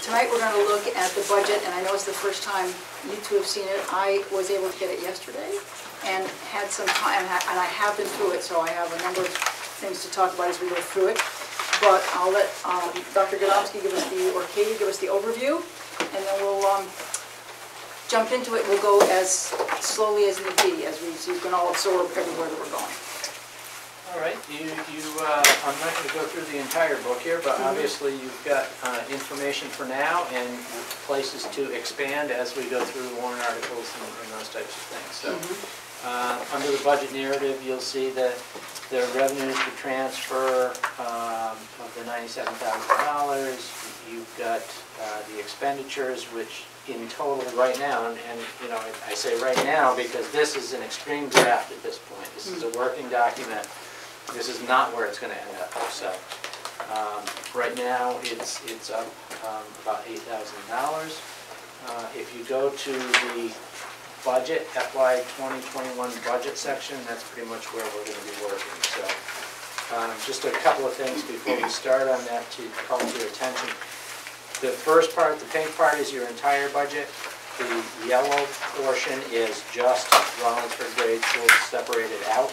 Tonight, we're going to look at the budget, and I know it's the first time you two have seen it. I was able to get it yesterday and had some time, and I have been through it, so I have a number of things to talk about as we go through it. But I'll let um, Dr. Godomsky give us the, or Katie give us the overview, and then we'll um, jump into it. We'll go as slowly as need be, as we, so you can all absorb everywhere that we're going. All right, you, you, uh, I'm not going to go through the entire book here, but obviously you've got uh, information for now and places to expand as we go through warrant articles and and those types of things. So, uh, under the budget narrative, you'll see that the revenues to transfer um, of the ninety-seven thousand dollars. You've got uh, the expenditures, which in total right now, and, and, you know, I say right now because this is an extreme draft at this point. This is a working document. This is not where it's gonna end up, so. um, Right now, it's, it's up um, about eight thousand dollars. Uh, If you go to the budget, FY 2021 budget section, that's pretty much where we're gonna be working, so. um, Just a couple of things before we start on that to call to your attention. The first part, the pink part is your entire budget. The yellow portion is just Rollinsford grade schools separated out,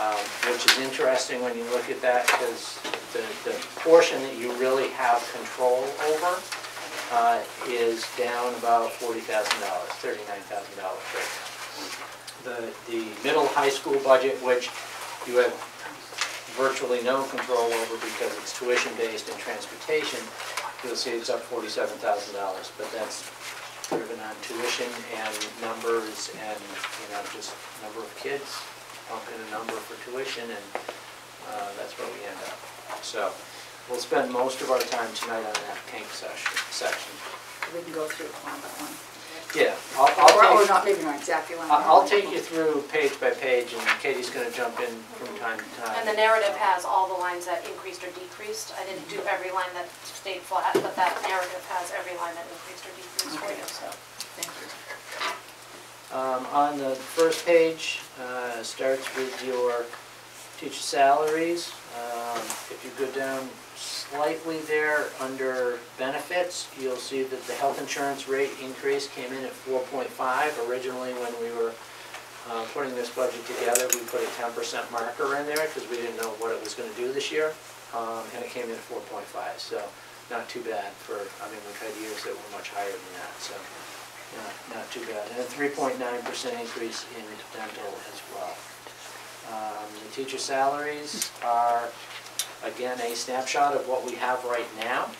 um, which is interesting when you look at that, because the, the portion that you really have control over uh, is down about forty thousand dollars, thirty-nine thousand dollars right now. The, the middle high school budget, which you have virtually no control over because it's tuition-based and transportation, you'll see it's up forty-seven thousand dollars, but that's driven on tuition and numbers and, you know, just number of kids, pump in a number for tuition, and uh, that's where we end up. So, we'll spend most of our time tonight on that pink section, section. We can go through one by one. Yeah, I'll, Or or I'll take, not, maybe not exactly one. by I'll one. take you through page by page, and Katie's gonna jump in from time to time. And the narrative has all the lines that increased or decreased. I didn't do every line that stayed flat, but that narrative has every line that increased or decreased for you, so. Thank you. Um, On the first page, uh, starts with your teacher salaries. Um, If you go down slightly there, under benefits, you'll see that the health insurance rate increase came in at 4.5. Originally, when we were uh, putting this budget together, we put a 10% marker in there because we didn't know what it was going to do this year, Um, and it came in at 4.5, so not too bad for, I mean, we've had years that were much higher than that, so not, not too bad. And a three point nine percent increase in dental as well. Um, The teacher salaries are, again, a snapshot of what we have right now.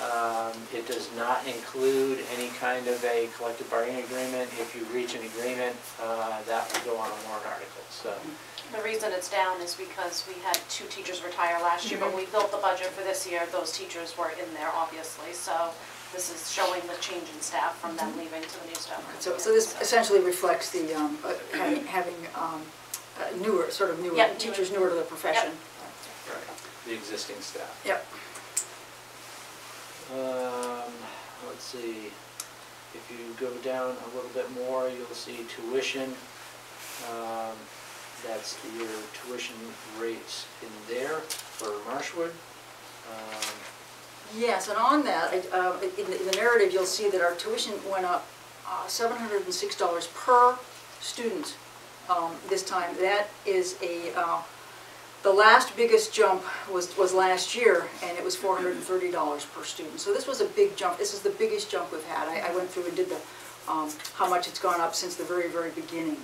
Um, It does not include any kind of a collective bargaining agreement. If you reach an agreement, uh, that will go on a warrant article, so. The reason it's down is because we had two teachers retire last year, but we built the budget for this year. Those teachers were in there, obviously, so this is showing the change in staff from them leaving to the new staff. So, so this essentially reflects the, um, uh, having, having um, uh, newer, sort of newer, Yep, teachers newer to the profession. Right. The existing staff. Yep. Um, let's see, if you go down a little bit more, you'll see tuition. Um, That's your tuition rates in there for Marshwood. Um, Yes, and on that, uh, in the in the narrative, you'll see that our tuition went up uh, $706 per student um, this time. That is a, uh, the last biggest jump was, was last year, and it was $430 per student. So this was a big jump. This is the biggest jump we've had. I I went through and did the, um, how much it's gone up since the very, very beginning.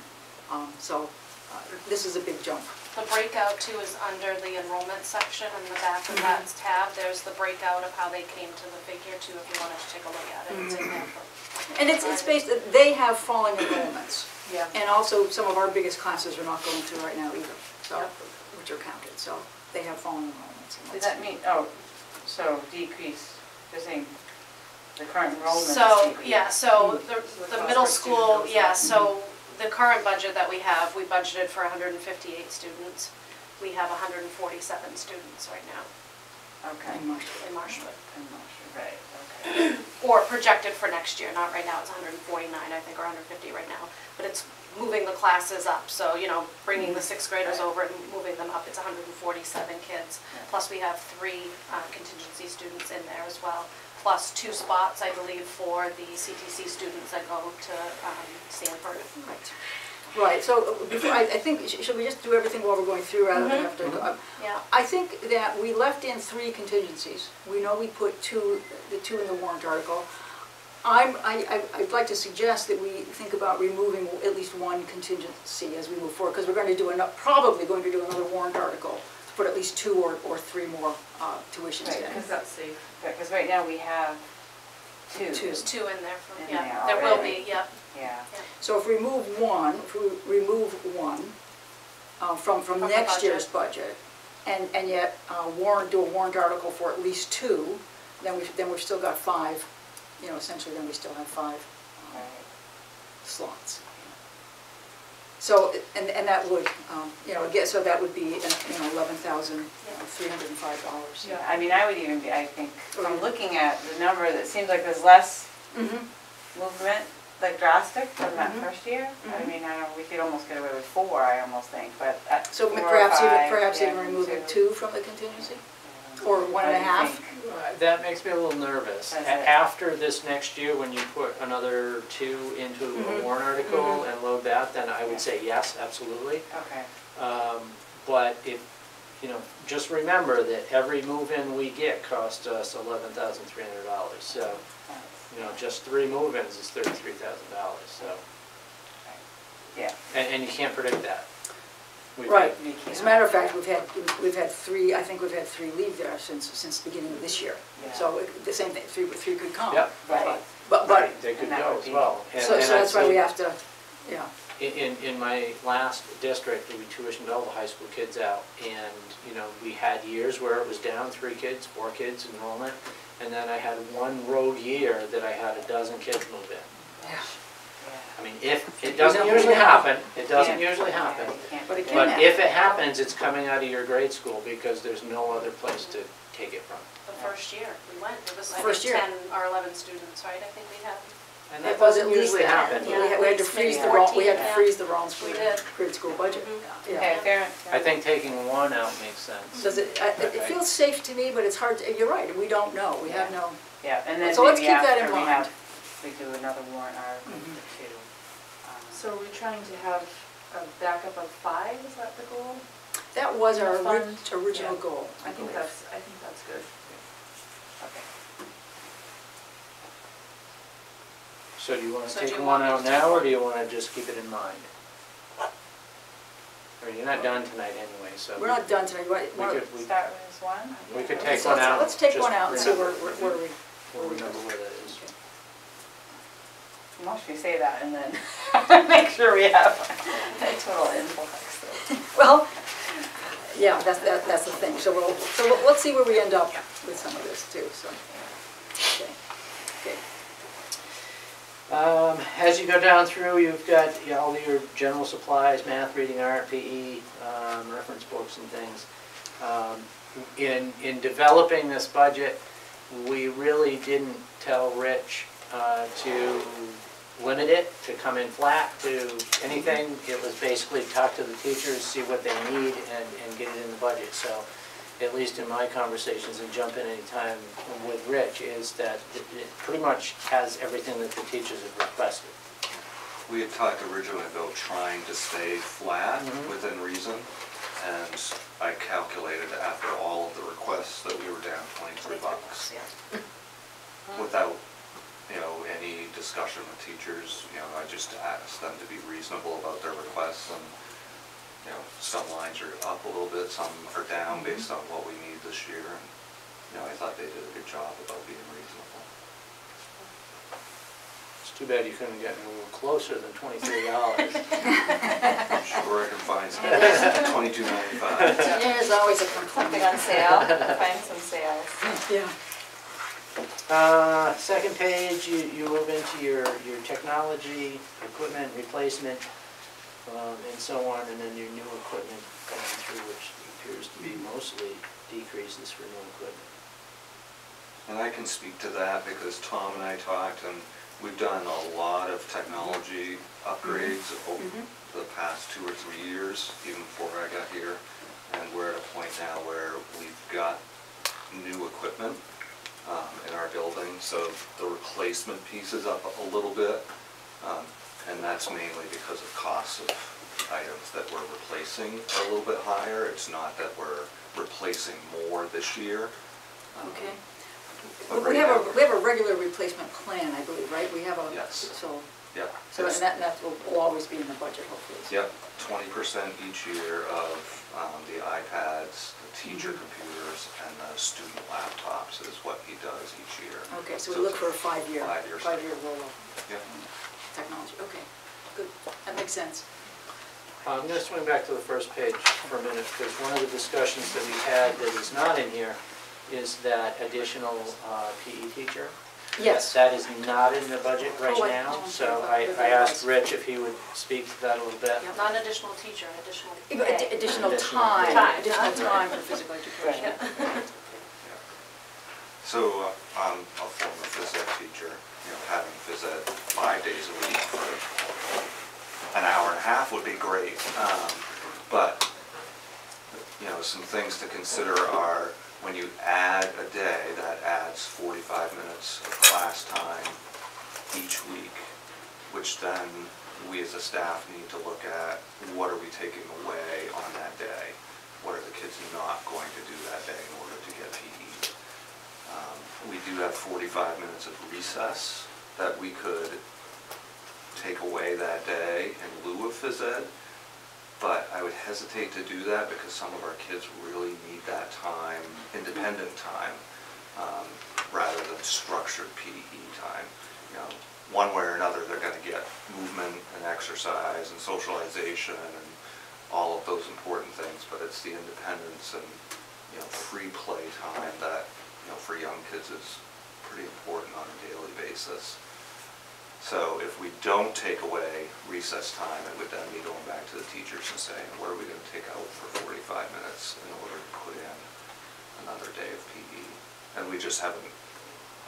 Um, So uh, this is a big jump. The breakout too is under the enrollment section in the back of that mm-hmm. tab. There's the breakout of how they came to the figure too, if you wanted to take a look at it. It's in there mm-hmm. for- And it's, it's based, that they have falling enrollments. Yeah. And also, some of our biggest classes are not going through right now either, so, Yep. which are counted, so they have falling enrollments. and Does that's- that mean, oh, so decrease, you're saying the current enrollment is So, decreased? yeah, so hmm. the, So the the middle school, goes yeah, up. so mm-hmm. The current budget that we have, we budgeted for hundred and fifty-eight students. We have hundred and forty-seven students right now Okay. in Marshall. in Marshwood. Right, okay. Or projected for next year, not right now, it's hundred and forty-nine, I think, or hundred and fifty right now. But it's moving the classes up, so, you know, bringing the sixth graders over and moving them up, it's hundred and forty-seven kids. Yeah. Plus, we have three uh, contingency students in there as well, plus two spots, I believe, for the CTC students that go to um, Sanford. Right. Right, so uh, before, I, I think, sh- should we just do everything while we're going through rather than have to? uh, Yeah. I think that we left in three contingencies. We know we put two, the two in the warrant article. I'm, I, I- I'd like to suggest that we think about removing at least one contingency as we move forward, because we're going to do, ano- probably going to do another warrant article, to put at least two or, or three more uh, tuitions Right, in. because that's safe. Because right now we have two. Two. There's two in there, for- In yeah, there there will already. be, yeah. Yeah. So if we remove one, if we remove one uh, from, from From the next year's budget. budget, and, and yet uh, warrant, do a warrant article for at least two, then we, then we've still got five, you know, essentially then we still have five uh, Right. slots. So, and, and that would, um, you know, again, so that would be, uh, you know, eleven thousand three hundred and five dollars. Yeah, I mean, I would even be, I think, from looking at the number, that seems like there's less Mm-hmm, movement, like drastic from that Mhm. first year. I Mhm. mean, I don't, we could almost get away with four, I almost think, but. uh, so four or perhaps even, five, perhaps even removing two from the contingency? Or one and a half? think? That makes me a little nervous. A- After this next year, when you put another two into a Mhm. warrant article Mhm. and load that, then I would say yes, absolutely. Okay, Um, But if, you know, just remember that every move-in we get costs us eleven thousand three hundred dollars. So, you know, just three move-ins is thirty-three thousand dollars, so, yeah. and, and you can't predict that. We've Right. had- we As a matter of fact, we've had, we've had three, I think we've had three leave there since, since the beginning of this year. Yeah. So it- the same thing, three, three could come. Yep. Right. But, but, Right, They could And that go would as be- well. And- so, and so that's why say- we have to, yeah. In, in, in my last district, we tuitioned all the high school kids out, and, you know, we had years where it was down three kids, four kids enrollment, and then I had one rogue year that I had a dozen kids move in. Yeah. I mean, if, it doesn't usually happen, it doesn't usually happen, But it can but if it happens, it's coming out of your grade school, because there's no other place to take it from. The first year we went, it was, I First year. ten or eleven students, right, I think we had. And It that was at doesn't least usually that. happen. We had, we had to freeze the, Maybe wrong- we had to freeze the wrong school, We did. grade school budget. Mhm. Yeah. Okay, fair. I think taking one out makes sense. Does it, I- it it feels safe to me, but it's hard, to- you're right, we don't know, we have no, Yeah, and then So let's maybe keep that in after we mind. have, we do another warrant article Mhm. Too. So we're trying to have a backup of five, is that the goal? that was our Fund. original Yeah. goal, I I think believe. that's, I think that's good. Okay. So do you wanna So do take you one want out me to now, or do you wanna just keep it in mind? I mean, you're not done tonight anyway, so. We're not done tonight, right? We could, we Start with one? we could Let's- take one let's- out. Let's take just one out and see where, remember- where where we, We'll remember where that is. Most we say that and then make sure we have a total influx. well, yeah, that's, that, that's the thing, so we'll, so we'll- let's see where we end up with some of this too, so. Okay, okay. Um, as you go down through, you've got you know, all your general supplies, math, reading, art, PE, um, reference books and things. Um, In, in developing this budget, we really didn't tell Rich, uh, to limit it, to come in flat, to anything. It was basically talk to the teachers, see what they need and, and get it in the budget. So, at least in my conversations, and jump in anytime with Rich, is that it it pretty much has everything that the teachers have requested. We had talked originally about trying to stay flat Mhm. within reason, and I calculated after all of the requests that we were down twenty-three bucks. Yeah. Without, you know, any discussion with teachers, you know, I just ask them to be reasonable about their requests, and, you know, some lines are up a little bit, some are down mm-hmm. based on what we need this year, and, you know, I thought they did a good job about being reasonable. It's too bad you couldn't get a little closer than twenty-three dollars. I'm sure I can find some, twenty-two ninety-five. There's always a Something complaint. on sale, find some sales. Yeah, Uh, second page, you, you move into your, your technology, equipment replacement, um, and so on, and then your new equipment going through, which appears to be mostly decreases for new equipment. And I can speak to that because Tom and I talked and we've done a lot of technology upgrades over Mhm. the past two or three years, even before I got here. And we're at a point now where we've got new equipment. Um, in our building, so the replacement piece is up a little bit. um, And that's mainly because of costs of items that we're replacing are a little bit higher. It's not that we're replacing more this year. um, Okay. But We right have now, a, we have a regular replacement plan, I believe, right? We have a, Yes. so, Yep. so and that, that will will always be in the budget, hopefully. Yep, twenty percent each year of um, the iPads, the teacher computers, and the student laptops is what he does each year. Okay, so we look for a five-year, Five-year five-year cycle. roll-up Yep. technology, okay, good, that makes sense. I'm going to swing back to the first page for a minute, because one of the discussions that we had that is not in here is that additional uh, PE teacher. Yes, That is not in the budget right Oh, I- now, so I I asked Rich if he would speak to that a little bit. Yep. Not an additional teacher, additional Addi- day. additional Additional time, time. additional time for physical education. Yeah. So uh, I'm a former phys ed teacher, you know, having phys ed five days a week for an hour and a half would be great. Um, But, you know, some things to consider are when you add a day, that adds 45 minutes of class time each week, which then we as a staff need to look at, what are we taking away on that day? What are the kids not going to do that day in order to get PE? Um, We do have 45 minutes of recess that we could take away that day in lieu of phys ed, but I would hesitate to do that because some of our kids really need that time, independent time, um, rather than structured PE time. You know, one way or another, they're gonna get movement and exercise and socialization and all of those important things, but it's the independence and, you know, free play time that, you know, for young kids is pretty important on a daily basis. So if we don't take away recess time, it would then be going back to the teachers and saying, what are we gonna take out for forty-five minutes in order to put in another day of PE? And we just haven't,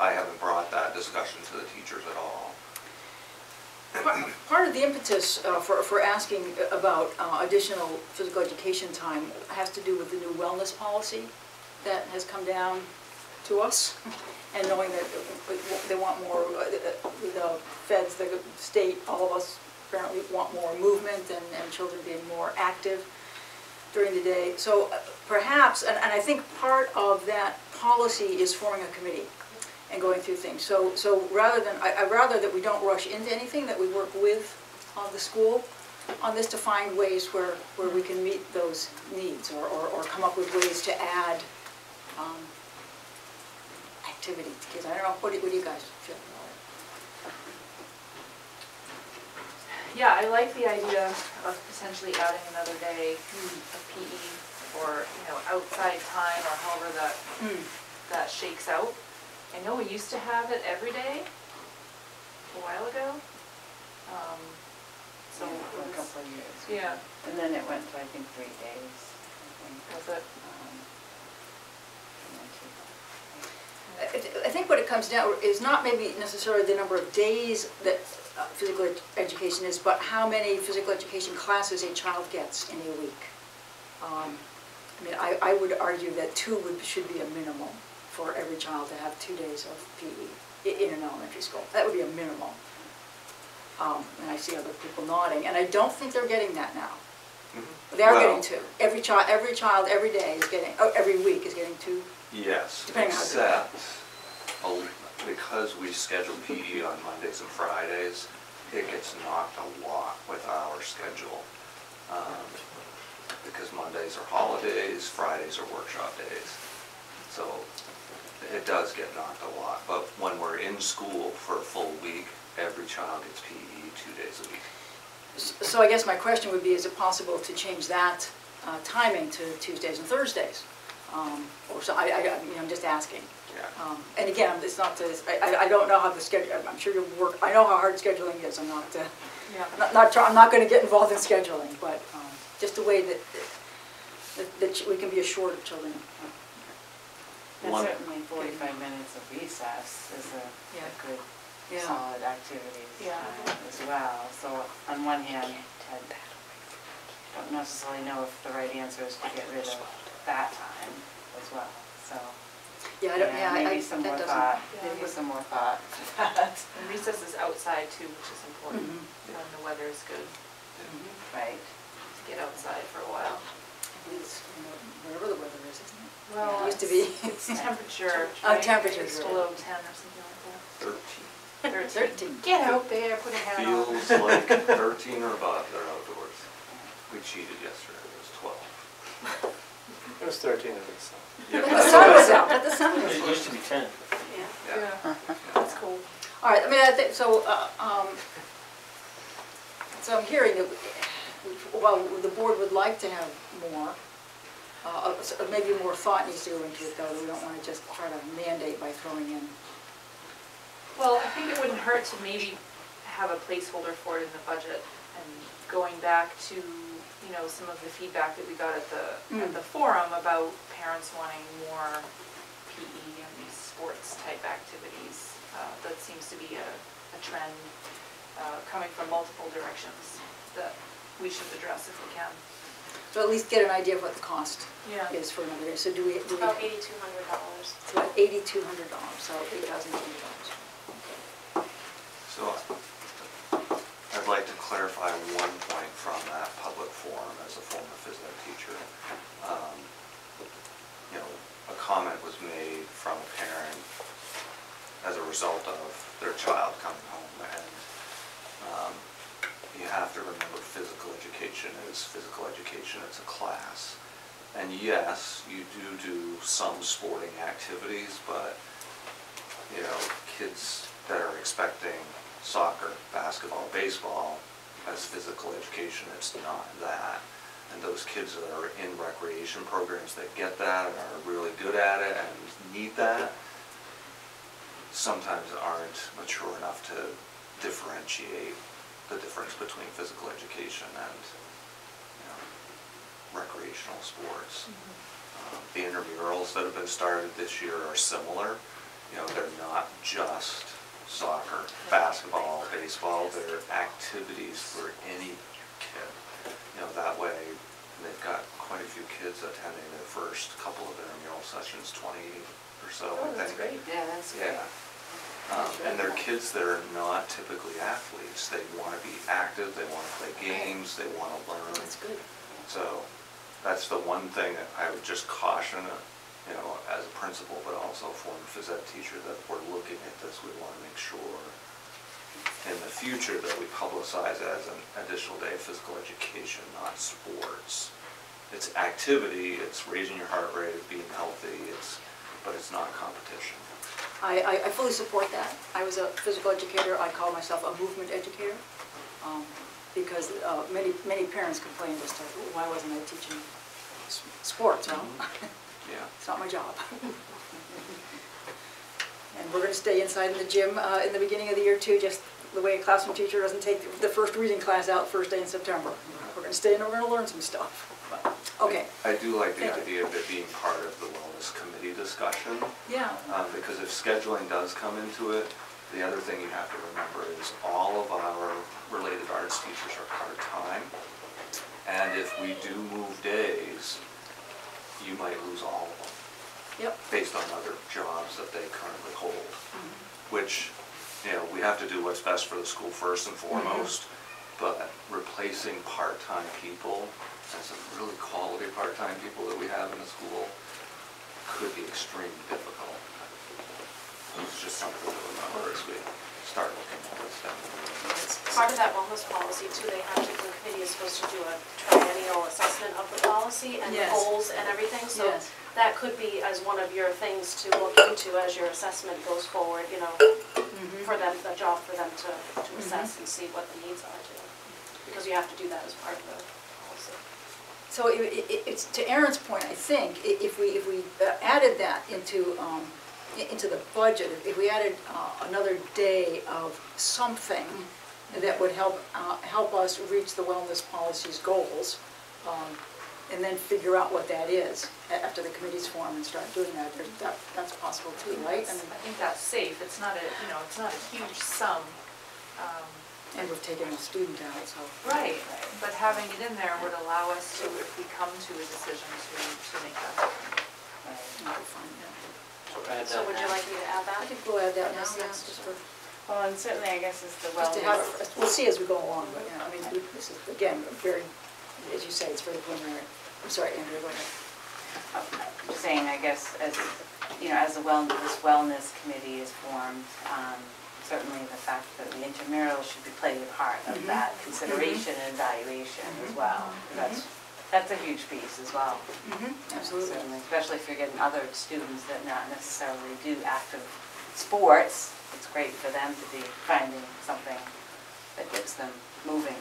I haven't brought that discussion to the teachers at all. Part- Part of the impetus uh, for, for asking about uh, additional physical education time has to do with the new wellness policy that has come down to us, and knowing that they want more, uh, the feds, the state, all of us apparently want more movement and, and children being more active during the day. So uh, perhaps, and, and I think part of that policy is forming a committee and going through things. So, so rather than, I, I'd rather that we don't rush into anything, that we work with uh, the school on this to find ways where, where we can meet those needs or, or, or come up with ways to add um, activity to kids. I don't know, what do, what do you guys feel about it? Yeah, I like the idea of potentially adding another day of PE or, you know, outside time or however that, Hmm. that shakes out. I know we used to have it every day a while ago. Um, So, Yeah, it For a was- couple of years. yeah, And then it went to, I think, three days. I think. was it? Um, and then two. I think what it comes down is not maybe necessarily the number of days that uh, physical ed- education is, but how many physical education classes a child gets in a week. Um, I mean, I, I would argue that two would, should be a minimum for every child to have two days of PE in an elementary school. That would be a minimum. Um, And I see other people nodding, and I don't think they're getting that now. They are Well, getting two. Every child, every child, every day is getting, oh, every week is getting two. Yes, Depending on how- except, a- because we schedule PE on Mondays and Fridays, it gets knocked a lot with our schedule. Um, Because Mondays are holidays, Fridays are workshop days. So it does get knocked a lot. But when we're in school for a full week, every child gets PE two days a week. So I guess my question would be, is it possible to change that uh, timing to Tuesdays and Thursdays? Um, Or so, I, I, I mean, I'm just asking. Yeah. Um, And again, it's not to, I, I- I don't know how the schedule, I'm sure you work, I know how hard scheduling is, I'm not, uh, Yeah. not, not try- I'm not gonna get involved in scheduling, but um, just the way that, that- that we can be assured of children. And One- certainly forty-five minutes of recess is a, Yeah. a good Yeah. solid activities Yeah. as well. So on one hand, I don't necessarily know if the right answer is to get rid of that time as well, so. Yeah, I don't, yeah, I, I- Maybe some more that thought, Yeah. maybe some more thought. And recess is outside too, which is important, Mhm. when the weather is good, doesn't. Right. to get outside for a while. I believe it's, you know, wherever the weather is, isn't it? Well, It used to be. It's temperature, Oh, right? temperature, It's right. below ten or something like that. Thirteen. Get out there, put a hat on. Feels like thirteen or above, they're outdoors. We cheated yesterday, it was twelve. It was 13 of it, so. But the sun was out, but the sun was It out. used to be ten. Yeah. Yeah. That's cool. All right, I mean, I think, so, uh, um, so I'm hearing that, while the board would like to have more, uh, uh, so maybe more thought needs to go into it, though, we don't want to just try to mandate by throwing in. Well, I think it wouldn't hurt to maybe have a placeholder for it in the budget and going back to, you know, some of the feedback that we got at the, at Mm. the forum about parents wanting more PE and these sports type activities. Uh, That seems to be a, a trend uh, coming from multiple directions that we should address if we can. So at least get an idea of what the cost Yeah. is for another year. So do we, do we, About eighty-two hundred dollars. it's about eighty-two hundred dollars, so eight thousand two hundred dollars. So I'd like to clarify one point from that public forum as a former phys ed teacher. Um, You know, a comment was made from a parent as a result of their child coming home and um, you have to remember physical education is physical education, it's a class. And yes, you do do some sporting activities, but you know, kids that are expecting soccer, basketball, baseball as physical education, it's not that. And those kids that are in recreation programs that get that and are really good at it and need that, sometimes aren't mature enough to differentiate the difference between physical education and, you know, recreational sports. Um, The intramurals that have been started this year are similar. You know, they're not just soccer, basketball, baseball, they're activities for any kid. You know, that way, they've got quite a few kids attending their first couple of intramural sessions, 20 or so, I Oh, that's great. Yeah, that's great. Yeah. Um, And they're kids that are not typically athletes. They want to be active, they want to play games, they want to learn. That's good. So that's the one thing that I would just caution, you know, as a principal, but also a former phys ed teacher, that we're looking at this, we want to make sure in the future that we publicize it as an additional day of physical education, not sports. It's activity, it's raising your heart rate, being healthy, it's, but it's not competition. I, I, I fully support that. I was a physical educator, I call myself a movement educator. um, Because uh, many, many parents complained as to why wasn't I teaching sports, well, Yeah. it's not my job. And we're gonna stay inside in the gym uh, in the beginning of the year too, just the way a classroom teacher doesn't take the first reading class out first day in September. We're gonna stay in and we're gonna learn some stuff. Okay, I do like the Thank you. idea of it being part of the wellness committee discussion. yeah. Um, because if scheduling does come into it, the other thing you have to remember is all of our related arts teachers are part-time. And if we do move days, you might lose all of them Yep. based on other jobs that they currently hold. Mm-hmm. Which, you know, we have to do what's best for the school first and foremost, but replacing part-time people and some really quality part-time people that we have in the school could be extremely difficult. It's just something to remember as we start looking at this down the road. Part of that wellness policy too, they have to, the committee is supposed to do a triennial assessment of the policy and the Yes. goals and everything. So Yes. that could be as one of your things to look into as your assessment goes forward, you know, Mhm. for them, the job for them to, to assess and see what the needs are too. Because you have to do that as part of the policy. So i- i- i- it's, to Aaron's point, I think, i- if we, if we uh, added that into, um, i- into the budget, if we added uh, another day of something that would help, uh, help us reach the wellness policy's goals, um, and then figure out what that is after the committee's formed and start doing that, that, that's possible too, right? I mean, I think that's safe, it's not a, you know, it's not a huge sum. um, And we've taken a student out, so. Right, but having it in there would allow us to, if we come to a decision, to, to make that happen. Find that. So add So that would you now. like me to add I that? think we'll add that now, This yeah, just for, Well, and certainly, I guess, is the just to have, wellness. we'll see as we go along, but, yeah, I mean, we- this is, again, very, as you say, it's very preliminary. I'm sorry, Andrea, go ahead. I'm just saying, I guess, as, you know, as the well, this wellness committee is formed, um, certainly the fact that the intramural should be playing a part of Mhm. that consideration and evaluation as well. That's, that's a huge piece as well. Absolutely. Certainly, especially if you're getting other students that not necessarily do active sports. It's great for them to be finding something that gets them moving.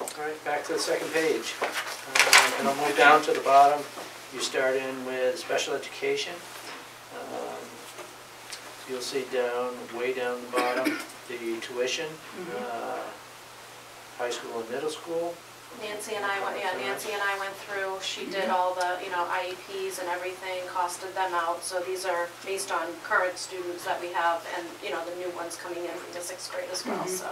All right, back to the second page. Um, And I'll move down to the bottom. You start in with special education. Um, You'll see down, way down the bottom, the tuition, uh, high school and middle school. Nancy and I went, yeah, Nancy and I went through, she did all the, you know, IEPs and everything, costed them out. So these are based on current students that we have and, you know, the new ones coming in from the sixth grade as well, Mhm. so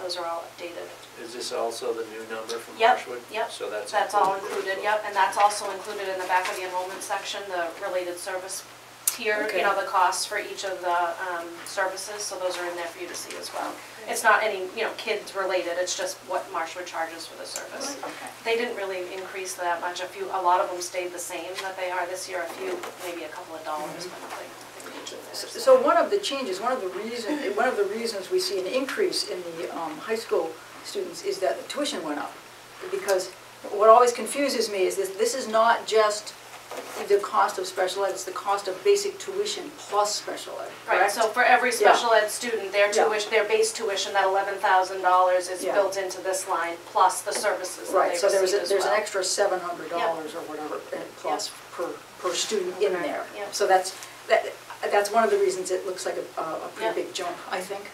those are all updated. Is this also the new number from Yep, Marshwood? yep. So that's. That's all there as included, well. yep, and that's also included in the back of the enrollment section, the related service tier, Okay. you know, the costs for each of the um, services, so those are in there for you to see as well. It's not any, you know, kids related, it's just what Marshwood charges for the service. Okay. They didn't really increase that much, a few, a lot of them stayed the same that they are this year, a few, maybe a couple of dollars, but nothing, nothing major there. So so one of the changes, one of the reason, one of the reasons we see an increase in the um, high school students is that the tuition went up. Because what always confuses me is this, this is not just the cost of special ed, it's the cost of basic tuition plus special ed, Right, correct? so for every special ed student, their Yeah. tuition, their base tuition, that eleven thousand dollars is Yeah. built into this line, plus the services that Right, so there's, a- as there's an well. extra seven hundred dollars or whatever uh, plus per, per student in Okay, there. yep. So that's, that, that's one of the reasons it looks like a, a pretty Yep. big jump, I think.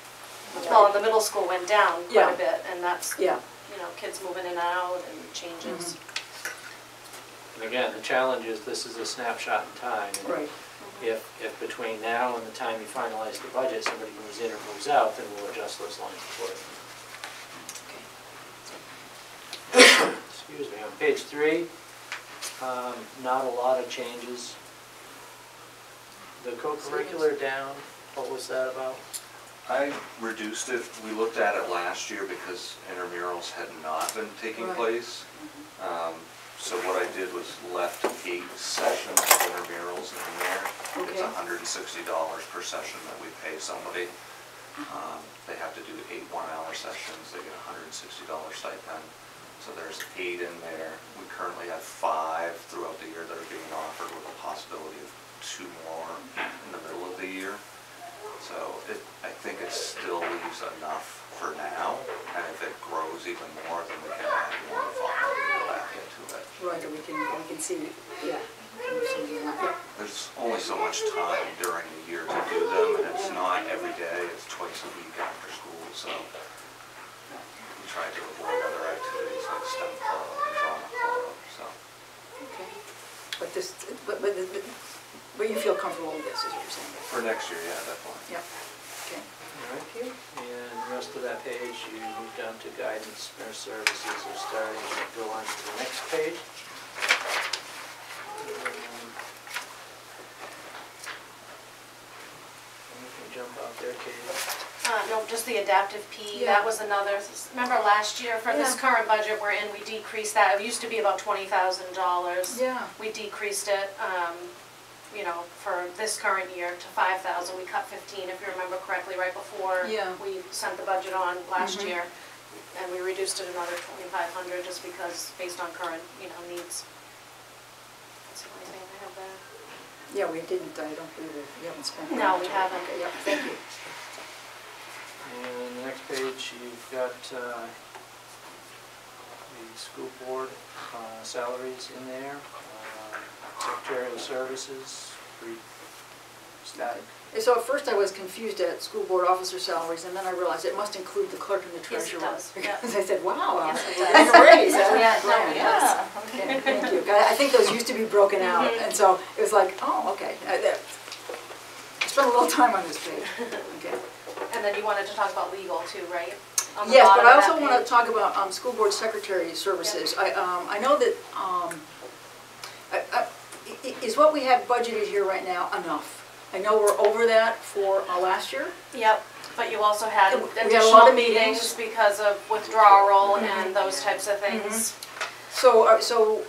Well, and the middle school went down quite Yeah. a bit, and that's, yeah, you Yeah, know, kids moving in and out and changes. And again, the challenge is this is a snapshot in time. and right. If, if between now and the time you finalize the budget, somebody moves in or moves out, then we'll adjust those lines accordingly. Excuse me, on page three, um, not a lot of changes. The co-curricular down, what was that about? I reduced it, we looked at it last year because intramurals had not been taking Right. place. Um, So what I did was left eight sessions of intramurals in there. It's Okay. hundred and sixty dollars per session that we pay somebody. Um, They have to do eight one-hour sessions, they get a hundred and sixty dollar stipend. So there's eight in there. We currently have five throughout the year that are being offered with a possibility of two more in the middle of the year. So it, I think it still leaves enough for now, and if it grows even more, then we can add more if we go back into it. Right, or we can, we can see, yeah. we can see that, yeah. There's only so much time during the year to do them, and it's not every day, it's twice a week after school, so we try to avoid other activities like STEM club and drama club, so. Okay. But this, but, but, but but you feel comfortable with this, is what you're saying? For next year, yeah, definitely. Yep, okay. All right, and the rest of that page, you move down to guidance, nurse services are starting to go on to the next page. Um, Anything jump out there, Katie? Uh, no, just the adaptive P, Yeah. that was another, remember last year, for this Yeah. current budget we're in, we decreased that, it used to be about twenty thousand dollars. Yeah. We decreased it, um, you know, for this current year to five thousand, we cut fifteen, if you remember correctly, right before Yeah. we sent the budget on last Mhm. year. And we reduced it another twenty-five hundred, just because, based on current, you know, needs. That's the only thing I have there. Yeah, we didn't, I don't believe we, we haven't spent. No, much. we haven't. Okay, yep, thank you. And the next page, you've got uh, the school board uh, salaries in there, uh, secretarial services, pretty static. And So at first I was confused at school board officer salaries, and then I realized it must include the clerk and the Yes, it treasurer. does, yeah. Because I said, wow, Yes, it we're does. getting a raise. Yeah, no, it does. Okay, thank you. I I think those used to be broken out, Mhm. and so it was like, oh, okay. I I spent a little time on this page. Okay. And then you wanted to talk about legal too, right? on the Yes, but bottom I of that also want to page. talk about um, school board secretary services. I, um, I know that, um, I- I- i- is what we have budgeted here right now enough? I know we're over that for uh, last year. Yep, but you also had Yeah, we had a lot additional of meetings meetings. because of withdrawal and those types of things. So, uh, so,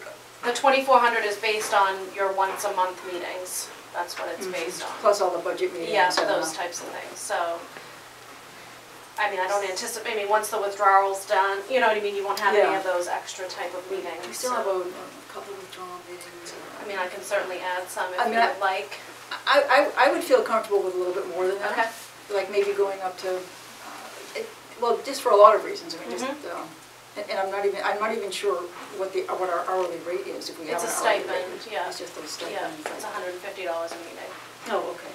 The twenty-four hundred is based on your once-a-month meetings, that's what it's based on. plus all the budget meetings. Yeah, uh, those types of things, so. I mean, I don't anticipate, I mean, once the withdrawal's done, you know what I mean, you won't have any of those extra type of meetings. We still so- have a a couple of withdrawal meetings. I mean, I can certainly add some I if mean, you I- would like. I, I, I would feel comfortable with a little bit more than that. Okay. Like maybe going up to, uh, it- well, just for a lot of reasons, I mean, just, Mhm. um, and and I'm not even, I'm not even sure what the, what our hourly rate is, if we have It's an a hourly rate. stipend, yeah. It's just those Yeah, stipends. it's hundred and fifty dollars a meeting, Oh, okay.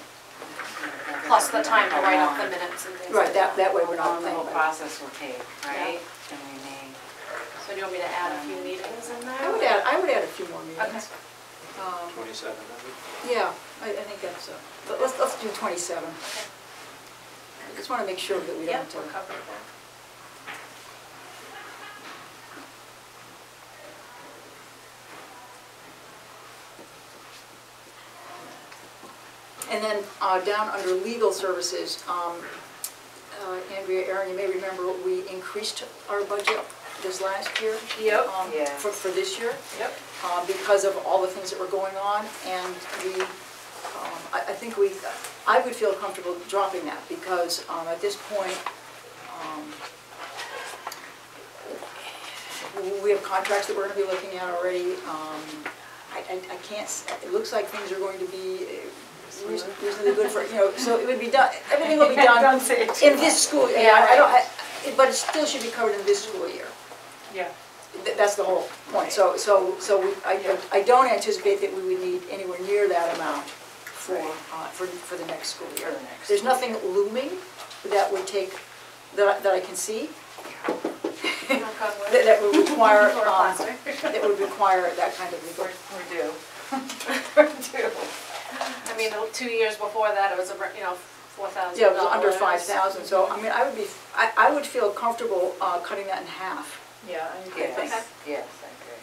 plus the time to write up the minutes and things Right, like that, that. that way we're not long the playing. whole by- process will take, right? And we may, So do you want me to add a few meetings in there? I would add, I would add a few more meetings. Um, Twenty-seven hundred? Yeah, I, I think that's, uh, but let's, let's do twenty-seven. Okay. I just wanna make sure that we Yep, don't, we're uh, covered there. And then uh, down under legal services, um, uh, Andrea, Aaron, you may remember, we increased our budget this last year. Yep. um, Yeah. For, for this year, Yep. Uh, because of all the things that were going on. And we, um, I, I think we, I would feel comfortable dropping that because um, at this point, um, we have contracts that we're gonna be looking at already. Um, I, I I can't, it looks like things are going to be uh, reasonably good for, you know, so it would be done, everything will be done Don't say it too in this school, year. yeah, I I don't, I- but it still should be covered in this school year. Yeah. Th- That's the whole point, so, so, so we- I, I don't anticipate that we would need anywhere near that amount for, uh, for, for the next school year. There's nothing looming that would take, that, I- that I can see, Knock on wood. that, that would require, Or um, plastic. that would require that kind of legal. we're, we're due. We're due. I mean, the two years before that, it was, a you know, four thousand Yeah, it was under five thousand, so, I mean, I would be, I, I would feel comfortable, uh, cutting that in half. Yeah, I agree. Yes, yes, I agree.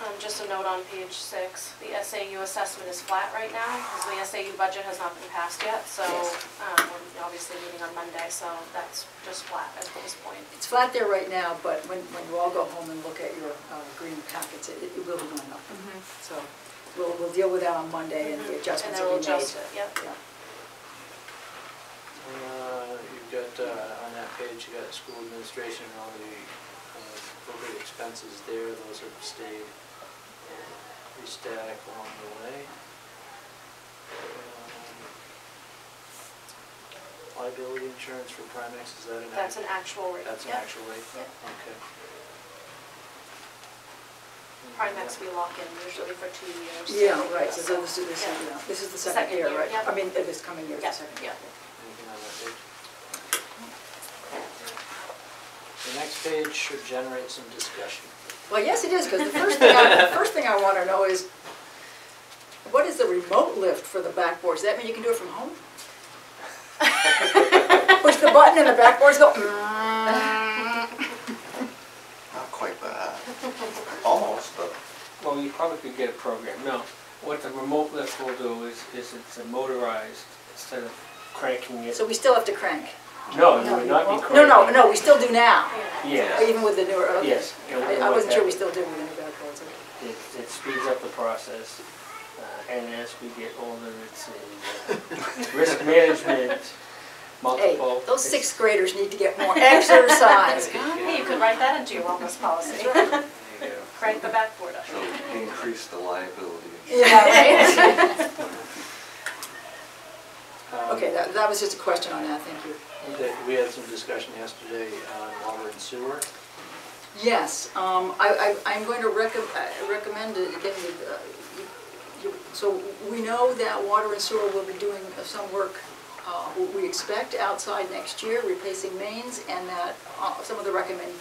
Um, just a note on page six, the SAU assessment is flat right now, because the SAU budget has not been passed yet, so, Yes. um, we're obviously meeting on Monday, so that's just flat at this point. It's flat there right now, but when, when you all go home and look at your, uh, green packets, it, it will be going up. So, we'll, we'll deal with that on Monday and the And adjustments then will we'll be made. adjust it, yep. Yeah. Uh, you've got, uh, on that page, you got school administration and all the, uh, appropriate expenses there, those have stayed pretty static along the way. Um, Liability insurance for Primex, is that an? That's act- an actual rate. That's an Yep. actual rate? Yep. Okay. Primex we lock in usually for two years. Yeah, right, so this is, this is, Yeah. yeah, this is the second Second year, year, right? yep. I mean, uh, this coming year, is the Yep, second. yep. Anything on that page? The next page should generate some discussion. Well, yes, it is, because the first thing, I- the first thing I want to know is, what is the remote lift for the backboards? Does that mean you can do it from home? Push the button and the backboards go, Not quite that. Almost, but Well, you probably could get a program. No, what the remote lift will do is, is it's a motorized, instead of cranking it. so we still have to crank? No, you would not be cranking. No, no, no, we still do now, Yes, even with the newer, okay. yes. it would I I work wasn't sure that we still do with the new backboards. It, it speeds up the process, uh, and as we get older, it's a uh, risk management, Hey, multiple. those sixth graders need to get more exercise. Hey, you could write that into your wellness policy. There you go. Crank the backboard up. so increase the liability. Yeah, right? Um, Okay, that, that was just a question on that, thank you. That We had some discussion yesterday on water and sewer. Yes, um, I, I'm going to recom- uh, recommend it again uh, so we know that water and sewer will be doing uh, some work, uh, we expect outside next year, replacing mains, and that, uh, some of the recommend,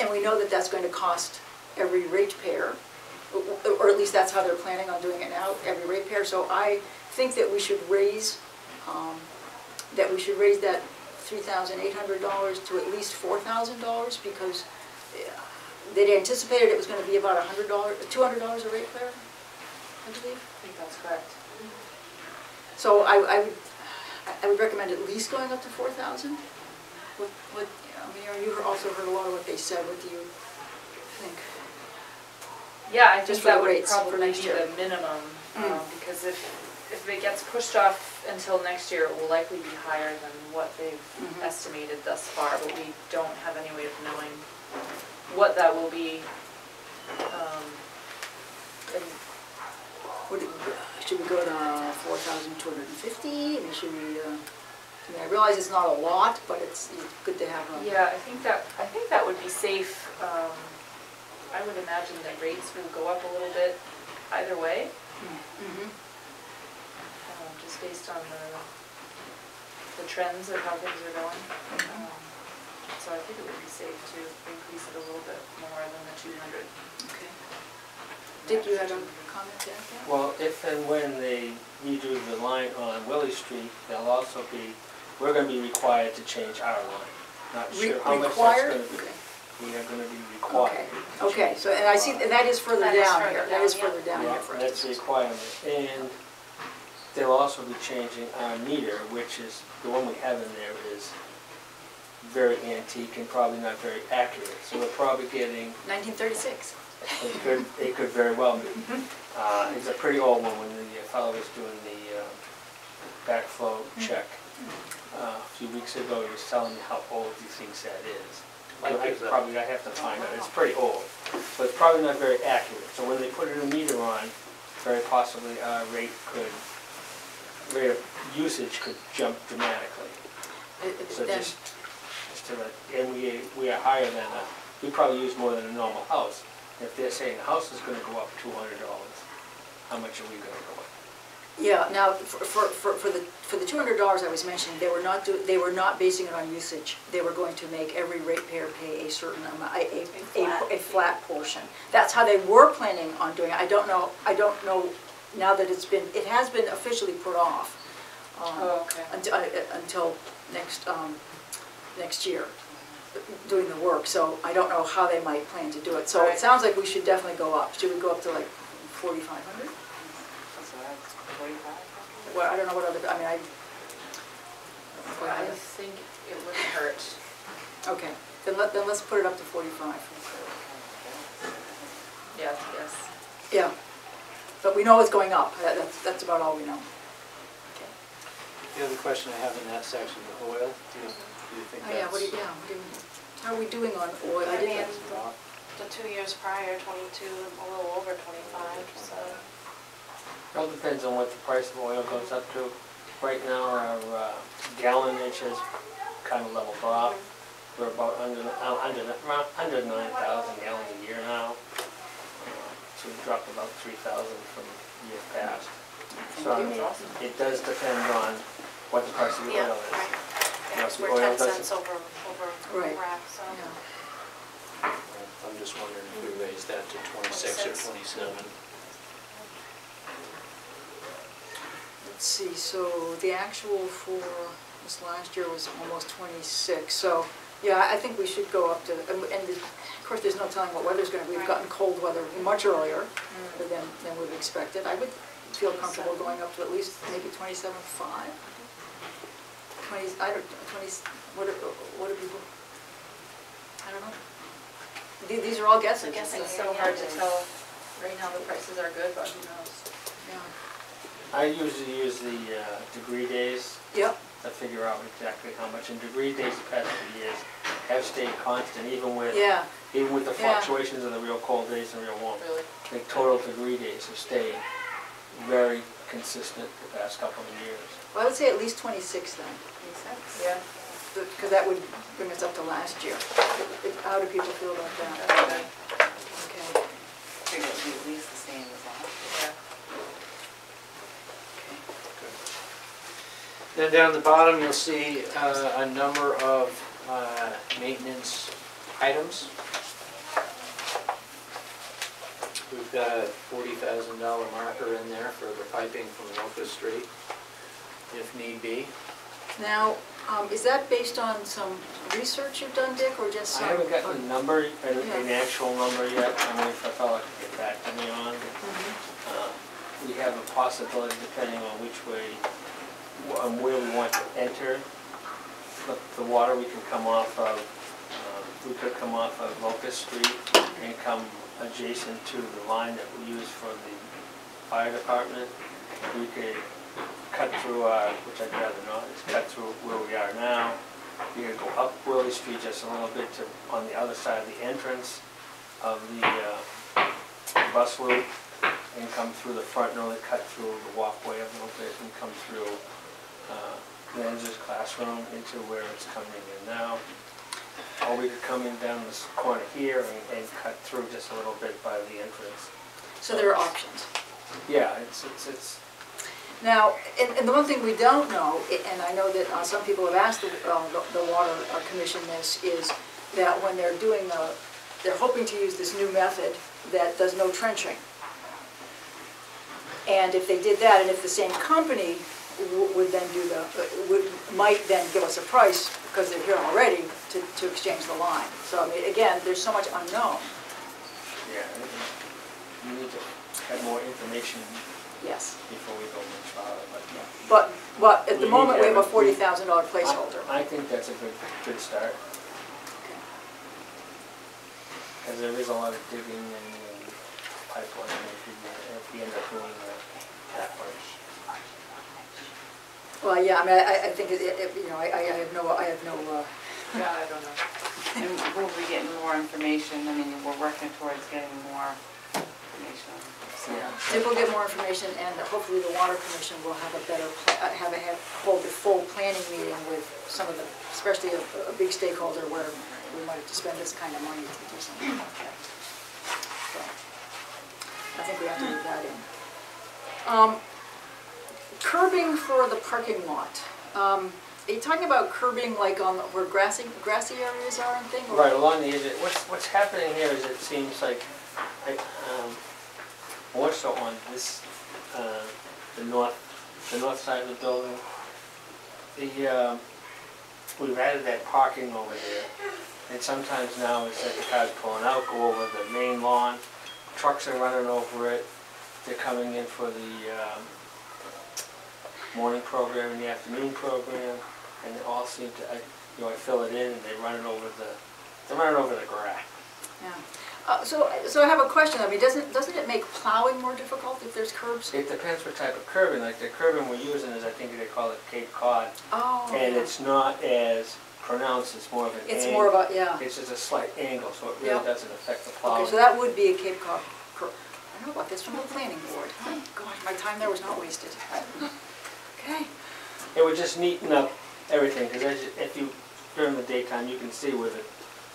And we know that that's going to cost every ratepayer, or at least that's how they're planning on doing it now, every ratepayer. So I think that we should raise, um, that we should raise that $3,800 to at least $4,000 because uh, they'd anticipated it was going to be about $100, $200 a ratepayer, I believe. I think that's correct. So I, I would, I would recommend at least going up to four thousand. What, what, I mean, you also heard a lot of what they said, what do you think? Yeah, I Just think that would probably be year. the minimum, um, Mm. because if, if it gets pushed off until next year, it will likely be higher than what they've Mhm. estimated thus far, but we don't have any way of knowing what that will be. Um, And Would it, should we go to four thousand two hundred and fifty, I should we, uh, I mean, I realize it's not a lot, but it's good to have a. Yeah, I think that, I think that would be safe. Um, I would imagine that rates will go up a little bit either way, Mhm. Just based on the, the trends of how things are going. Um, So I think it would be safe to increase it a little bit more than the two hundred. Okay. Dick, you had a comment there? Well, if and when they redo the line on Willie Street, they'll also be, we're gonna be required to change our line. Not Re- sure how much that's Required? gonna be. Okay. We are gonna be Okay, required. to okay, so, and I see, and that is further That is down further here, that down, is yeah. further down Yeah, here for us. that's a requirement. And they'll also be changing our meter, which is, the one we have in there is very antique and probably not very accurate. So we're probably getting, Nineteen thirty-six. it could, it could very well be. Mm-hmm. Uh, It's a pretty old one when the fellow was doing the uh, backflow Mm-hmm. check. Uh, A few weeks ago, he was telling me how old he thinks that is. I What I is probably, I have to find out, it's pretty old, so it's probably not very accurate. So when they put a new meter on, very possibly our rate could, rate of usage could jump dramatically. So Then- just, just to, let- and we, we are higher than a, we probably use more than a normal house. If they're saying the house is gonna go up two hundred dollars, how much are we gonna go up? Yeah, now, for, for, for for the, for the two hundred dollars I was mentioning, they were not do, they were not basing it on usage. They were going to make every ratepayer pay a certain amount, a, a, a, a flat portion. That's how they were planning on doing it. I don't know, I don't know, now that it's been, it has been officially put off. um, Oh, okay. Until, uh, until next, um, next year, doing the work. So I don't know how they might plan to do it. So it Right. sounds like we should definitely go up. Should we go up to like forty-five hundred? So that's forty-five? Well, I don't know what other, I mean, I. I think it wouldn't hurt. Okay, then let, then let's put it up to forty-five. Yes, yes. Yeah, but we know it's going up, That- that's, that's about all we know. Okay. The other question I have in that section, the oil, do you, do you think Oh, yeah, what do you, yeah, what do you, how are we doing on oil? I I didn't, mean, the two years prior, twenty-two, a little over twenty-five, so. It all depends on what the price of oil goes up to. Right now, our uh, gallonage has kind of leveled off. We're about under, uh, under, around under nine thousand gallons a year now. So we've dropped about three thousand from years past. So I mean, it does depend on what the price of the Yeah, oil is. right. Yeah, Yeah, the we're oil ten doesn't- cents over, over Right. rack, so. yeah. I'm just wondering if we raise that to twenty-six or twenty-seven. Let's see, so the actual for this last year was almost twenty-six, so, yeah, I think we should go up to, and, and of course, there's no telling what weather's gonna, be. we've Right. gotten cold weather much earlier than, than we've expected. I would feel comfortable going up to at least maybe twenty-seven five. Twenty, I don't, twenty, what are, what are people? I don't know. These, these are all guesses. Guessing. It's so hard to tell. Right now, the prices are good, but who knows? Yeah. I usually use the uh, degree days Yep, to figure out exactly how much. And degree days the past few years have stayed constant, even with, yeah, even with the Yeah. fluctuations of the real cold days and real warm. Really? The total degree days have stayed very consistent the past couple of years. well, I would say at least twenty-six then, Makes sense. Yeah. because that would bring us up to last year. If- How do people feel about that? That's good. Okay. Figure it'd be at least the same as last Yeah. Then down the bottom, you'll see uh, a number of uh, maintenance items. We've got a forty thousand dollar marker in there for the piping from Locust Street, if need be. Now, um, is that based on some research you've done, Dick, or just I some? haven't gotten a number, an, an Yeah. actual number yet, I mean, if a fella could get back to me on. Mhm. Uh, We have a possibility, depending on which way, wh- on where we want to enter the, the water, we can come off of, we could come off of Locust Street and come adjacent to the line that we use for the fire department. We could cut through our, which I'd rather not, is cut through where we are now. We could go up Willie Street just a little bit to, on the other side of the entrance of the uh, bus loop and come through the front and only cut through the walkway a little bit and come through uh, classroom into where it's coming in now. Or we could come in down this corner here and, and cut through just a little bit by the entrance. So there are options. Yeah, it's, it's, it's, Now, and, and the one thing we don't know, i- and I know that uh, some people have asked the, uh, the the Water uh, Commission this, is that when they're doing the, they're hoping to use this new method that does no trenching. And if they did that, and if the same company w- would then do the, would, might then give us a price, because they're here already, to, to exchange the line. So, I mean, again, there's so much unknown. yeah, we need to have more information Yes. before we go much farther, but yeah. But, but at the We moment, we have a forty thousand dollar placeholder. I I think that's a good, good start, because there is a lot of digging and and pipeline if you, if you end up doing that much. Well, yeah, I mean, I, I think, it, it, you know, I, I have no, I have no, uh, Yeah, I don't know. And we'll be getting more information, I mean, we're working towards getting more information. so- yeah. Dick will get more information, and hopefully the water commission will have a better, pla- uh, have a, have, hold a full planning meeting with some of the, especially a, a big stakeholder where we might have to spend this kind of money to do something like that. So, I think we have to leave that in. Um, curbing for the parking lot. Um, are you talking about curbing like on, where grassy, grassy areas are and things? Right, along the edge, what's, what's happening here is it seems like, I, um, more so on this, uh, the north, the north side of the building. The, um, we've added that parking over there, and sometimes now it's like the cars pulling out, go over the main lawn, trucks are running over it, they're coming in for the, um, morning program and the afternoon program, and they all seem to, I, you know, I fill it in and they run it over the, they're running over the grass. Yeah. Uh, So, so I have a question, I mean, doesn't, doesn't it make plowing more difficult if there's curbs? It depends what type of curbing, like the curbing we're using is, I think they call it Cape Cod, Oh, and yeah. it's not as pronounced, it's more of an It's angle. more of a, yeah. It's just a slight angle, so it Yeah. really doesn't affect the plowing. Okay, plowing. so that would be a Cape Cod curb. I know about this from the planning board. Oh, Gosh, my time there was not wasted. Okay. It would just neaten up everything, because if you, during the daytime, you can see where the,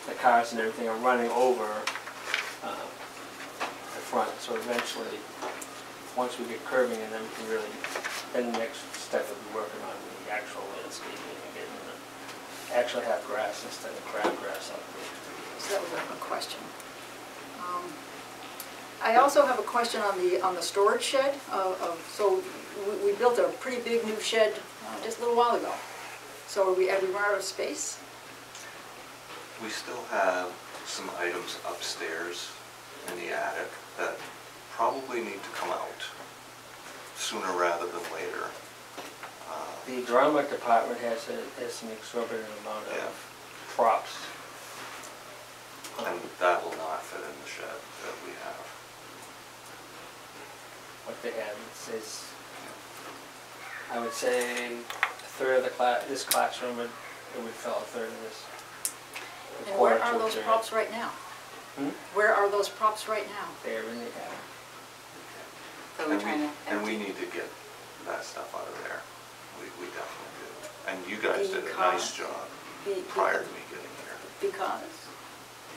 the cars and everything are running over, uh, the front, so eventually, once we get curbing and then we can really, then the next step would be working on the actual landscaping and getting the, actually have grass instead of crabgrass up there. So that was a question. Um, I also have a question on the, on the storage shed. uh, of- So we- we built a pretty big new shed uh, just a little while ago. So are we, have we run out of space? We still have some items upstairs in the attic that probably need to come out sooner rather than later. Uh, The drama department has, a- has an exorbitant amount Yeah. of props. And that will not fit in the shed that we have. what they have, it says, I would say a third of the class, this classroom would, it would fill a third of this. A And where to are a those third. props right now? Hmm? Where are those props right now? They are in the attic. So we're And we- trying to. And we need to get that stuff out of there. We, we definitely do. And you guys did a nice Because- job Be- prior to me getting here. Because?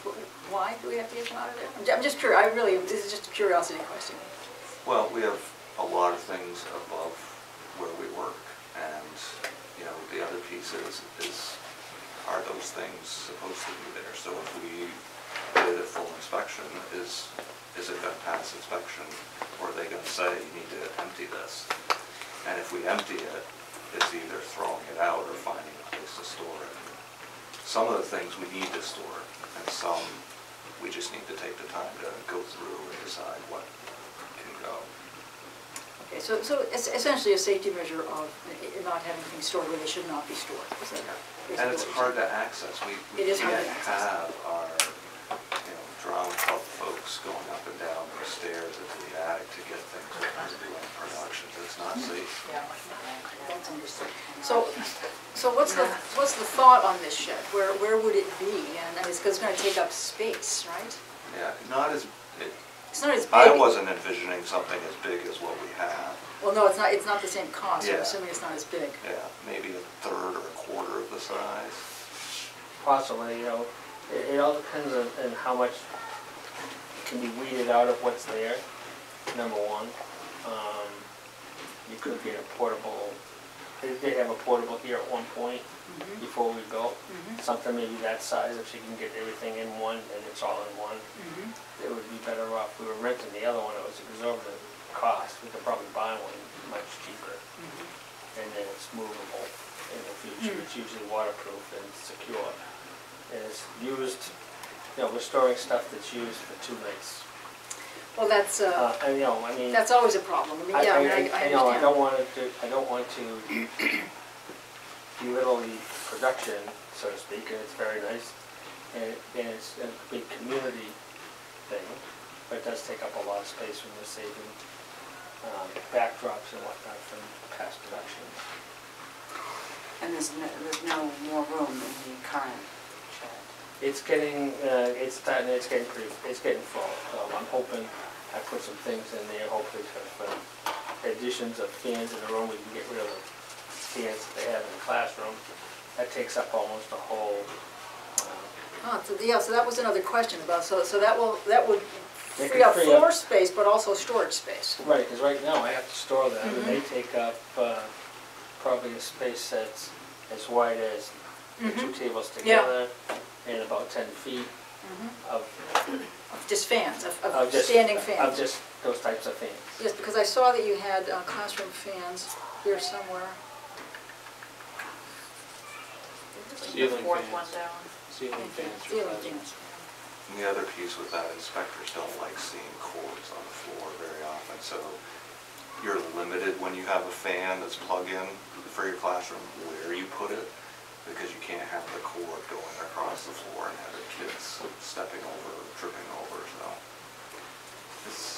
Wh- Why do we have to get them out of there? I'm ju- I'm just curious, I really, this is just a curiosity question. Well, we have a lot of things above where we work. And, you know, the other piece is, is are those things supposed to be there? So if we did a full inspection, is, is it going to pass inspection? Or are they going to say, you need to empty this? And if we empty it, it's either throwing it out or finding a place to store it. Some of the things we need to store, and some we just need to take the time to go through and decide what can go. Okay, so, so it's essentially a safety measure of eh, not having things stored where they should not be stored. Is that And it's hard to access, we, we It is hard to access. have our, you know, drown club folks going up and down the stairs into the attic to get things when we're doing production, it's not safe. That's understood. So, so what's the, what's the thought on this shed? Where, where would it be? And it's, because it's gonna take up space, right? Yeah, not as, it, It's not as big. I wasn't envisioning something as big as what we have. Well, no, it's not, it's not the same cost, I'm Yeah. assuming it's not as big. Yeah, maybe a third or a quarter of the size. Possibly, you know, it, it all depends on, on how much can be weeded out of what's there, number one. Um, you could get a portable, they did have a portable here at one point Mhm, before we built. mhm, Something maybe that size, if you can get everything in one and it's all in one, mhm. it would be better off. We were renting the other one, it was exorbitant cost. We could probably buy one much cheaper. And then it's movable in the future. Mm. It's usually waterproof and secure. And it's used, you know, we're storing stuff that's used for two nights. Well, that's, uh, Uh, and, you know, I mean. that's always a problem. I mean, yeah, I mean, I, I I know, I don't understand. want to, I don't want to belittle the production, so to speak, and it's very nice. And, and it's a big community thing, but it does take up a lot of space when you're saving, um, backdrops and whatnot from past productions. And there's no, there's no more room in the current shed. It's getting, uh, it's starting, it's getting pretty, it's getting full, so I'm hoping I put some things in there, hopefully for, for additions of fans in the room, we can get rid of the fans that they have in the classroom. That takes up almost a whole, uh, Oh, so, yeah, so that was another question about, so, so that will, that would They free could up free up- floor space, but also storage space. right, because right now I have to store them, and they Mhm. take up, uh, probably a space that's as wide as the two Mhm. tables Yeah. together, and about ten feet Mhm. of, Of Just fans, of, of of just. standing Of fans. just those types of fans. Yes, because I saw that you had uh, classroom fans here somewhere. Ceiling The fourth fans. one down. Ceiling fans. are Ceiling present. fans. And the other piece with that, inspectors don't like seeing cords on the floor very often, so you're limited when you have a fan that's plug in for your classroom, where you put it, because you can't have the cord going across the floor and having kids stepping over, tripping over, so. It's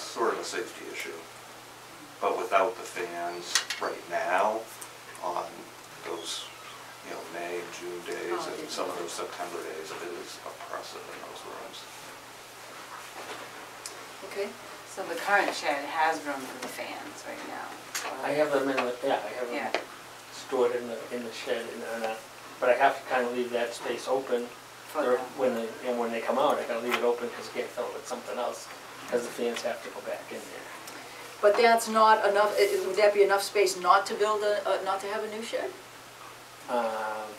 sort of a safety issue. But without the fans right now, on those, you know, May, and June days, Oh, and yeah. some of those September days, it is oppressive in those rooms. Okay, So the current shed has room for the fans right now. I have them in the, yeah, I have Yeah. them stored in the, in the shed, and, and, uh, but I have to kind of leave that space open. For Or them. When they, and when they come out, I gotta leave it open, because I can't fill it with something else, because the fans have to go back in there. but that's not enough, i- i- would that be enough space not to build a, uh, not to have a new shed? Um,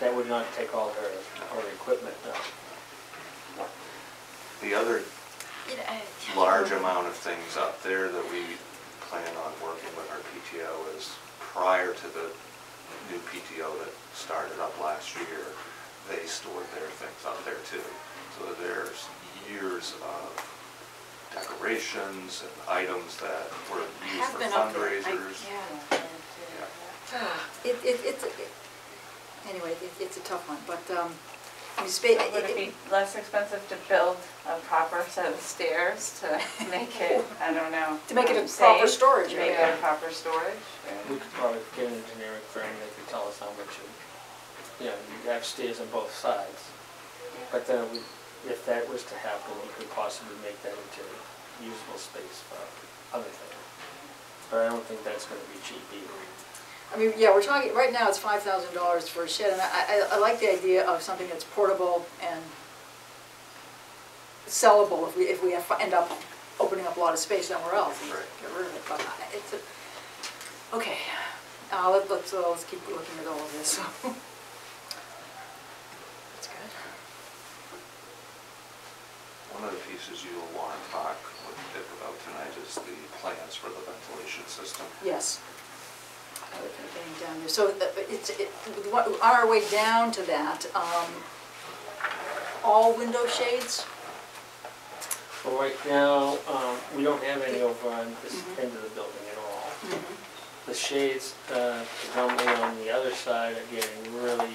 that would not take all her, her equipment, no. The other You know, large amount of things up there that we plan on working with our PTO is prior to the new PTO that started up last year, they stored their things up there too. So there's years of decorations and items that were used Have for been up there. I- fundraisers. yeah. It, it, it's, it- anyway, it, it's a tough one, but, um, I mean, spa- Would it be less expensive to build a proper set of stairs to make it, I don't know. To make it a proper safe, storage to Make it area. a proper storage. We could probably get an engineering firm, they could tell us how much, it- you know, you have stairs on both sides. But then we, if that was to happen, we could possibly make that into usable space for other things. But I don't think that's gonna be cheap either. I mean, yeah, we're talking, right now it's five thousand dollars for a shed, and I, I, I like the idea of something that's portable and sellable if we, if we have- end up opening up a lot of space somewhere else and Right. get rid of it, but I- it's a, okay. Uh, let, let's, uh, let's keep looking at all of this. That's good. One of the pieces you'll want to talk with is the plans for the ventilation system. Yes. I was Getting down there, so uh, it's, it- what- on our way down to that, um, all window shades? Well, right now, um, we don't have any over on this Mhm. end of the building at all. The shades uh, predominantly on the other side are getting really,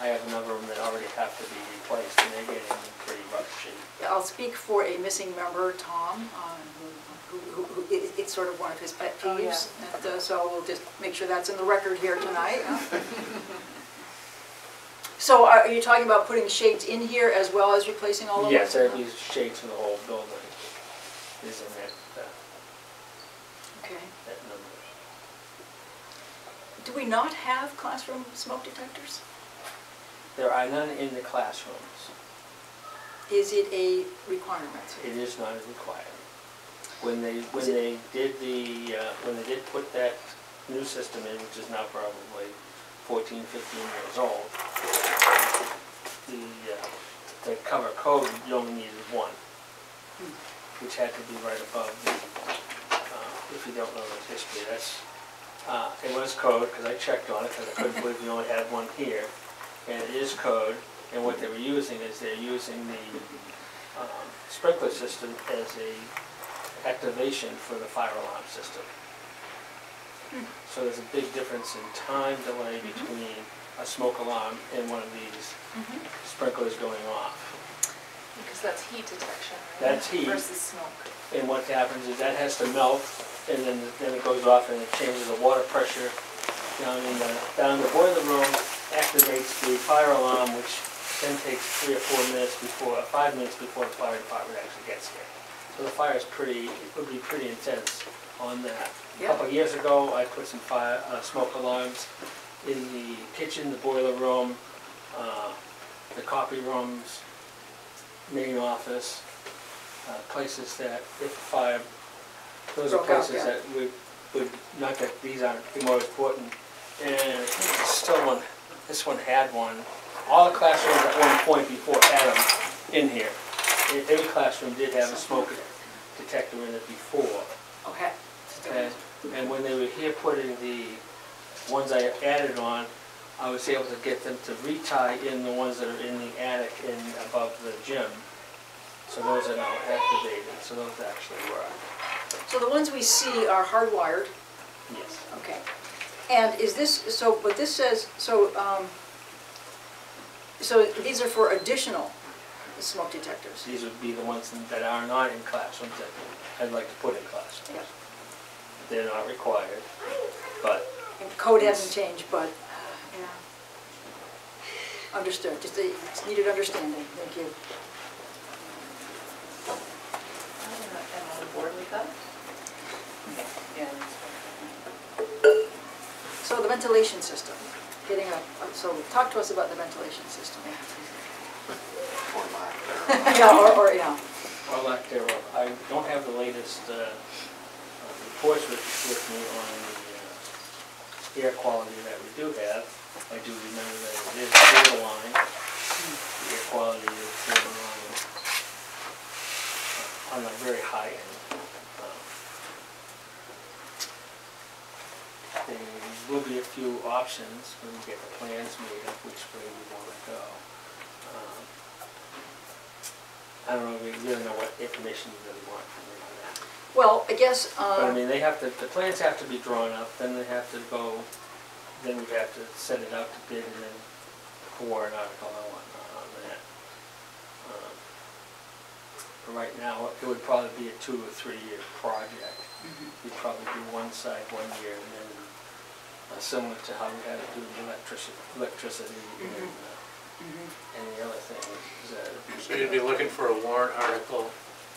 I have a number of them that already have to be replaced, and they're getting pretty rough shape. I'll speak for a missing member, Tom, um, who, who, who, it- it's sort of one of his pet Oh, yeah. peeves. and, uh, So we'll just make sure that's in the record here tonight. So are you talking about putting shades in here as well as replacing all of them? Yes, there'd be shades for the whole building, is in that, that Okay. that number. Do we not have classroom smoke detectors? There are none in the classrooms. Is it a requirement? It is not a requirement. When they, when Is they did the, uh, when they did put that new system in, which is now probably 14, 15 years old, the, uh, the cover code, you only needed one, Hmm. which had to be right above the, uh, if you don't know the history, that's, uh, it was code, because I checked on it, because I couldn't believe you only had one here, and it is code, and what they were using is they're using the um, sprinkler system as a activation for the fire alarm system. So there's a big difference in time delay between a smoke alarm and one of these Mhm. sprinklers going off. Because that's heat detection, right? That's heat. Versus smoke. And what happens is that has to melt, and then, then it goes off and it changes the water pressure down in the, down in the boiler room, activates the fire alarm, which then takes three or four minutes before, five minutes before the fire department actually gets here. So the fire's pretty, it would be pretty intense on that. A couple of years ago, I put some fire, uh, smoke alarms in the kitchen, the boiler room, uh, the copy rooms, main office, uh, places that if fire, those are Broke out, places yeah. that would, would, not that these aren't the more important. And I think it's still one, this one had one. All the classrooms at one point before had them in here. Every classroom did have a smoke detector in it before. Okay. And, and when they were here putting the ones I added on, I was able to get them to retie in the ones that are in the attic and above the gym. So those are now activated, so those actually work, So the ones we see are hardwired, yes. okay. And is this, so, but this says, so, um, so these are for additional smoke detectors? These would be the ones that are not in class, ones that I'd like to put in Yeah. classrooms. They're not required, but And Code hasn't changed, but, yeah. Understood, just a, it's needed understanding, thank you. Am I on board with that? So the ventilation system, getting a, so talk to us about the ventilation system. Or lack thereof. Yeah, or, or, yeah. or lack thereof. I don't have the latest uh, uh, reports with, with me on the uh, air quality that we do have. I do remember that it is borderline. The air quality is borderline uh, on the very high end. Um, There will be a few options when we get the plans made of which way we want to go. Um, I don't know, we really know what information you really want from me on that. Well, I guess, But I um, mean, they have to, the plans have to be drawn up, then they have to go, then we have to send it out to bid and then an article and whatnot on that. Um, But right now, it would probably be a two or three year project. We'd probably do one side one year and then uh, similar to how we had to do the electricity, electricity and Mhm. uh, mhm. any other things that So you'd be looking for a warrant article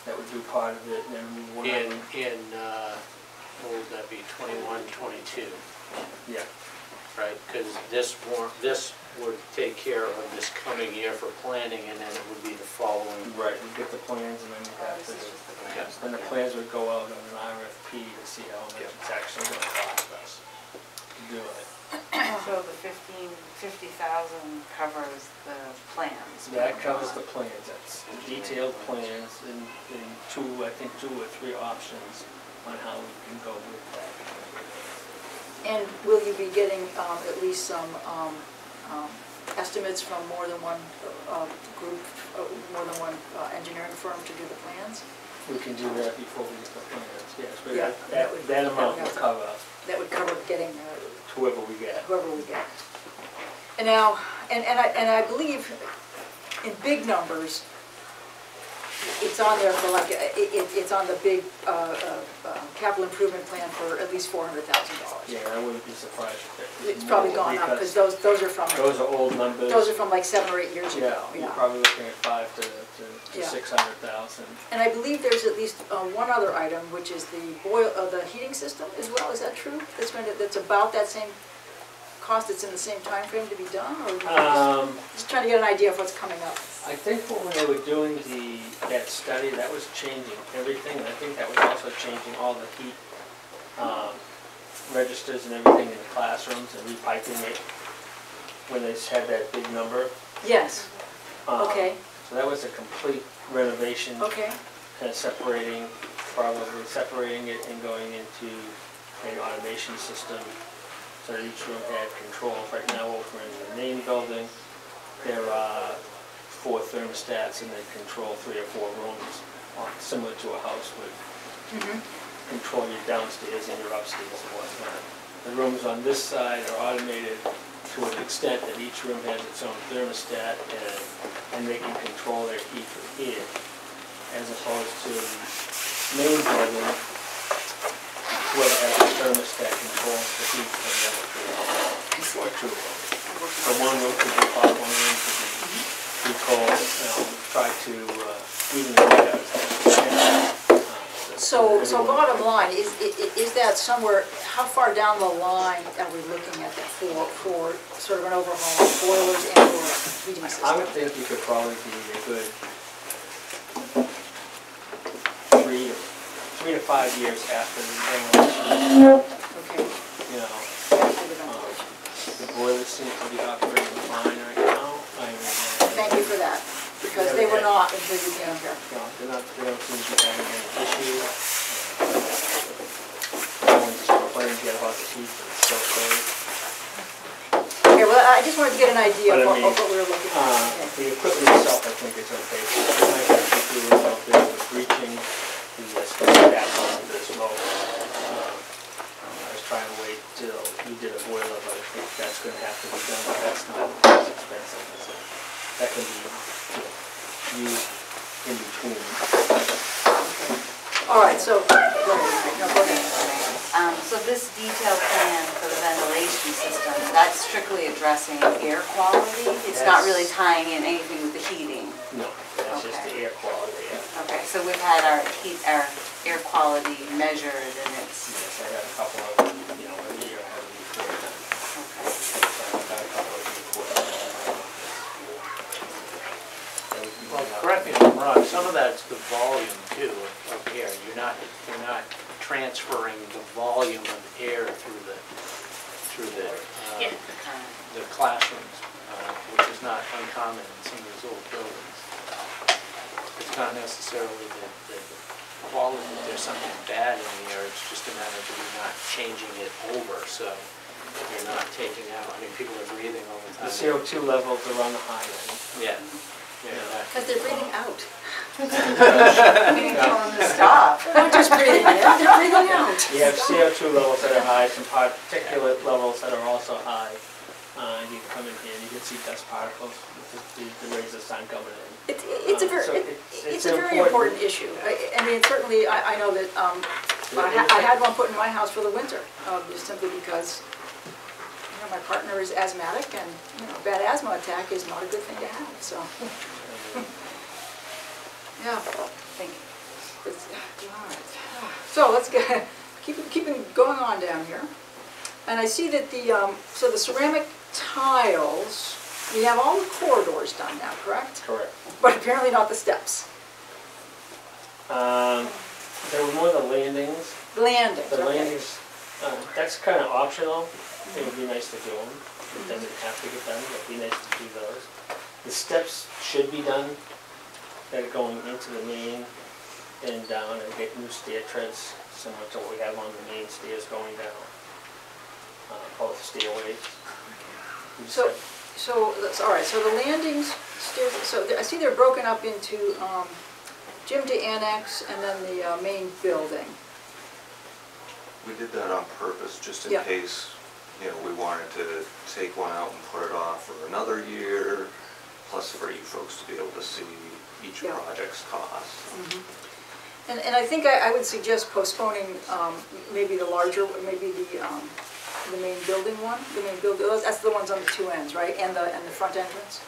that would do part of it and then we one in, of in, uh, what would that be, 21, 22, Yeah, right? Because this warrant, this would take care of this coming year for planning, and then it would be the following. right, we get the plans and then we have this to, is the Yeah. plans. the plans would go out on an RFP to see how much Yeah. it's actually gonna cost us to do it. So the fifteen, fifty thousand covers the plans? That covers the plans, that's detailed plans in, in two, I think, two or three options on how we can go with that. And will you be getting um, at least some um, um, estimates from more than one uh, group, uh, more than one uh, engineering firm to do the plans? We can do that before we get the plans, yes, but Yeah, that, that that, would- that that amount would will cover That would cover getting uh, whoever we get. whoever we get. And now, and, and I, and I believe in big numbers, it's on there for like, it, it, it's on the big, uh, uh, uh, capital improvement plan for at least four hundred thousand dollars. Yeah, I wouldn't be surprised if it It's probably gone up, because those, those are from, Those are old numbers. those are from like seven or eight years Yeah, ago, you're yeah. probably looking at five to, to, Yeah. six hundred thousand. And I believe there's at least, uh, one other item, which is the boil, uh, the heating system as well, is that true? That's going to, that's about that same cost, it's in the same time frame to be done, or? just- Um, Just trying to get an idea of what's coming up. I think when they were doing the, that study, that was changing everything, and I think that was also changing all the heat, um, registers and everything in the classrooms and repiping it when they had that big number. Yes, Um, okay, So that was a complete renovation, okay, kind of separating, probably separating it and going into an automation system so each room had controls. Right now, over in the main building, there are four thermostats and they control three or four rooms, uh, similar to a house would mhm, control your downstairs and your upstairs and whatnot. The rooms on this side are automated to an extent that each room has its own thermostat and, and they can control their heat from here. As opposed to the main building, the thermostat controls the heat from the other three, or two rooms. So one room could be hot, one room could be cold, know, try to, uh, even the uh, so, so bottom line, is, i- i- is that somewhere, how far down the line are we looking at that for, for sort of an overhaul of boilers and or heating I would think you could probably be a good three, to three to five years after the demolition, Okay, you know. after the um, demolition. The boilers seem to be operating fine right now. I mean, uh, Thank you for that, because they were not until you came here. you know, they're not, they don't seem to be having any issues. No complaining yet about the heat, but it's still. Okay, well, I just wanted to get an idea But I of what mean, of what we were looking Uh, at. Okay. The equipment itself, I think is okay. Thing to do is out there with breaching the uh, tap on this low. Uh, I was trying to wait till you did a boiler, but I think that's gonna have to be done, but that's not as expensive. So That can be, you know, used in between. All right, so, no, go ahead. Um, so this detailed plan for the ventilation system, that's strictly addressing air quality? It's not really tying in anything with the heating? No, that's just the air quality. Yeah. Okay, so we've had our heat, our air quality measured and it's, Yes, I got a couple of, you know, every year I have a report done. okay. So I've got a couple of reports. Well, correct me if I'm wrong, some of that's the volume too of of air. You're not, you're not transferring the volume of air through the, through the, uh, Yeah. The the classrooms, uh, which is not uncommon in some of these old buildings. It's not necessarily that, that quality, that there's something bad in the air, it's just a matter of you're not changing it over, so you're not taking out, I mean, people are breathing all the time. The time. CO2 levels are on the high end. Yeah, yeah, you're Because they're breathing out. We didn't tell them to stop. They're not just breathing in, they're breathing out. You have CO2 levels that are high, some particulate levels that are also high. Uh, You can come in here, and you can see dust particles, with the the rays of sun coming in. It- It's a Uh, very, so it- it's- it's it's a very important. important issue. I I mean, certainly, I I know that, um, I ha- I had one put in my house for the winter, uh, just simply because, you know, my partner is asthmatic, and, you know, a bad asthma attack is not a good thing to have, so, yeah. Thank you. It's- all right. So let's get, keep, it- keep it going on down here. And I see that the, um, so the ceramic tiles, we have all the corridors done now, correct? Correct. But apparently not the steps. Um, There were more the landings. Landings, The okay. landings, uh, that's kind of optional. It would be nice to do them. It doesn't have to get done, but it'd be nice to do those. The steps should be done. They're going into the main and down and get new stair treads similar to what we have on the main stairs going down, uh, both stairways. So- said- So, that's, all right, so the landings, stairs, so I see they're broken up into um, gym to annex and then the uh, main building. We did that on purpose, just in Yeah. case, you know, we wanted to take one out and put it off for another year, plus for you folks to be able to see each Yeah. project's cost. And, and I think I, I would suggest postponing um, maybe the larger, maybe the, um, the main building one, the main building, those- that's the ones on the two ends, right? And the, and the front entrance?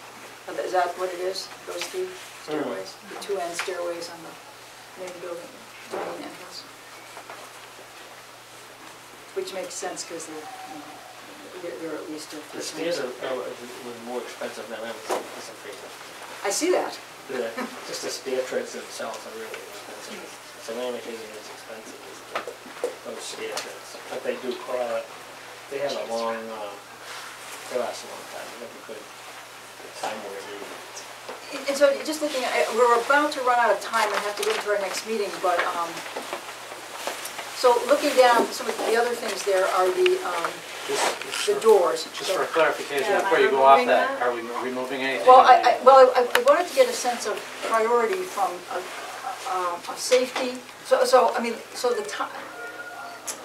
Is that what it is, those three stairways? The two end stairways on the main building, the main entrance? Which makes sense because they're, you know, they're- they're at least a. The stairs are, are- were more expensive than I was anticipating. I see that. The, just the stair treads themselves are really expensive. Ceramic isn't as expensive as the- those stair treads, but they do, uh, they have a long, uh, they last a long time, they have a good time wear. And- And so just looking at, we're about to run out of time and have to get into our next meeting, but, um, so looking down, some of the other things there are the, um, Just- the doors. Just for clarification, Yeah, before you go off removing that, that? are we removing anything? Well, I, I, well, I I wanted to get a sense of priority from, uh, um, of safety. So, so, I mean, so the ti,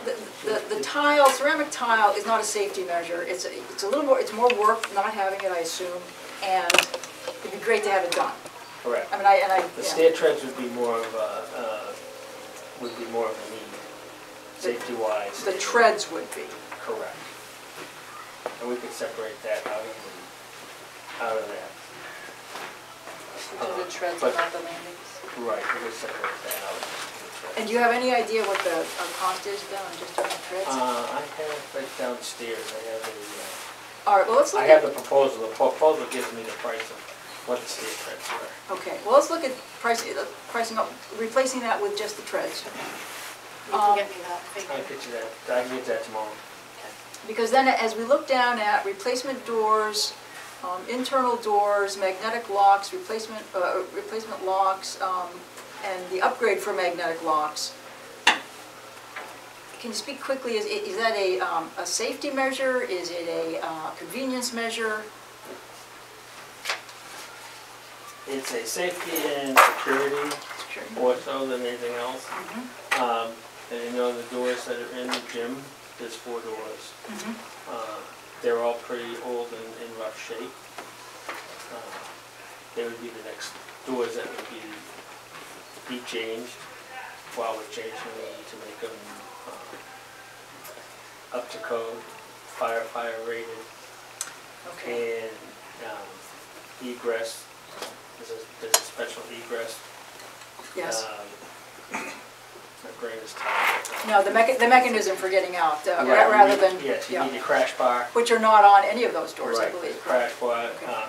the, the- the tile, ceramic tile is not a safety measure. It's, a- it's a little more, it's more work not having it, I assume, and it'd be great to have it done. Correct. I mean, I, and I, The yeah. stair treads would be more of a, uh, would be more of a need, safety wise. the treads would be. Correct. And we could separate that out of, the- out of that. Do the treads But- above the landings. Right, we could separate that out. Of the treads. And do you have any idea what the uh, cost is then, on just on the treads? Uh, I have right downstairs, I have a, All right, well, let's uh, I look have at, the proposal, the proposal gives me the price of what the stair treads are. okay, well, let's look at pricing, uh, pricing, up- replacing that with just the treads. You Um, can get me that I'll get you that, I can get that tomorrow. Because then as we look down at replacement doors, um, internal doors, magnetic locks, replacement, uh, replacement locks, um, and the upgrade for magnetic locks, can you speak quickly, is, is that a, um, a safety measure? Is it a uh, convenience measure? It's a safety and security, more so than anything else. Mhm, Um, and you know, the doors that are in the gym, there's four doors. mhm. Uh, They're all pretty old and in rough shape. Uh, They would be the next doors that would be, be changed while we're changing them to make them uh, up to code, fire, fire rated, Okay, and um, egress, there's a, there's a special egress. yes. um, My brain is tired. No, the mecha, the mechanism for getting out, uh, Yeah, rather need- than, Yes, you yeah, need a crash bar. which are not on any of those doors, I Right, believe. Crash bar, Okay. uh,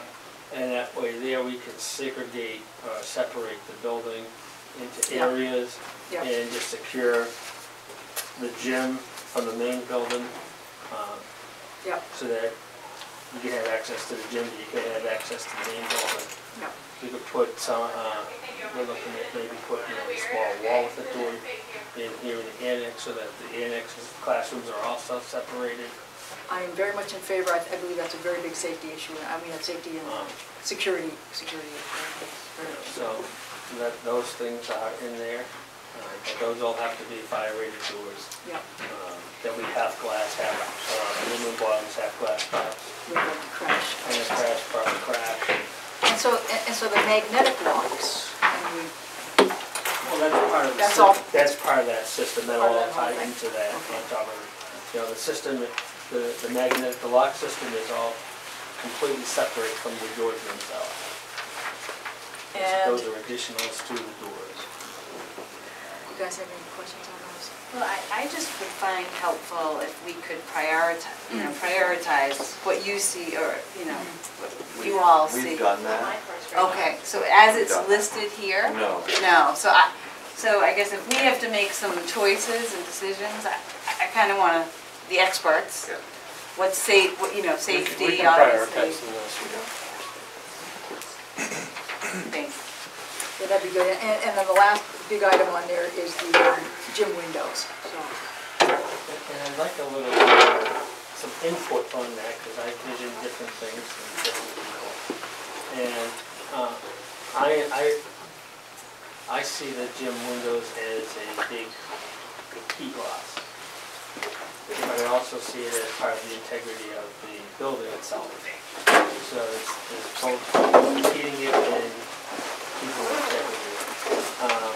and that way there we can segregate, or separate the building into Yeah. areas Yeah. and just secure the gym from the main building, uh, Yeah, so that you can have access to the gym, but you can have access to the main building. yeah. We could put some, uh, we're looking at maybe putting a small wall with the door in here in the annex, so that the annex classrooms are also separated. I am very much in favor, I I believe that's a very big safety issue, I mean, it's safety and Um, security, security. very much So, that, those things are in there, uh, but those all have to be fire rated doors. Yeah, Um, They'll be half glass, have uh, aluminum bottoms, have glass tops, with the crash. and a crash bar crash. And so, and and so the magnetic locks, and we, Well, that's part of the, That's all- that's part of that system, that Part of all that whole thing. into that on top of it. You know, the system, the, the magnet, the lock system is all completely separate from the doors themselves. And Those are additionals to the doors. you guys have any questions on those? Well, I, I just would find helpful if we could prioritize, you know, Mm. prioritize what you see or, you know, what you all see. We've done that. Okay, so as it's Done. listed here? No. No, so I, so I guess if we have to make some choices and decisions, I, I kind of want to, the experts, Yeah. what's safe, what, you know, We can- safety, We can obviously. prioritize the list. Thanks. That'd be good, and, and then the last big item on there is the, um, gym windows, so. And I'd like a little, uh, some input on that, because I vision different things and uh, I, I, I see the gym windows as a big heat loss. But I also see it as part of the integrity of the building itself. So it's, it's both heating it and keeping the integrity. Um,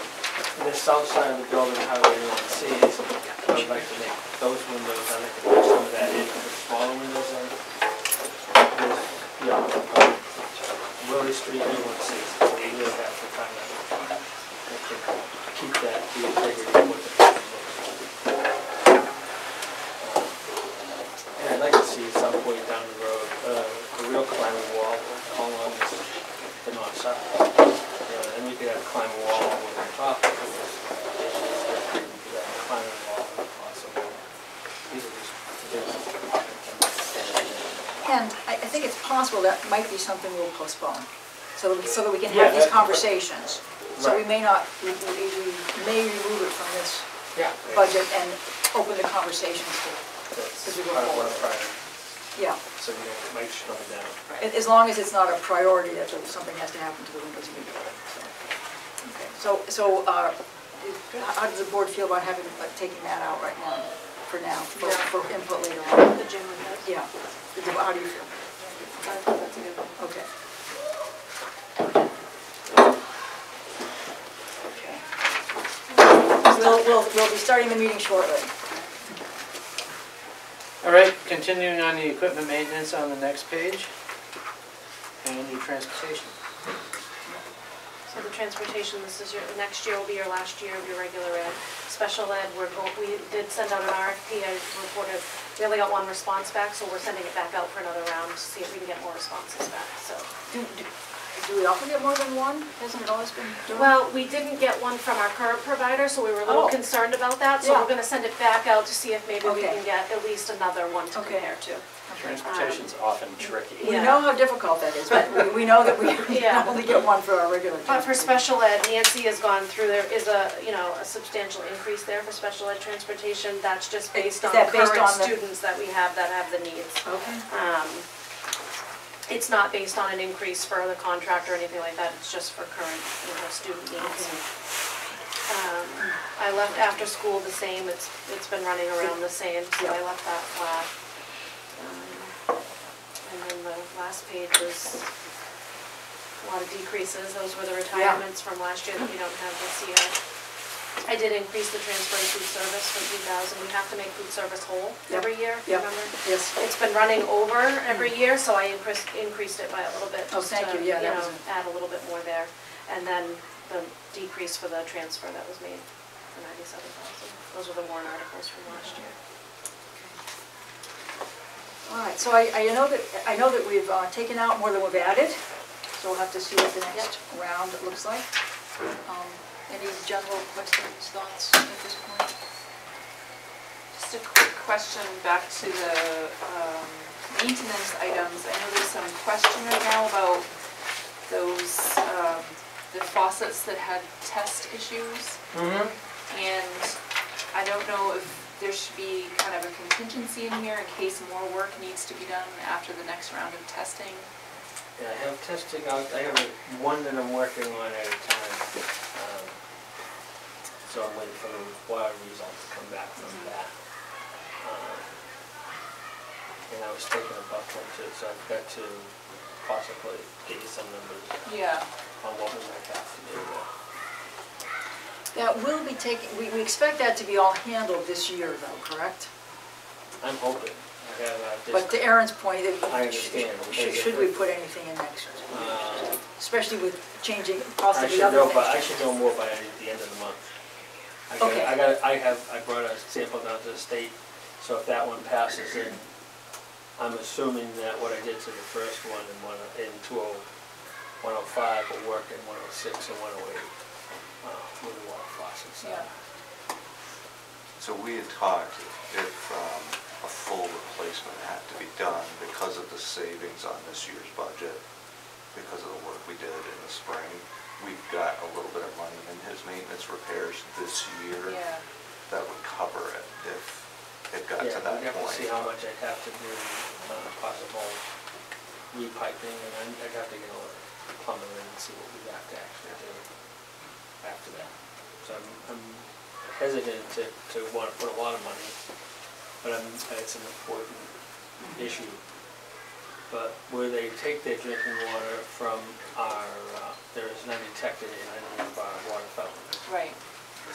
The south side of the building, how everyone sees, I would like to make those windows, I'd like to put some of that in, put smaller windows in. There's, You know, um, Willie Street, everyone sees, so we really have to kind of, keep that, the integrity of what the building looks like. And I'd like to see at some point down the road, uh, a real climbing wall along the north side. You And could have a wall over the top of it. We a wall possible. These are just, And I, I think it's possible that might be something we'll postpone, so, that we- so that we can Yeah, have these conversations. So we may not, we, we we may remove it from this Yeah. budget and open the conversations As we go part of what I'm forward. yeah. so you don't make shut down. A- As long as it's not a priority that something has to happen to the windows immediately. So. So, so, uh, how does the board feel about having, like, taking that out right now, for now, for, Yeah. for input later on? The gym windows. Yeah. How do you feel? I think that's a good one. Okay. Okay. We'll, we'll, we'll be starting the meeting shortly. All right, continuing on the equipment maintenance on the next page. And your transportation. So the transportation, this is your, next year will be your last year of your regular ed. Special ed, we're, go- we did send out an RFP, I reported, we only got one response back, so we're sending it back out for another round to see if we can get more responses back, so. Do, do- do we often get more than one? Hasn't it always been doing? Well, we didn't get one from our current provider, so we were a Oh. little concerned about that, so Yeah. we're gonna send it back out to see if maybe we Okay. can get at least another one to Okay. compare to. Okay. Transportation's often tricky. We Yeah. know how difficult that is, but we, we know that we we Yeah. only get one for our regular. But for special ed, Nancy has gone through, there is a, you know, a substantial increase there for special ed transportation. That's just based Is on that based current on the- students that we have that have the needs. Okay. Um, It's not based on an increase for the contract or anything like that, it's just for current, you know, student needs. Um, I left after school the same, it's, it's been running around the same, so I left that flat. Um, And then the last page was a lot of decreases, those were the retirements from last year that we don't have this year. I did increase the transfer to food service from two thousand, we have to make food service whole Yep. every year, Yep. remember? Yes. It's been running over every mm. year, so I increased, increased it by a little bit. Oh, just thank to, you. Yeah, that know, Add a little bit more there. And then the decrease for the transfer that was made for ninety-seven thousand. Those were the warrant articles from last year. All right, so I, I know that, I know that we've uh, taken out more than we've added, so we'll have to see what the next round looks like. Um, Any general questions, thoughts at this point? Just a quick question back to the um, maintenance items. I know there's some question right now about those, um, the faucets that had test issues. Mm-hmm. And I don't know if there should be kind of a contingency in here in case more work needs to be done after the next round of testing. Yeah, I have testing out, I have one that I'm working on at a time. Um, So I'm waiting for the water results to come back from that. Um, And I was taking a buck one too, so I've got to possibly get you some numbers Yeah. on what we might have to do there. That will be taken, we, we expect that to be all handled this year though, correct? I'm hoping. I uh, But to Erin's point, it- I understand. should, should we put anything in next, uh, especially with changing I possibly should other know, but I should know more by the end of the month. I got, Okay. I got, I have, I brought a sample down to the state, so if that one passes in, I'm assuming that what I did to the first one in one, in two oh, one oh five will work in one oh six and one oh eight, uh, with the water faucets. Yeah. So we had talked if um, a full replacement had to be done because of the savings on this year's budget, because of the work we did in the spring, we've got a little bit of money in his maintenance repairs this year. Yeah. that would cover it if it got Yeah, to that we'd have to see point. how much I'd have to do, uh, possible repiping, and then I'd have to get a plumber in and see what we'd have to actually do after that. So I'm, I'm hesitant to, to want to put a lot of money, but I'm, it's an important issue. But where they take their drinking water from our, uh, there is none detected in any of our water fountains. Right.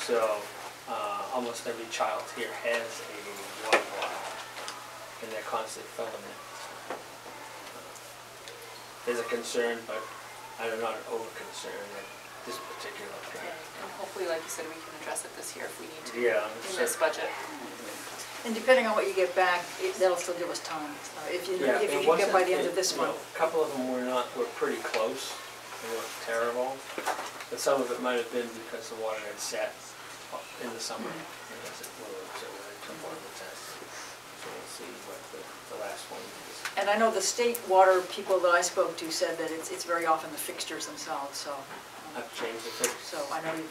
So, uh, almost every child here has a water bottle, and they're constantly filling it. There's a concern, but I'm not over concern at this particular Okay, thing. and hopefully, like you said, we can address it this year if we need to. Yeah. In this budget. And depending on what you get back, it- that'll still give us time. Uh, If you, Yeah, if it you can get by wasn't- the end of this you know, month. A couple of them were not, were pretty close, they weren't terrible, but some of it might have been because the water had set in the summer, Mm-hmm. and as it blew, so I took one of the tests. So we'll see what the, the last one is. And I know the state water people that I spoke to said that it's, it's very often the fixtures themselves, so, I've changed the fix, so I know you,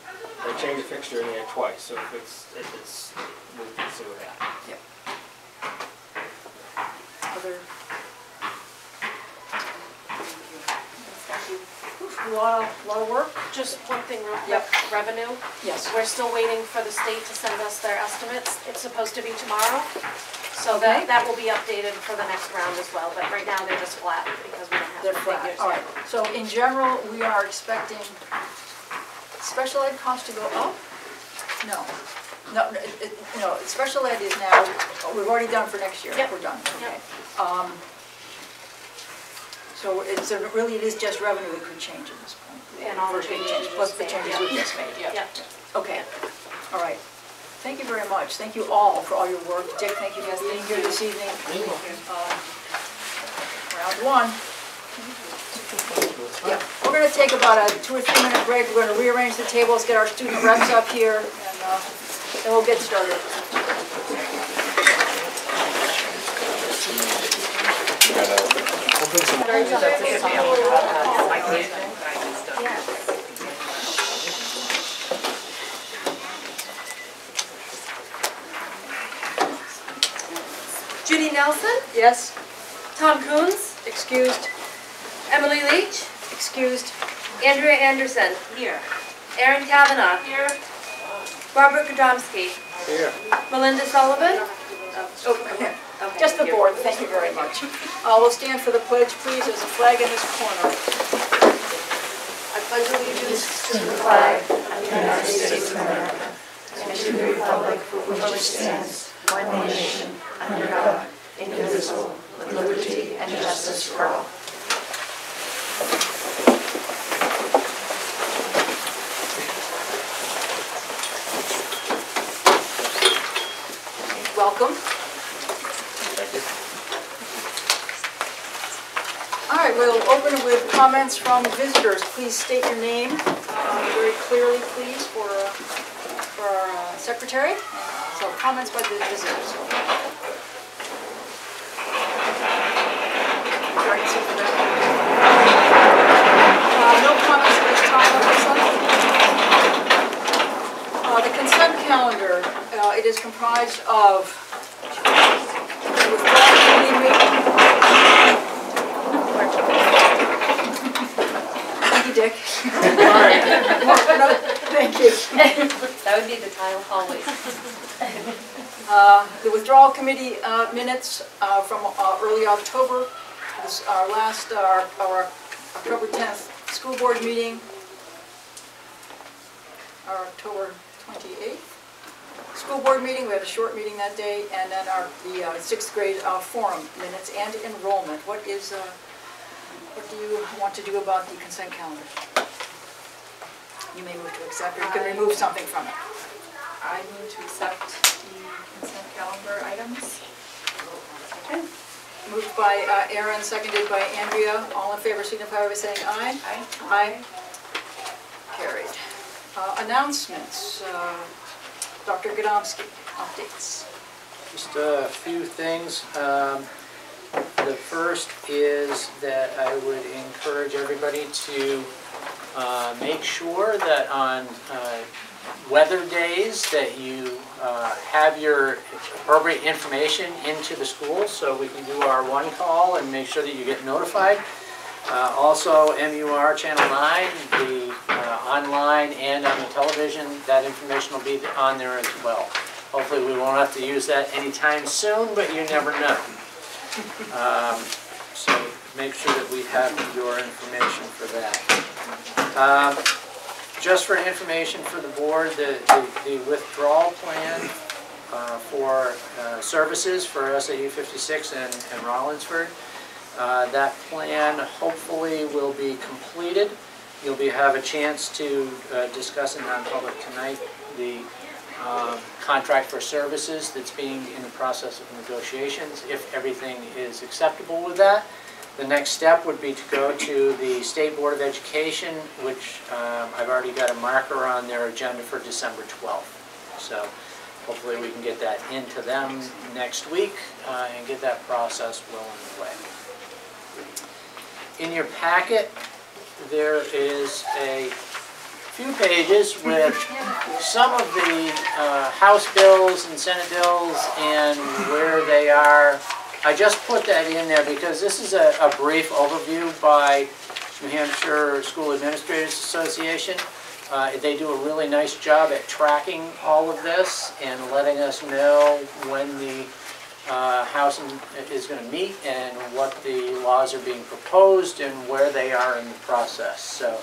I changed the fixture in there twice, so if it's, if it's, we can see what happens. yeah. Other? Oof, A lot of, lot of work? Just one thing real quick, Yep. revenue. Yes. We're still waiting for the state to send us their estimates. It's supposed to be tomorrow. So that, that will be updated for the next round as well, but right now they're just flat because we don't have They're the flat, figures all yet. So in general, we are expecting special ed costs to go up? No. No, no, it- it- no, special ed is now, we've already done for next year. Yep. We're done, okay. Um, So it's, a- really, it is just revenue that could change at this point. And all the big changes change, Plus the made, changes yeah. we just made. Yeah. Yeah. Okay, all right. Thank you very much. Thank you all for all your work. Dick, thank you for being here this evening. Uh, Round one. Yeah, we're gonna take about a two or three minute break. We're gonna rearrange the tables, get our student reps up here, and uh, then we'll get started. Judy Nelson, Yes, Tom Coons, excused, Emily Leach, excused. Andrea Anderson. Here. Erin Kavanaugh. Here. Barbara Gadomski. Here. Melinda Sullivan. Oh, Okay, Just the here. board, thank you very much. Uh, We'll stand for the pledge, please. There's a flag in this corner. I pledge allegiance to the flag of the United States of America and to the republic for which it stands, one nation, under God, indivisible, with liberty and justice for all. Welcome. All right, we'll open with comments from visitors. Please state your name uh, very clearly, please, for, uh, for our uh, secretary. So comments by the visitors. Sorry, for that. Uh, No comments at this time? Uh, The consent calendar, uh, it is comprised of the committee meeting, Thank you, Dick. Thank you. That would be the title always. Uh, The withdrawal committee uh, minutes uh, from uh, early October, our last, our our October 10th school board meeting, our October 28th school board meeting, we had a short meeting that day, and then our, the uh, sixth grade uh, forum minutes and enrollment. What is, uh, what do you want to do about the consent calendar? You may move to accept, or you can remove something from it. I move to accept the consent calendar items. Moved by uh, Erin, seconded by Andrea. All in favor signify by saying aye. Aye. Aye. Carried. Uh, Announcements. Uh, Dr. Gadomski, updates. Just a few things. Um, The first is that I would encourage everybody to uh, make sure that on uh, weather days, that you uh, have your appropriate information into the schools, so we can do our one call and make sure that you get notified. Uh, Also, MUR Channel 9, the uh, online and on the television, that information will be on there as well. Hopefully, we won't have to use that anytime soon, but you never know. Um, So make sure that we have your information for that. Just for information for the board, the the- the withdrawal plan uh, for uh, services for SAU 56 and and Rollinsford, uh, that plan hopefully will be completed. You'll be, have a chance to uh, discuss in non-public tonight the um, contract for services that's being in the process of negotiations. If everything is acceptable with that, the next step would be to go to the State Board of Education, which um, I've already got a marker on their agenda for December 12th. So hopefully we can get that into them next week uh, and get that process well underway. In your packet, there is a few pages with some of the uh, House bills and Senate bills and where they are. I just put that in there because this is a a brief overview by New Hampshire School Administrators Association. Uh, They do a really nice job at tracking all of this and letting us know when the uh, House is going to meet and what the laws are being proposed and where they are in the process. So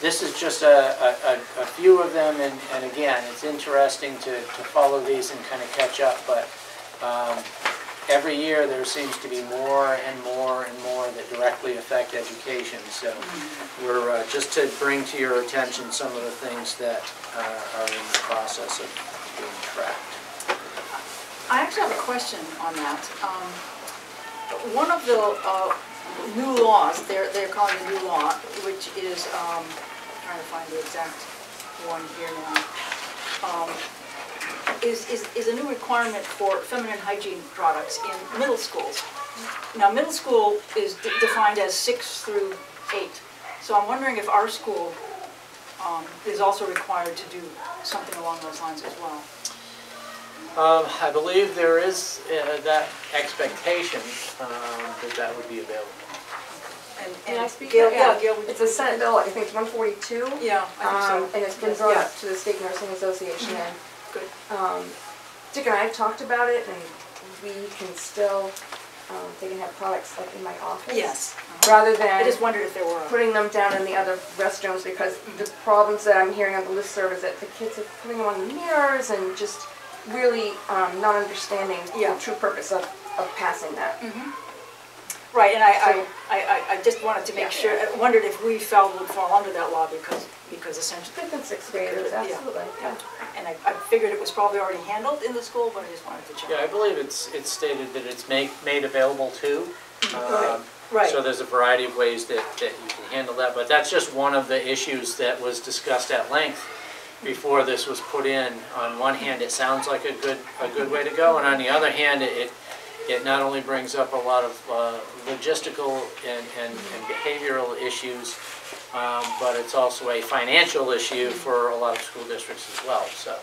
this is just a, a, a- few of them, and, and again, it's interesting to, to follow these and kind of catch up, but um, every year there seems to be more and more and more that directly affect education. So we're, uh, just to bring to your attention some of the things that uh, are in the process of being tracked. I actually have a question on that. Um, One of the uh, new laws, they're, they're calling a new law, which is, um, trying to find the exact one here now, um, is, is, is a new requirement for feminine hygiene products in middle schools. Now, middle school is de- defined as six through eight. So I'm wondering if our school um, is also required to do something along those lines as well. Um, I believe there is uh, that expectation um, that that would be available. And- Can I speak? Gail, yeah. Gail, It's a Senate bill, I think it's one forty-two. Yeah, I think so. Um, and it's been brought Yeah. up to the State Nursing Association and, Good. um, Dick and I have talked about it and we can still, um, they can have products like in my office. Yes. Rather than I just wondered if there were. a- putting them down in the other restrooms because the problems that I'm hearing on the listserv is that the kids are putting them on the mirrors and just really, um, not understanding Yeah. the true purpose of, of passing that. Right, and I, I, I, I- I just wanted to make sure, I wondered if we felt would fall under that law because, because essentially, Fifth and sixth graders, Yeah. absolutely, yeah. and I, I figured it was probably already handled in the school, but I just wanted to check. Yeah, I believe it's, it's stated that it's made, made available to. Um, Right. So there's a variety of ways that, that you can handle that, but that's just one of the issues that was discussed at length before this was put in. On one hand, it sounds like a good, a good way to go, and on the other hand, it, it not only brings up a lot of uh, logistical and, and and behavioral issues, um, but it's also a financial issue for a lot of school districts as well, so.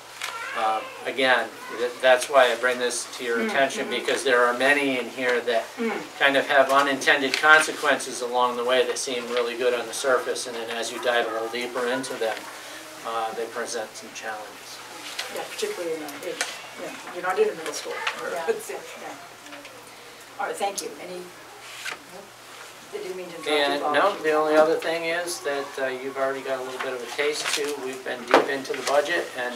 um, Again, th- that's why I bring this to your attention, because there are many in here that kind of have unintended consequences along the way that seem really good on the surface, and then as you dive a little deeper into them, uh, they present some challenges. Yeah, particularly in, a- in, you know, you're not in a middle school. or- Yeah. it's- yeah. All right, thank you. Any, I didn't mean to interrupt And Bob. no, the only other thing is that uh, you've already got a little bit of a taste too. We've been deep into the budget and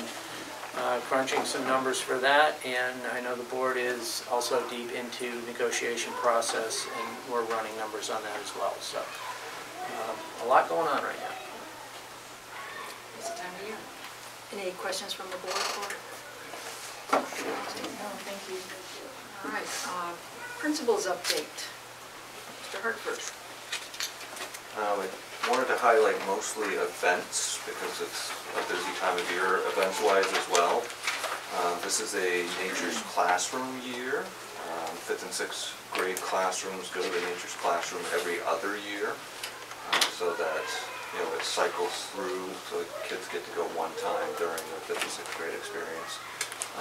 uh, crunching some numbers for that. And I know the board is also deep into negotiation process and we're running numbers on that as well. So um, a lot going on right now. It's the time of year. Any questions from the board for? No, thank you. All right, uh, principals update. Mr. Hartford. Um, I wanted to highlight mostly events because it's a busy time of year events-wise as well. Uh, This is a Nature's Classroom year. Um, Fifth and sixth grade classrooms go to the Nature's Classroom every other year uh, so that you know, it cycles through, so kids get to go one time during the fifth and sixth grade experience.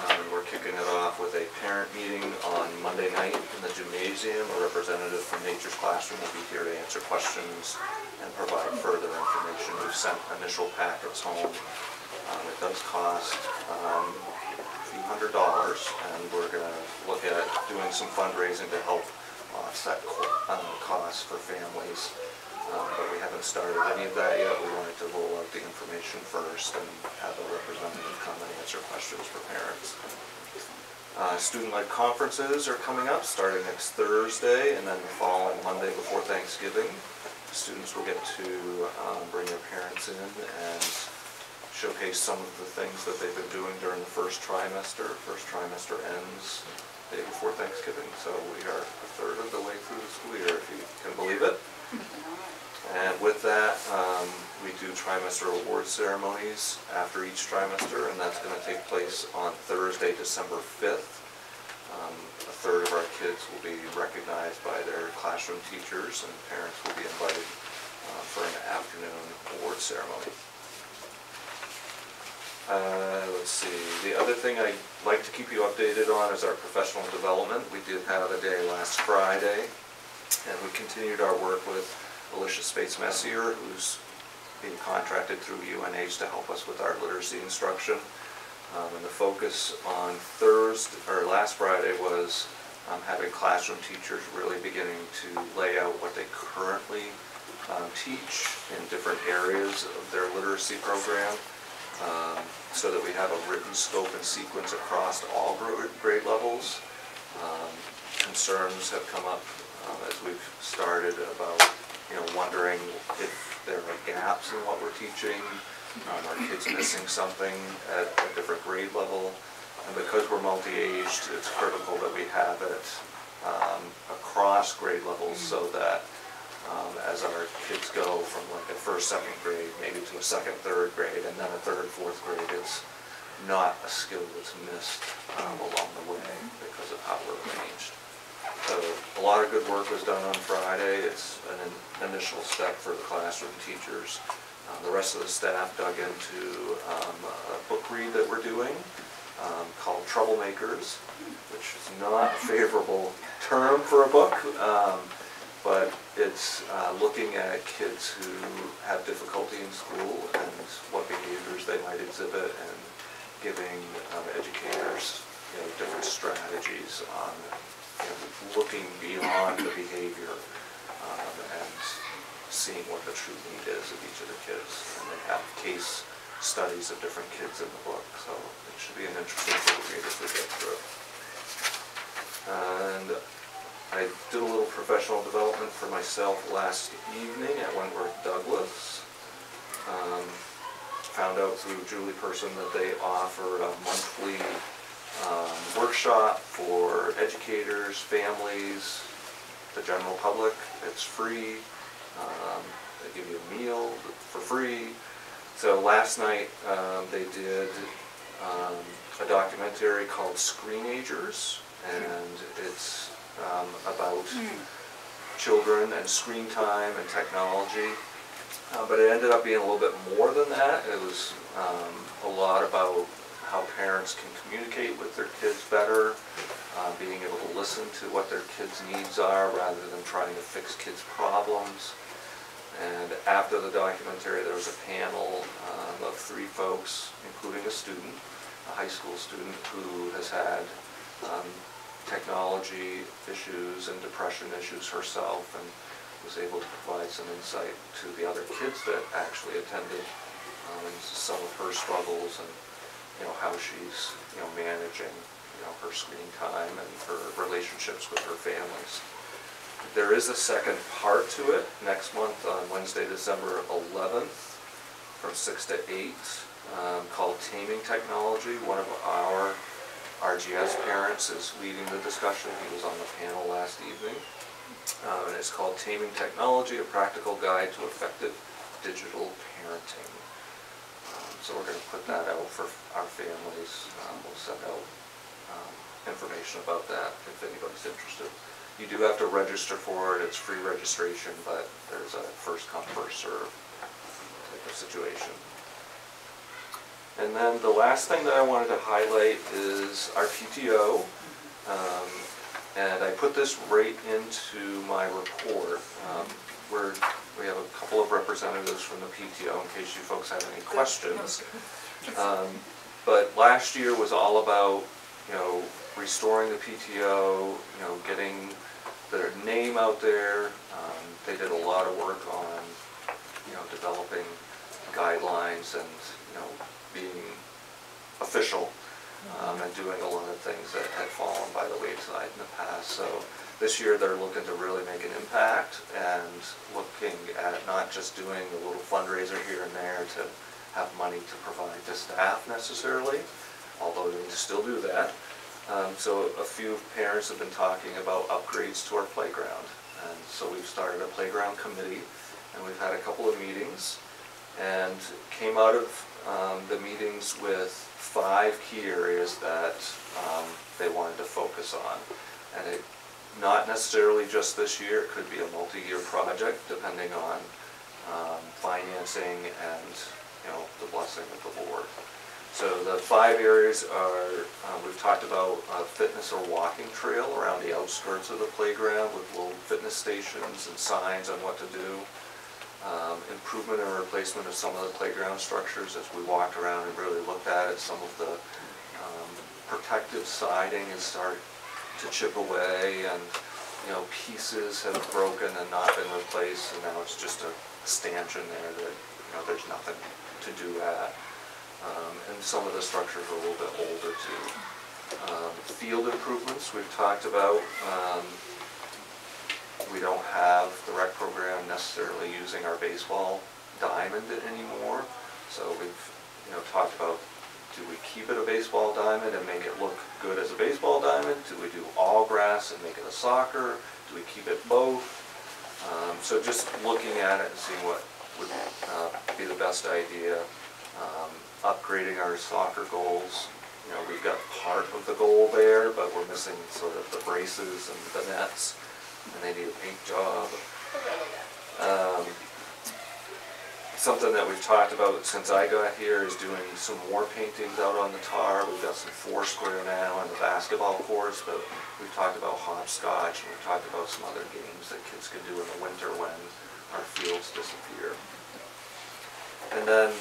Um, We're kicking it off with a parent meeting on Monday night in the gymnasium. A representative from Nature's Classroom will be here to answer questions and provide further information. We've sent initial packets home. Um, It does cost um, a few hundred dollars, and we're gonna look at doing some fundraising to help offset co- um, costs for families. But we haven't started any of that yet. We wanted to roll out the information first and have a representative come and answer questions for parents. Uh, Student-led conferences are coming up, starting next Thursday, and then the following Monday before Thanksgiving. Students will get to um, bring their parents in and showcase some of the things that they've been doing during the first trimester. First trimester ends the day before Thanksgiving, so we are a third of the way through the school year, if you can believe it. And with that, um, we do trimester award ceremonies after each trimester, and that's gonna take place on Thursday, December fifth. Um, A third of our kids will be recognized by their classroom teachers, and parents will be invited uh, for an afternoon award ceremony. Uh, Let's see, the other thing I'd like to keep you updated on is our professional development. We did have a day last Friday, and we continued our work with Alicia Spates Messier, who's being contracted through UNH to help us with our literacy instruction. Um, And the focus on Thursday, or last Friday, was um, having classroom teachers really beginning to lay out what they currently um, teach in different areas of their literacy program, um, so that we have a written scope and sequence across all grade levels. Um, Concerns have come up um, as we've started about, you know, wondering if there are gaps in what we're teaching, um, are kids missing something at a different grade level? And because we're multi-aged, it's critical that we have it um, across grade levels so that um, as our kids go from like a first, second grade, maybe to a second, third grade, and then a third, fourth grade, it's not a skill that's missed um, along the way because of how we're arranged. So a lot of good work was done on Friday. It's an initial step for the classroom teachers. Uh, The rest of the staff dug into um, a book read that we're doing um, called Troublemakers, which is not a favorable term for a book, um, but it's uh, looking at kids who have difficulty in school and what behaviors they might exhibit and giving um, educators, you know, different strategies on, you know, looking beyond the behavior and seeing what the true need is of each of the kids. And they have case studies of different kids in the book, so it should be an interesting book read as we get through. And I did a little professional development for myself last evening at Wentworth Douglass. Um, Found out through Julie Person that they offer a monthly um, workshop for educators, families, the general public. It's free. Um, They give you a meal for free. So last night, um, they did um, a documentary called Screenagers, and it's um, about children and screen time and technology. Uh, But it ended up being a little bit more than that. It was um, a lot about how parents can communicate with their kids better, uh, being able to listen to what their kids' needs are rather than trying to fix kids' problems. And after the documentary, there was a panel um, of three folks, including a student, a high school student who has had um, technology issues and depression issues herself and was able to provide some insight to the other kids that actually attended um, and some of her struggles and, you know, how she's, you know, managing, know, her screen time and her relationships with her families. There is a second part to it next month on Wednesday, December 11th, from 6 to 8, um, called Taming Technology. One of our RGS parents is leading the discussion. He was on the panel last evening. Um, And it's called Taming Technology, a practical guide to effective digital parenting. Um, So we're going to put that out for our families. Um, We'll send out um, information about that if anybody's interested. You do have to register for it, it's free registration, but there's a first come, first serve type of situation. And then the last thing that I wanted to highlight is our PTO. Um, And I put this right into my report. Um, We're, we have a couple of representatives from the PTO in case you folks have any questions. Um, But last year was all about, you know, restoring the PTO, you know, getting their name out there. Um, They did a lot of work on, you know, developing guidelines and, you know, being official um, and doing a lot of things that had fallen by the wayside in the past. So this year, they're looking to really make an impact and looking at not just doing a little fundraiser here and there to have money to provide to staff necessarily, although they still do that. Um, So a few parents have been talking about upgrades to our playground. And so we've started a playground committee, and we've had a couple of meetings, and came out of um, the meetings with five key areas that um, they wanted to focus on. And it, not necessarily just this year, it could be a multi-year project, depending on um, financing and, you know, the blessing of the board. So the five areas are, uh, we've talked about a fitness or walking trail around the outskirts of the playground with little fitness stations and signs on what to do. Um, Improvement and replacement of some of the playground structures as we walked around and really looked at it. Some of the um, protective siding is starting to chip away and, you know, pieces have broken and not been replaced and now it's just a stanchion there that, you know, there's nothing to do at. Um, And some of the structures are a little bit older too. Um, Field improvements, we've talked about. um, We don't have the rec program necessarily using our baseball diamond anymore. So we've, you know, talked about, do we keep it a baseball diamond and make it look good as a baseball diamond? Do we do all grass and make it a soccer? Do we keep it both? Um, So just looking at it and seeing what would uh, be the best idea. Um, Upgrading our soccer goals, you know, we've got part of the goal there, but we're missing sort of the braces and the nets, and they need a paint job. Um, Something that we've talked about since I got here is doing some more paintings out on the tar. We've got some foursquare now on the basketball courts, but we've talked about hopscotch, and we've talked about some other games that kids can do in the winter when our fields disappear. And then,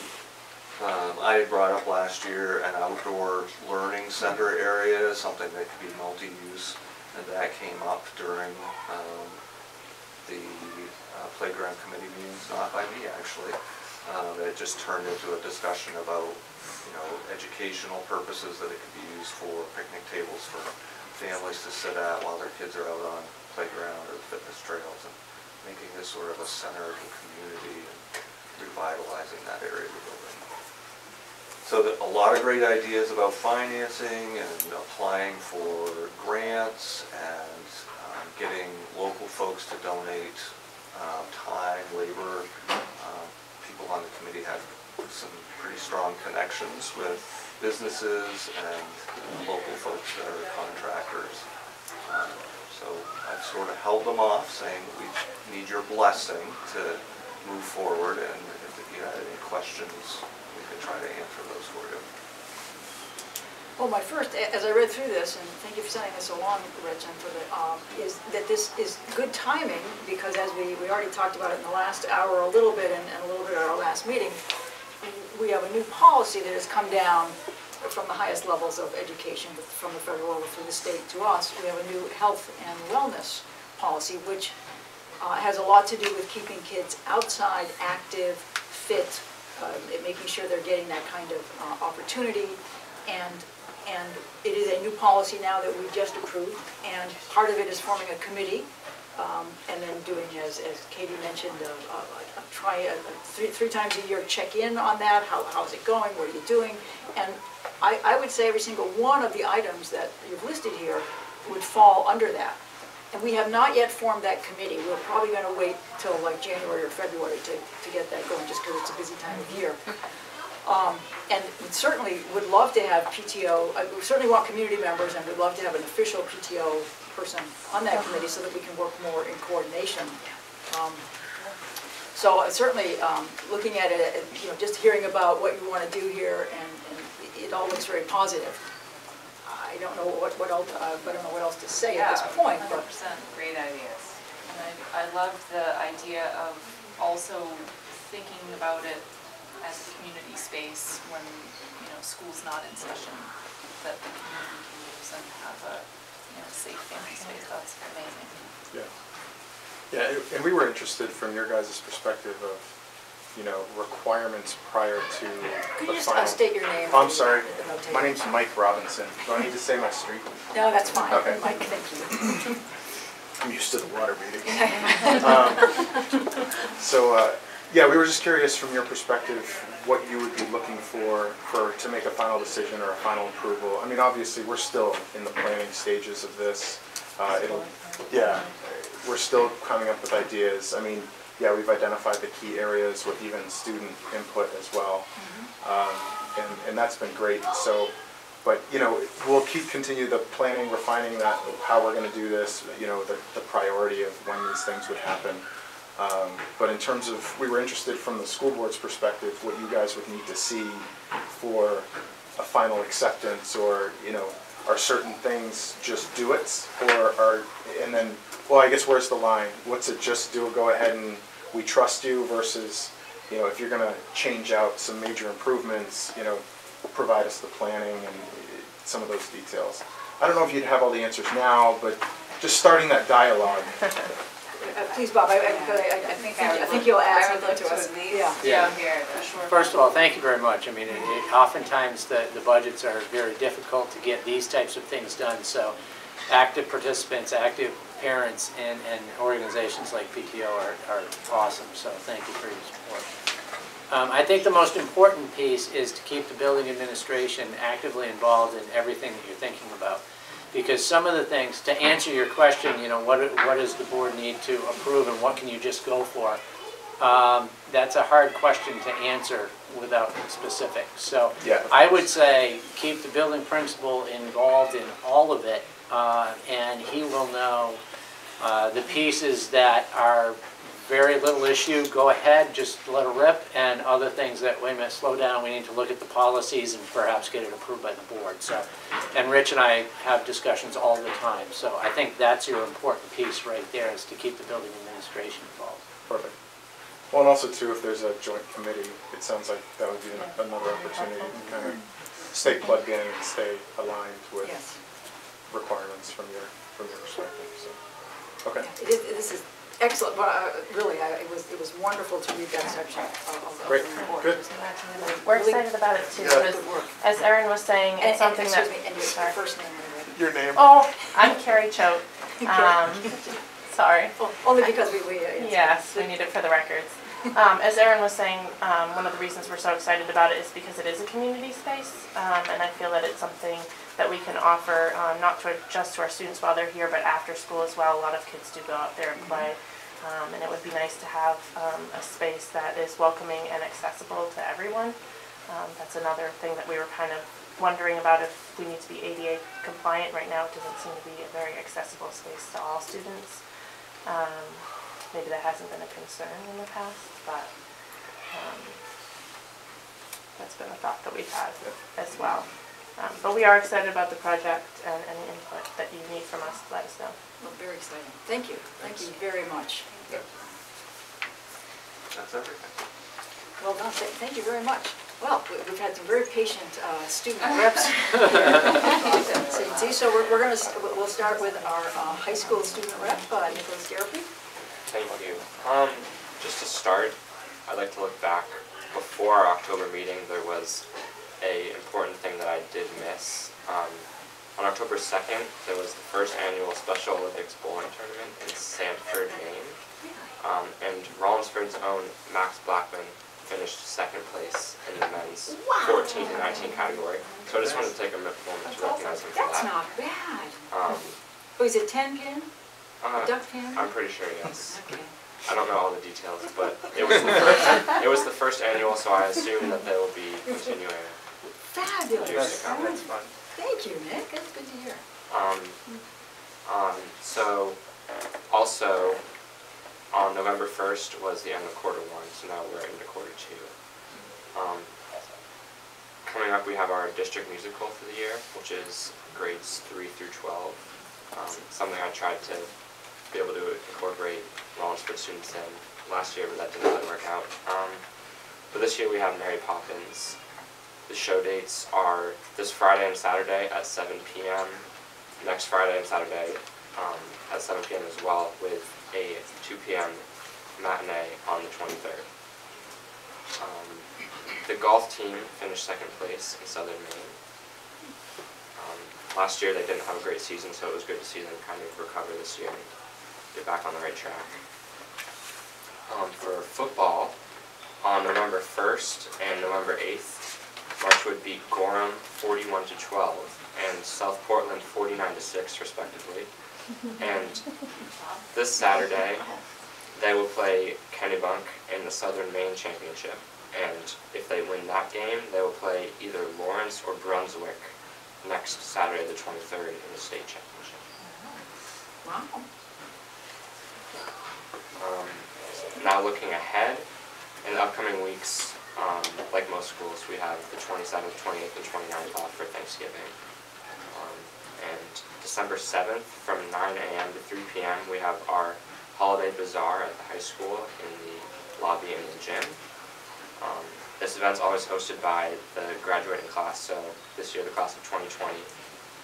um, I had brought up last year an outdoor learning center area, something that could be multi-use, and that came up during, um, the uh, playground committee meetings, not by me actually. Um, It just turned into a discussion about, you know, educational purposes that it could be used for picnic tables for families to sit at while their kids are out on playground or fitness trails and making this sort of a center of the community and revitalizing that area. So that, a lot of great ideas about financing and applying for grants and um, getting local folks to donate um, time, labor. Um, People on the committee have some pretty strong connections with businesses and local folks that are contractors. Um, So I've sort of held them off, saying we need your blessing to move forward, and if you had any questions, try to answer those for you. Well, my first, as I read through this, and thank you for sending this along, Rich, and for the, um, is that this is good timing, because as we, we already talked about it in the last hour a little bit, and and a little bit at our last meeting, we have a new policy that has come down from the highest levels of education, from the federal level through the state to us. We have a new health and wellness policy, which uh, has a lot to do with keeping kids outside, active, fit, uh, making sure they're getting that kind of uh, opportunity. And, and it is a new policy now that we've just approved, and part of it is forming a committee, um, and then doing, as, as Katie mentioned, a, a, a try, a, a three, three times a year check-in on that, how, how's it going, what are you doing? And I, I would say every single one of the items that you've listed here would fall under that. And we have not yet formed that committee. We're probably gonna wait till like January or February to, to get that going, just because it's a busy time of year. Um, And we certainly would love to have PTO, uh, we certainly want community members, and we'd love to have an official PTO person on that committee so that we can work more in coordination. Um, So uh, certainly, um, looking at it, you know, just hearing about what you want to do here, and and it all looks very positive. I don't know what, what else, uh, I don't know what else to say at this point, Hundred but percent. Great ideas. And I, I love the idea of also thinking about it as a community space when, you know, school's not in session, that the community can use and have a, you know, safe family space, that's amazing. Yeah. Yeah, and- and we were interested from your guys' perspective of, you know, requirements prior to could the you just uh, final. state your name? I'm sorry. and My it. name's Mike Robinson. Do I need to say my street? No, that's fine. Okay. Mike, thank you. I'm used to the water meeting. Um, So, uh, yeah, we were just curious from your perspective, what you would be looking for, for, to make a final decision or a final approval. I mean, obviously, we're still in the planning stages of this. Uh, It'll, yeah, we're still coming up with ideas. I mean, yeah, we've identified the key areas with even student input as well. Um, And, and that's been great, so, but, you know, we'll keep, continue the planning, refining that, how we're gonna do this, you know, the, the priority of when these things would happen. Um, But in terms of, we were interested from the school board's perspective, what you guys would need to see for a final acceptance, or, you know, are certain things just do it, or are, and then, well, I guess where's the line? What's it just do, go ahead and we trust you versus, you know, if you're gonna change out some major improvements, you know, provide us the planning and some of those details. I don't know if you'd have all the answers now, but just starting that dialogue. Uh, Please, Bob, I, I, I- I think, I think you'll add I would something look to us. Yeah. Yeah. here. Sure. First of all, thank you very much. I mean, it- it- oftentimes the, the budgets are very difficult to get these types of things done, so active participants, active parents, and, and organizations like PTO are, are awesome, so thank you for your support. Um, I think the most important piece is to keep the building administration actively involved in everything that you're thinking about. Because some of the things, to answer your question, you know, what, what does the board need to approve and what can you just go for? Um, That's a hard question to answer without specifics. So Yeah. I would say keep the building principal involved in all of it, uh, and he will know uh, the pieces that are very little issue, go ahead, just let it rip, and other things that, wait a minute, slow down, we need to look at the policies and perhaps get it approved by the board, so. And Rich and I have discussions all the time, so I think that's your important piece right there, is to keep the building administration involved. Perfect. Well, and also too, if there's a joint committee, it sounds like that would be an- another opportunity to kind of stay plugged in and stay aligned with Yes. Requirements from your, from your perspective, so. Okay. It is, this is excellent, but uh, really, I- it was, it was wonderful to read that section of of Great, report. good. We're excited about it too, Yeah. because Good work. as Erin was saying, And, and, it's something that. excuse me, and your Sorry. first name anyway. Your name? Oh, I'm Carrie Choate. Um, sorry. Oh, Only because we, we. uh, Yes, we need it for the records. Um, as Erin was saying, um, one of the reasons we're so excited about it is because it is a community space, um, and I feel that it's something that we can offer, um, not to, just to our students while they're here, but after school as well. A lot of kids do go out there and play. Um, and it would be nice to have, um, a space that is welcoming and accessible to everyone. Um, that's another thing that we were kind of wondering about if we need to be ADA compliant. Right now, it doesn't seem to be a very accessible space to all students. Um, maybe that hasn't been a concern in the past, but, um, that's been a thought that we've had as well. Um, but we are excited about the project and any input that you need from us, let us know. Well, Very exciting. Thank you. Thank you very much. That's everything. Well done. Th- Thank you very much. Well, we- we've had some very patient uh, student reps here at CNC, so we're going to, we'll start with our uh, high school student rep, uh, Nicholas Garapi. Thank you. Um, just to start, I'd like to look back. Before our October meeting, there was a important thing that I did miss. Um, on October 2nd, there was the first annual Special Olympics bowling tournament in Sanford, Maine. Um, and Rollinsford's own Max Blackman finished second place in the men's 14 to 19 category. So I just wanted to take a moment to recognize him for That's that. not bad. Um, Oh, is it 10 pin? uh, Duck pin? I'm pretty sure, yes. Okay. I don't know all the details, but it was the first, it was the first annual, so I assume that they will be continuing Fabulous. That's fun. Thank you, Nick. That's good to hear. Um, um, so, also, on November 1st was the end of quarter one, so now we're into quarter two. Um, Coming up, we have our district musical for the year, which is grades three through 12. Um, Something I tried to be able to incorporate Rollinsford students in last year, but that didn't really work out. Um, But this year, we have Mary Poppins. The show dates are this Friday and Saturday at 7 PM, next Friday and Saturday um, at 7 PM as well, with a 2 PM matinee on the 23rd. Um, The golf team finished second place in Southern Maine. Um, Last year, they didn't have a great season, so it was good to see them kind of recover this year and get back on the right track. Um, For football, on November 1st and November 8th, Marshwood beat Gorham 41 to 12 and South Portland 49 to 6 respectively. And this Saturday, they will play Kennebunk in the Southern Maine Championship. And if they win that game, they will play either Lawrence or Brunswick next Saturday, the 23rd, in the state championship. Wow. Um, Now looking ahead, in the upcoming weeks, um, like most schools, we have the 27th, 28th, and 29th off for Thanksgiving. Um, And December 7th, from 9 a.m. to 3 p.m., we have our holiday bazaar at the high school in the lobby and the gym. Um, This event's always hosted by the graduating class, so this year, the class of 2020.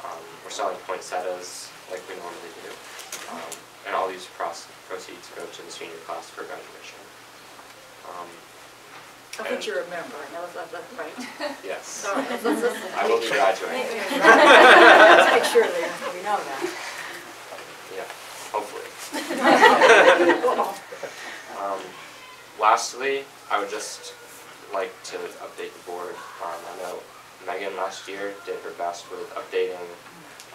um, We're selling poinsettias like we normally do. Um, And all these proceeds go to the senior class for graduation. I think you're a member, I know that, that's right. Yes, All right, let's, let's, let's. I will be graduating, Let's make sure that we know that. yeah, hopefully. Um, Lastly, I would just like to update the board. Um, I know Megan last year did her best with updating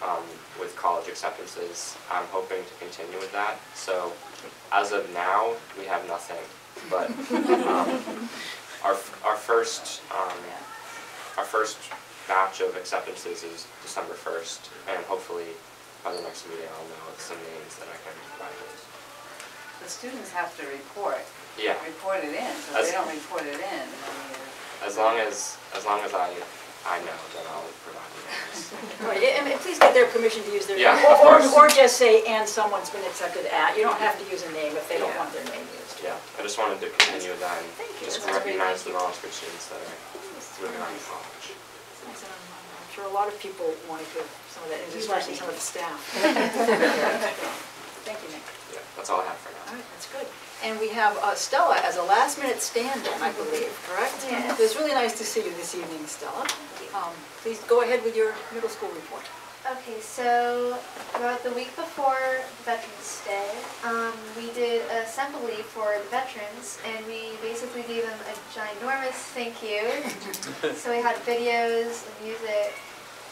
um, with college acceptances. I'm hoping to continue with that. So as of now, we have nothing. But um, our, our first, um, our first batch of acceptances is December 1st. And hopefully by the next meeting, I'll know some names that I can provide with. The students have to report, Yeah. report it in, so if they don't report it in, then As long as, as long as I, I know, then I'll provide the names. Right, and and please get their permission to use their Yeah, name. of Or- Or, or just say, and someone's been accepted at, you don't have to use a name if they don't want their name used. Yeah, I just wanted to continue that and Thank you. just That's recognize the Rollinsford students that are moving on to college. I'm I'm sure a lot of people want to give some of that, and especially some of the staff. Thank you, Nick. Yeah, that's all I have for now. All right, that's good. And we have uh, Stella as a last-minute stand-in, I believe, correct? Yes. It was really nice to see you this evening, Stella. Um, Please go ahead with your middle school report. Okay, so about the week before Veterans Day, um, we did an assembly for the veterans, and we basically gave them a ginormous thank you. so we had videos and music,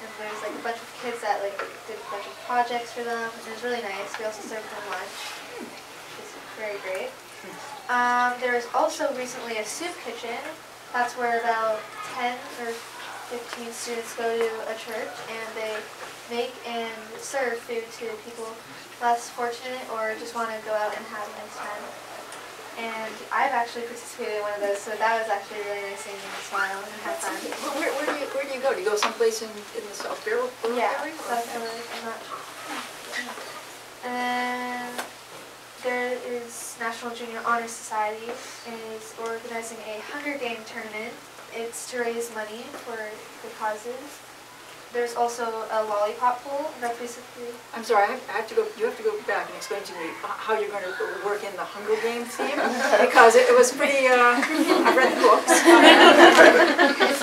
and there was like a bunch of kids that like did a bunch of projects for them. and It was really nice. We also served them lunch, which is very great. Um, there was also recently a soup kitchen. That's where about 10 or 15 students go to a church and they make and serve food to people less fortunate or just want to go out and have a nice time. And I've actually participated in one of those, so that was actually really nice seeing them smile and have fun. Where, where- where do you, where do you go? Do you go someplace in, in the South Berwick Yeah, that's really, I'm not And there is National Junior Honor Society is organizing a Hunger Game tournament. It's to raise money for good causes. There's also a lollipop pool, and that's basically, I'm sorry, I have, I have to go, you have to go back and explain to me how you're going to work in the Hunger Games theme, because it was pretty, uh, I read the books. just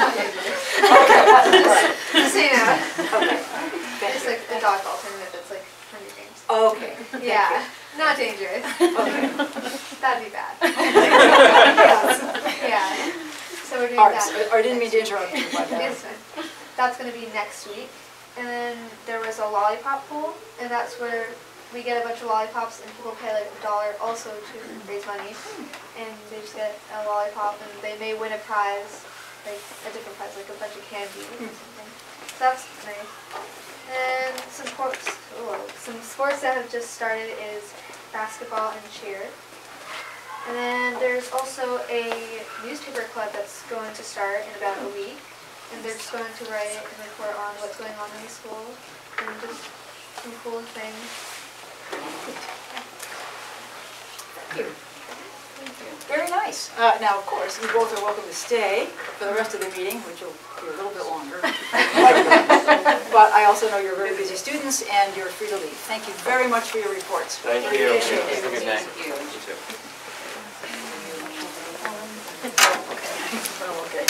so you know, Okay, it's like a dog alternative. that's like Hunger Games. Okay. Yeah, not dangerous. Okay. That'd be bad. Yes. Yeah. So we're doing All right, that. so- I didn't mean to interrupt you, It's That's gonna be next week. And then there was a lollipop pool, and that's where we get a bunch of lollipops and people pay like a dollar also to raise money. And they just get a lollipop and they may win a prize, like a different prize, like a bunch of candy or hmm. something. So that's nice. And some sports, oh, some sports that have just started is basketball and cheer. And then there's also a newspaper club that's going to start in about a week. And they're just going to write and report on what's going on in the school and just some cool things. Thank you. Thank you. Very nice. Uh, Now, of course, you both are welcome to stay for the rest of the meeting, which will be a little bit longer. But I also know you're very busy students, and you're free to leave. Thank you very much for your reports. Thank Really you. appreciate it. Have a good night. Thank you. You too. Oh, okay.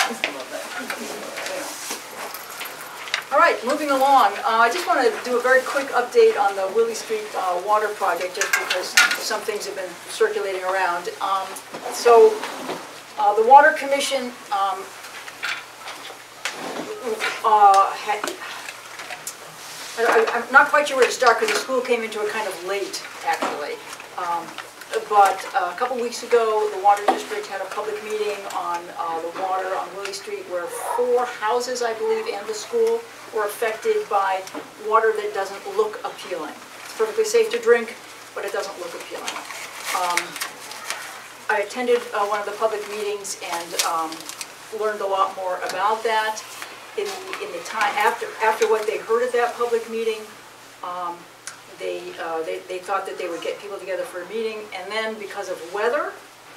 All right, moving along, Uh, I just want to do a very quick update on the Willie Street uh, Water Project, just because some things have been circulating around. Um, So, uh, the Water Commission um, uh, had, I- I'm not quite sure where to start, because the school came into it kind of late, actually. Um, But uh, a couple weeks ago, the Water District had a public meeting on uh, the water on Willie Street, where four houses, I believe, and the school were affected by water that doesn't look appealing. It's perfectly safe to drink, but it doesn't look appealing. Um, I attended uh, one of the public meetings and um, learned a lot more about that. In the- in the time, after, after what they heard at that public meeting, um, they, uh, they they thought that they would get people together for a meeting, and then because of weather,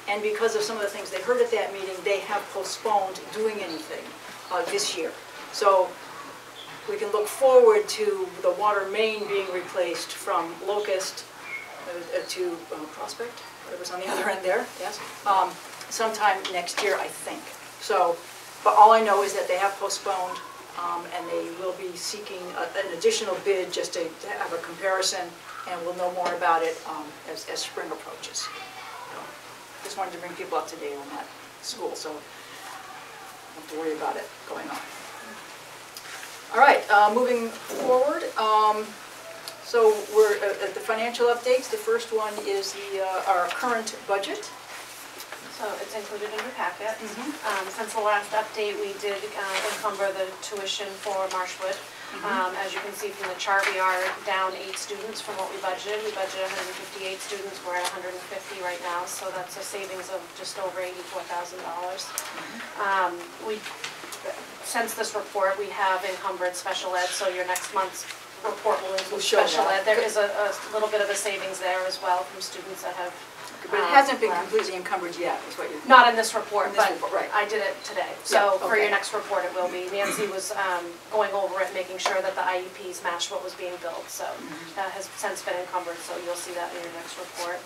and because of some of the things they heard at that meeting, they have postponed doing anything uh, this year. So we can look forward to the water main being replaced from Locust uh, to uh, Prospect, whatever's on the other end there, yes, um, sometime next year, I think. So, but all I know is that they have postponed, um, and they will be seeking a- an additional bid just to to have a comparison, and we'll know more about it um, as, as spring approaches. So, Just wanted to bring people up to date on that school, so don't have to worry about it going on. All right, uh, moving forward, um, so we're at at the financial updates. The first one is the, uh, our current budget. So it's included in your packet. Mhm. Um, Since the last update, we did uh, encumber the tuition for Marshwood. Um, As you can see from the chart, we are down eight students from what we budgeted. We budgeted 158 students, we're at 150 right now, so that's a savings of just over $84,000. Um, We, since this report, we have encumbered special ed, so your next month's report will include show special that. ed. There is a a little bit of a savings there as well from students that have But it Um, hasn't been left. completely encumbered yet, is what you're... Not in this report, In this but report, right. I did it today. Yeah, So for your okay. next report, it will be. Nancy was um, going over it, making sure that the IEPs matched what was being billed. So Mm-hmm. that has since been encumbered, so you'll see that in your next report.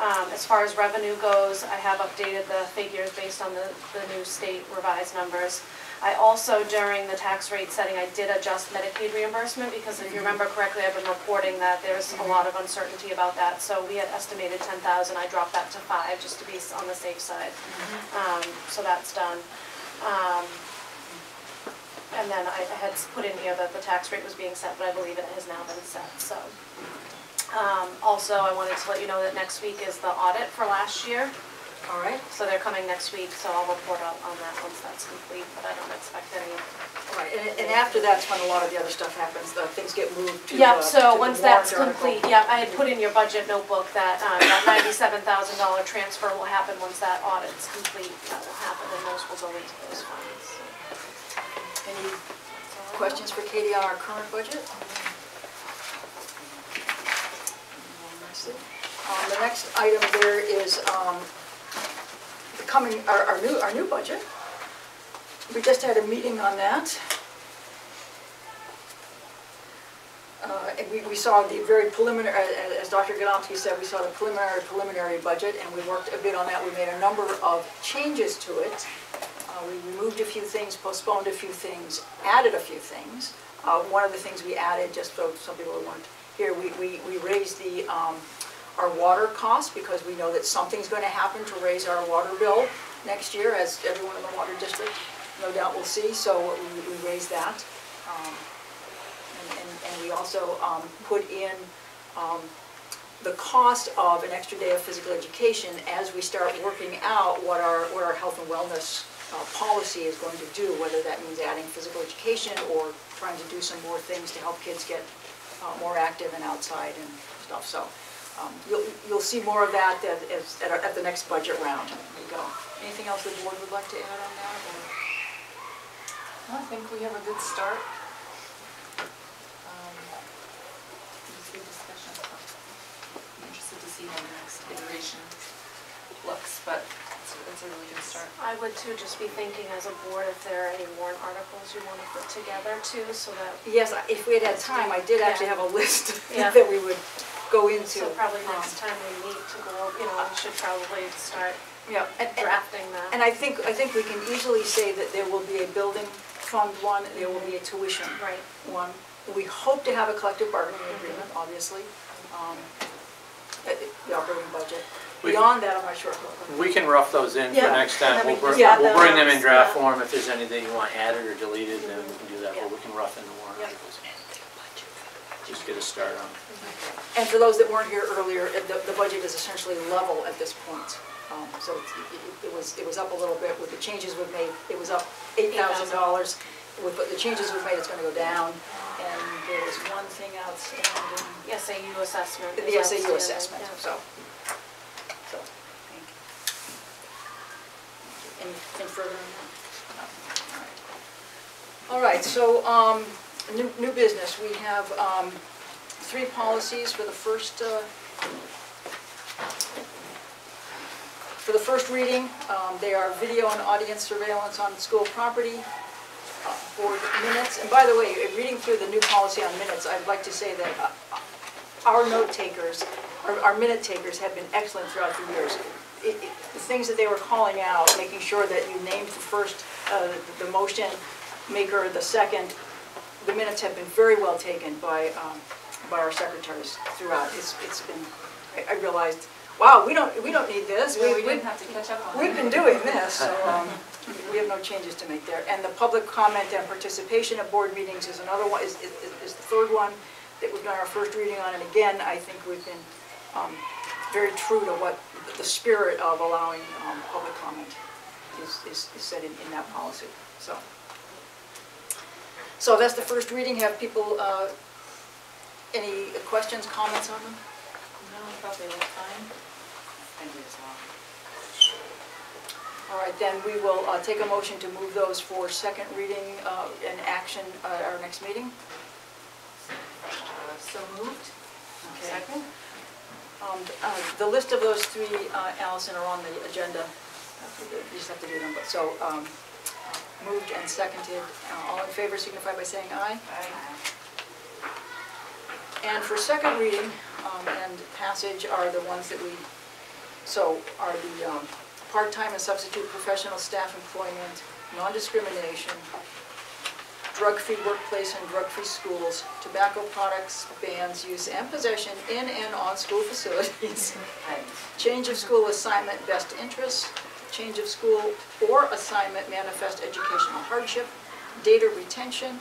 Um, As far as revenue goes, I have updated the figures based on the, the new state revised numbers. I also, during the tax rate setting, I did adjust Medicaid reimbursement, because if you remember correctly, I've been reporting that there's a lot of uncertainty about that. So we had estimated ten thousand, I dropped that to five, just to be on the safe side. Um, So that's done. Um, And then I I had put in here that the tax rate was being set, but I believe it has now been set, so. Um, Also, I wanted to let you know that next week is the audit for last year. All right, So they're coming next week, so I'll report out on that once that's complete, but I don't expect any. all right, and and after that's when a lot of the other stuff happens, the things get moved to... uh, Yep, to so the once that's article. complete, yep, I had put in your budget notebook that um, that ninety-seven thousand dollar transfer will happen once that audit's complete. That will happen, and those will go into those funds. Any questions for Katie on our current budget? Um, The next item there is um, coming, our our new, our new budget. We just had a meeting on that. Uh, And we we saw the very preliminary, as Dr. Gadomski said, we saw the preliminary, preliminary budget, and we worked a bit on that. We made a number of changes to it. Uh, We removed a few things, postponed a few things, added a few things. Uh, One of the things we added, just so some people weren't here, we we we raised the, um, our water costs because we know that something's going to happen to raise our water bill next year, as everyone in the water district no doubt will see, so we we raised that. Um, And and- and we also um, put in um, the cost of an extra day of physical education as we start working out what our, what our health and wellness uh, policy is going to do, whether that means adding physical education or trying to do some more things to help kids get uh, more active and outside and stuff. So um, you'll, you'll see more of that at, as- at our- at the next budget round. There you go. Anything else the board would like to add on that? or- I think we have a good start. Um, it was a good discussion. I'm interested to see how the next iteration looks, but it's, a- it's a really good start. I would too, just be thinking as a board if there are any warrant articles you want to put together too, so that, Yes, if we had had time, I did actually have a list Yeah. that we would go into. so probably Um, next time we meet to go, you know, we should probably start Yeah, and- and- drafting that. And I think, I think we can easily say that there will be a building fund one, there will be a tuition Right. one. We hope to have a collective bargaining agreement, obviously, um, uh, the operating budget. We- Beyond that, I'm not sure. We can rough those in for Yeah, next time. we We'll bring, just we'll bring them in draft yeah. form. If there's anything you want added or deleted, then we can do that, Yeah. but we can rough in the warrant Yeah. articles. Just get a start on it. And for those that weren't here earlier, the, the budget is essentially level at this point. Um, So it- it it was, it was up a little bit with the changes we've made, it was up eight thousand dollars. With the changes we've made, it's gonna go down. And there was one thing outstanding, The SAU assessment. the SAU outstanding, assessment, yeah. so. so. Anything further on that? All right, so, um, new, new business, we have, um, three policies for the first, uh, for the first reading. Um, They are video and audience surveillance on school property, uh, board minutes. And by the way, reading through the new policy on minutes, I'd like to say that uh, our note takers, our- our minute takers have been excellent throughout the years. It- it- The things that they were calling out, making sure that you named the first, uh, the motion maker, the second, the minutes have been very well taken by, um, by our secretaries throughout. It's, it's been, I- I realized, wow, we don't, we don't need this. Yeah, we We- didn't have to catch up on. We've been doing this, so um, we have no changes to make there. And the public comment and participation at board meetings is another one, is, is is the third one that we've done our first reading on. And again, I think we've been um, very true to what, the spirit of allowing um, public comment is, is is said in, in that policy, so. So that's the first reading. Have people, uh, any questions, comments on them? No, I thought fine. I do as well. All right, then we will uh, take a motion to move those for second reading uh, and action at our next meeting. Uh, So moved. Okay. Second? Um, uh, The list of those three, uh, Allison, are on the agenda. You just have to do them, but so um, moved and seconded. Uh, All in favor signify by saying aye. And for second reading um, and passage are the ones that we, so are the um, part-time and substitute professional staff employment, non-discrimination, drug-free workplace and drug-free schools, tobacco products, bans, use and possession in and on school facilities, change of school assignment best interests, change of school or assignment manifest educational hardship, data retention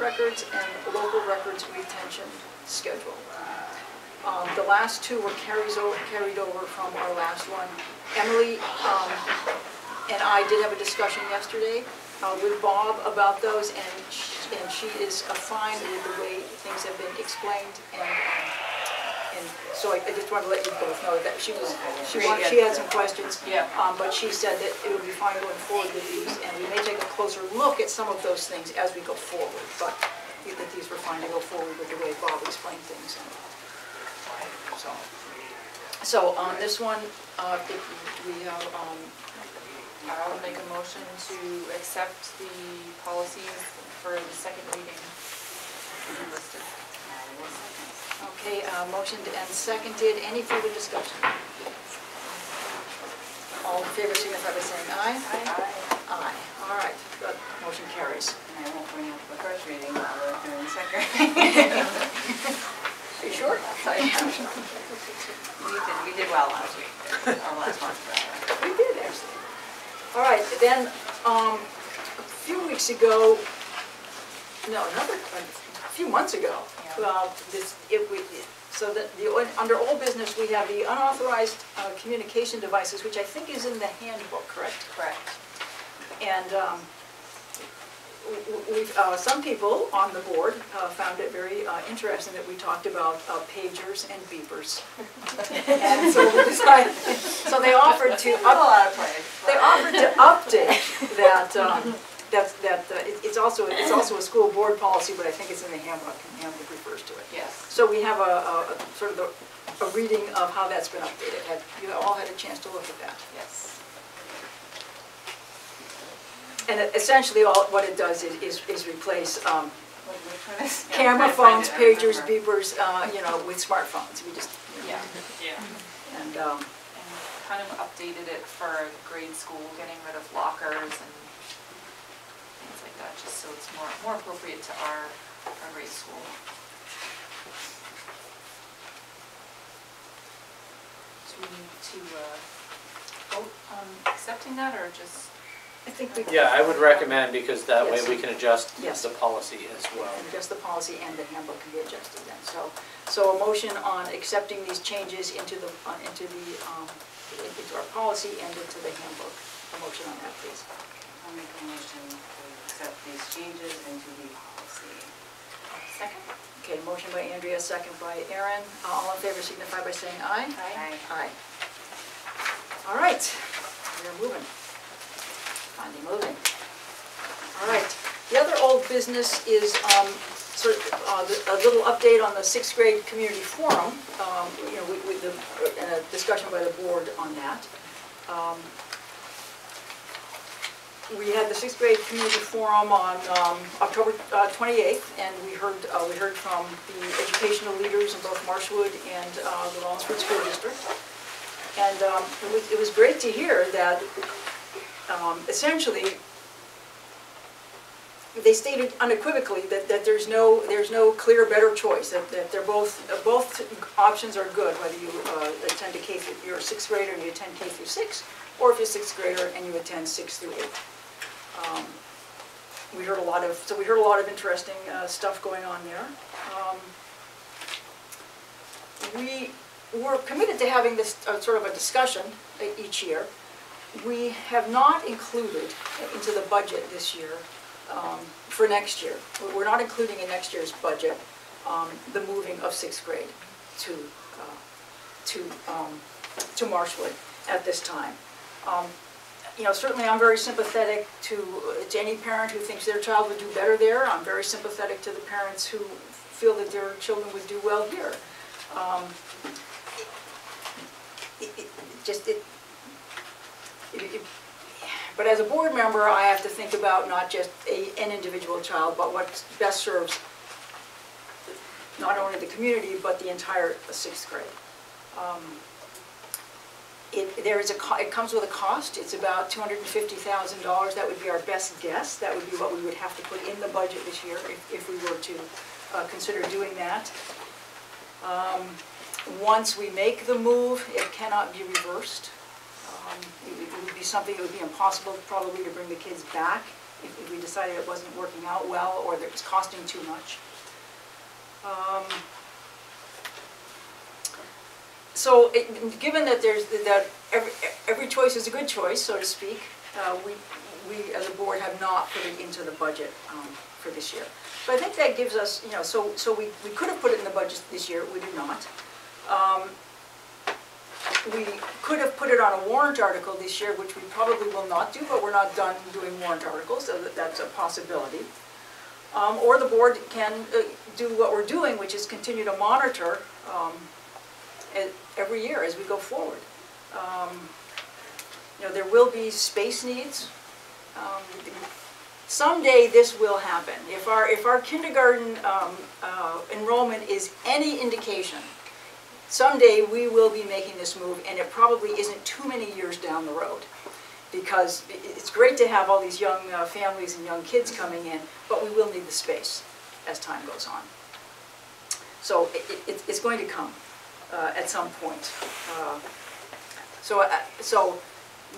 records, and local records retention schedule. Um, The last two were carries over, carried over from our last one. Emily um, and I did have a discussion yesterday uh, with Bob about those, and sh- and she is fine with the way things have been explained, and so I I just wanted to let you both know that she was, she she had some questions. Yeah. Um, But she said that it would be fine going forward with these, and we may take a closer look at some of those things as we go forward, but that these were fine to go forward with the way Bob explained things. So, so on this one, uh, if we have, um, I'll make a motion to accept the policies for the second reading listed. I okay, uh, motioned and seconded, any further discussion? All in favor signify by saying aye. Aye, Aye. all right, good, motion carries. And I won't bring up the first reading while we're doing the second reading. Are you sure? We did, we did well last week, or last month, rather. We did, actually. All right, then, um, a few weeks ago, no, another, a few months ago. Uh, this, it, we, so that the, under old business, we have the unauthorized uh, communication devices, which I think is in the handbook, correct? Correct. And, um, w- we've, uh, some people on the board uh, found it very uh, interesting that we talked about uh, pagers and beepers. And so we decided, so they offered to, A up- lot of play. they offered to update that, um, that, that, uh, it- it's also, it's also a school board policy, but I think it's in the handbook, and the handbook refers to it. Yes. So we have a, a, a sort of the, a reading of how that's been updated. Have you all had a chance to look at that? Yes. And it- essentially, all, what it does is, is, is replace, um, What- Which one is? camera phones, pagers, beepers, uh, you know, with smartphones. We just, Yeah, yeah. and, um, And kind of updated it for grade school, getting rid of lockers and things like that, just so it's more, more appropriate to our, our grade school. We need to, uh, vote on accepting that or just? I think we. Yeah, I would recommend, because that way Yes. we can adjust Yes. the policy as well. And just the policy and the handbook can be adjusted then. So, so a motion on accepting these changes into the, uh, into the, um, into our policy and into the handbook. A motion on that, please. I'll make a motion to accept these changes into the policy. Second? Okay, motion by Andrea, second by Erin. Uh, All in favor signify by saying aye. Aye. Aye. All right, we're moving. Finally moving. All right, the other old business is um, sort of uh, the- a little update on the sixth grade community forum. Um, You know, we- we, the, and a discussion by the board on that. Um, We had the sixth grade community forum on um, October uh, 28th, and we heard, uh, we heard from the educational leaders in both Marshwood and uh, the Rollinsford School District. And um, it was, it was great to hear that um, essentially, they stated unequivocally that, that there's no, there's no clear better choice, that, that they're both, both options are good, whether you uh, attend a K, through- you're a sixth grader and you attend K through six, or if you're sixth grader and you attend six through eight. Um, We heard a lot of, so we heard a lot of interesting uh, stuff going on there. Um, We were committed to having this uh, sort of a discussion uh, each year. We have not included into the budget this year, um, for next year, we're- not including in next year's budget um, the moving of sixth grade to, uh, to, um, to Marshwood at this time. You know, certainly I'm very sympathetic to, to any parent who thinks their child would do better there. I'm very sympathetic to the parents who feel that their children would do well here. Um, it- it- it Just, it, it- it- but as a board member, I have to think about not just a, an individual child, but what best serves not only the community, but the entire sixth grade. Um, It, there is a, it comes with a cost, it's about two hundred and fifty thousand dollars, that would be our best guess, that would be what we would have to put in the budget this year if, if we were to uh, consider doing that. Um, Once we make the move, it cannot be reversed. Um, It would- it would be something that would be impossible probably to bring the kids back if if we decided it wasn't working out well or that it was costing too much. Um, So, it- given that there's, that every, every choice is a good choice, so to speak, uh, we, we as a board have not put it into the budget um, for this year. So I think that gives us, you know, so, so we, we could have put it in the budget this year, we did not. Um, We could have put it on a warrant article this year, which we probably will not do, but we're not done doing warrant articles, so that, that's a possibility. Um, Or the board can uh, do what we're doing, which is continue to monitor um, e- every year as we go forward. Um, You know, there will be space needs. Um, Someday this will happen. If our, if our kindergarten um, uh, enrollment is any indication, someday we will be making this move, and it probably isn't too many years down the road. Because it's great to have all these young uh, families and young kids coming in, but we will need the space as time goes on. So i- i- it- it's going to come uh, at some point. Uh, So, so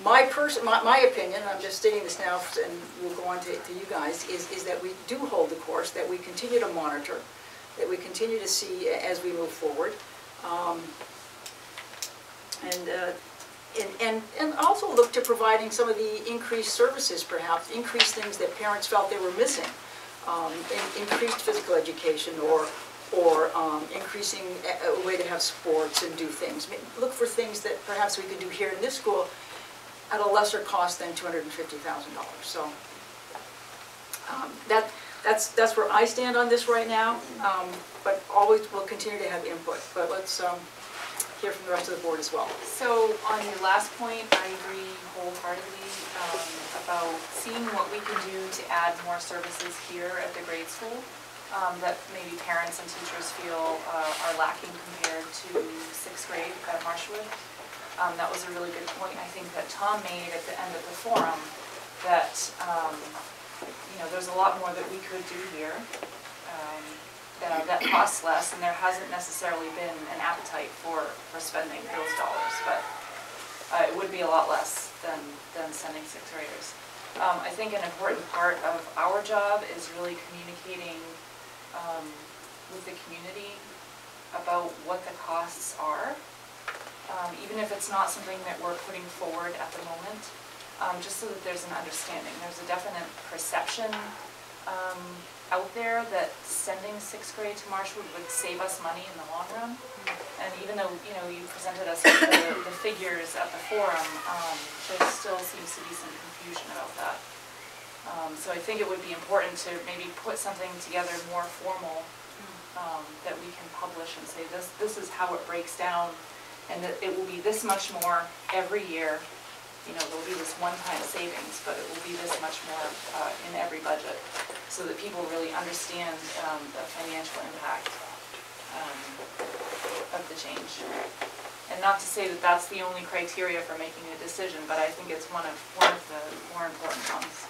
my person, my, my opinion, I'm just stating this now, and we'll go on to, to you guys, is, is that we do hold the course, that we continue to monitor, that we continue to see as we move forward. Um, And uh, and, and, and also look to providing some of the increased services perhaps, increased things that parents felt they were missing. Um, in- increased physical education or, or, um, increasing a, a way to have sports and do things. Look for things that perhaps we could do here in this school at a lesser cost than two hundred and fifty thousand dollars, so. Um, that, that's, that's where I stand on this right now, um, but always we'll continue to have input, but let's, um, hear from the rest of the board as well. So on your last point, I agree wholeheartedly um, about seeing what we can do to add more services here at the grade school um, that maybe parents and teachers feel uh, are lacking compared to sixth grade at Marshwood. Um, That was a really good point, I think, that Tom made at the end of the forum, that, um, you know, there's a lot more that we could do here um, that that costs less, and there hasn't necessarily been an appetite for, for spending those dollars, but uh, it would be a lot less than, than sending sixth graders. Um, I think an important part of our job is really communicating um, with the community about what the costs are, um, even if it's not something that we're putting forward at the moment, um, just so that there's an understanding. There's a definite perception um, out there that sending sixth grade to Marshwood would save us money in the long run. And even though, you know, you presented us with the, the figures at the forum, um, there still seems to be some confusion about that. Um, so I think it would be important to maybe put something together more formal, um, that we can publish and say, this, this is how it breaks down, and that it will be this much more every year. You know, there'll be this one-time savings, but it will be this much more, uh, in every budget, so that people really understand, um, the financial impact, um, of the change. And not to say that that's the only criteria for making a decision, but I think it's one of, one of the more important ones.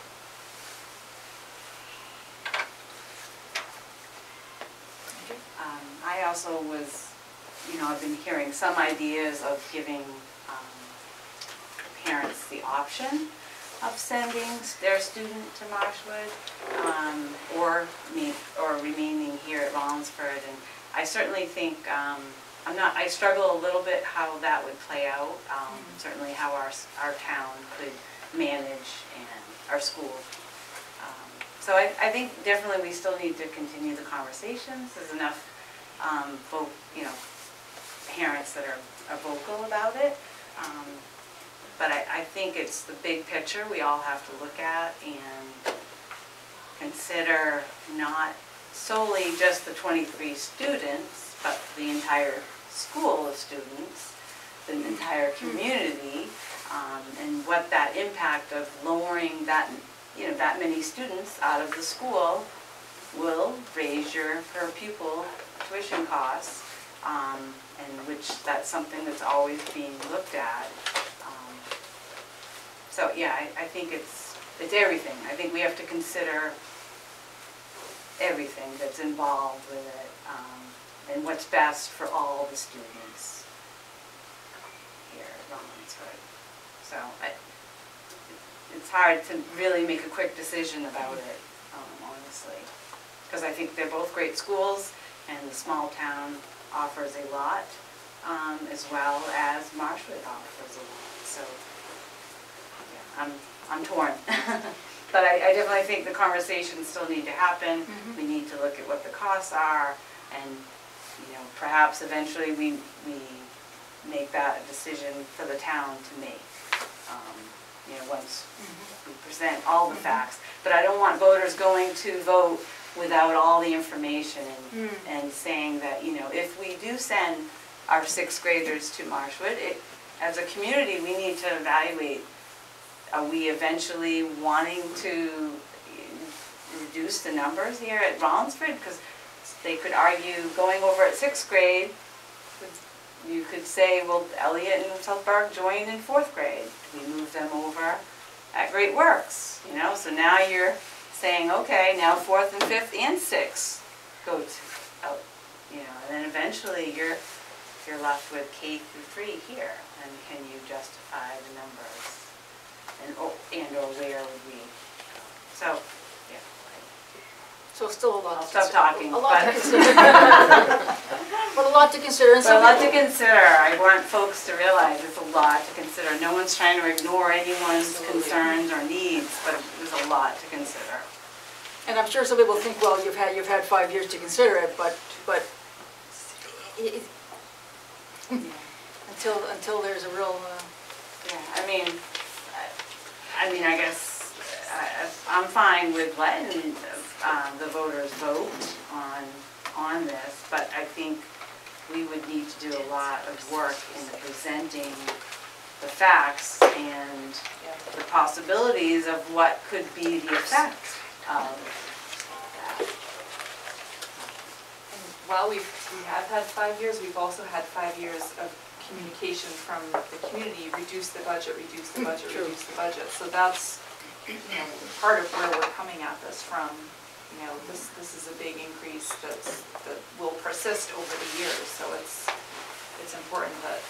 Um, I also was, you know, I've been hearing some ideas of giving um, parents the option of sending their student to Marshwood, um, or me, or remaining here at Rollinsford. And I certainly think, um, I'm not, I struggle a little bit how that would play out, um, certainly how our, our town could manage and our school. Um, So I, I think definitely we still need to continue the conversations. There's enough, um, you know, parents that are, are vocal about it. Um, But I, I think it's the big picture we all have to look at and consider not solely just the 23 students, but the entire school of students, the entire community, um, and what that impact of lowering that, you know, that many students out of the school will raise your per pupil tuition costs, um, and which, that's something that's always being looked at. Um, So, yeah, I, I think it's, it's everything. I think we have to consider everything that's involved with it, um, and what's best for all the students here at. So, I, it's hard to really make a quick decision about it, um, honestly. Because I think they're both great schools, and the small town offers a lot, um, as well as Marshwood offers a lot, so, yeah, I'm, I'm torn. But I, I definitely think the conversations still need to happen. We need to look at what the costs are, and, you know, perhaps eventually we, we make that a decision for the town to make. um, You know, once we present all the facts. But I don't want voters going to vote without all the information and, hmm. and saying that, you know, if we do send our sixth graders to Marshwood, it, as a community, we need to evaluate, are we eventually wanting to reduce the numbers here at Rollinsford? Because they could argue, going over at sixth grade, you could say, well, Eliot and South Berwick joined in fourth grade. We moved them over at Great Works, you know, so now you're saying, okay, now fourth and fifth and sixth go to, out, you know, and then eventually you're, you're left with K through three here, and can you justify the numbers? And, or, and or where would we, go? so. So still a lot. I'll to stop talking, A lot to but- consider. But a lot to consider, and So a lot to consider. I want folks to realize it's a lot to consider. No one's trying to ignore anyone's concerns or needs, but there's a lot to consider. and I'm sure some people think, well, you've had, you've had five years to consider it, but, but it- it- until, until there's a real, uh, Yeah, I mean, I- I mean, I guess, I- I'm fine with letting um, the voters vote on, on this, but I think we would need to do a lot of work in presenting the facts and the possibilities of what could be the effect of that. And while we've, we have had five years, we've also had five years of communication from the community, reduce the budget, reduce the budget, reduce the budget. So that's, you know, part of where we're coming at this from. You know, this, this is a big increase that's, that will persist over the years, so it's, it's important that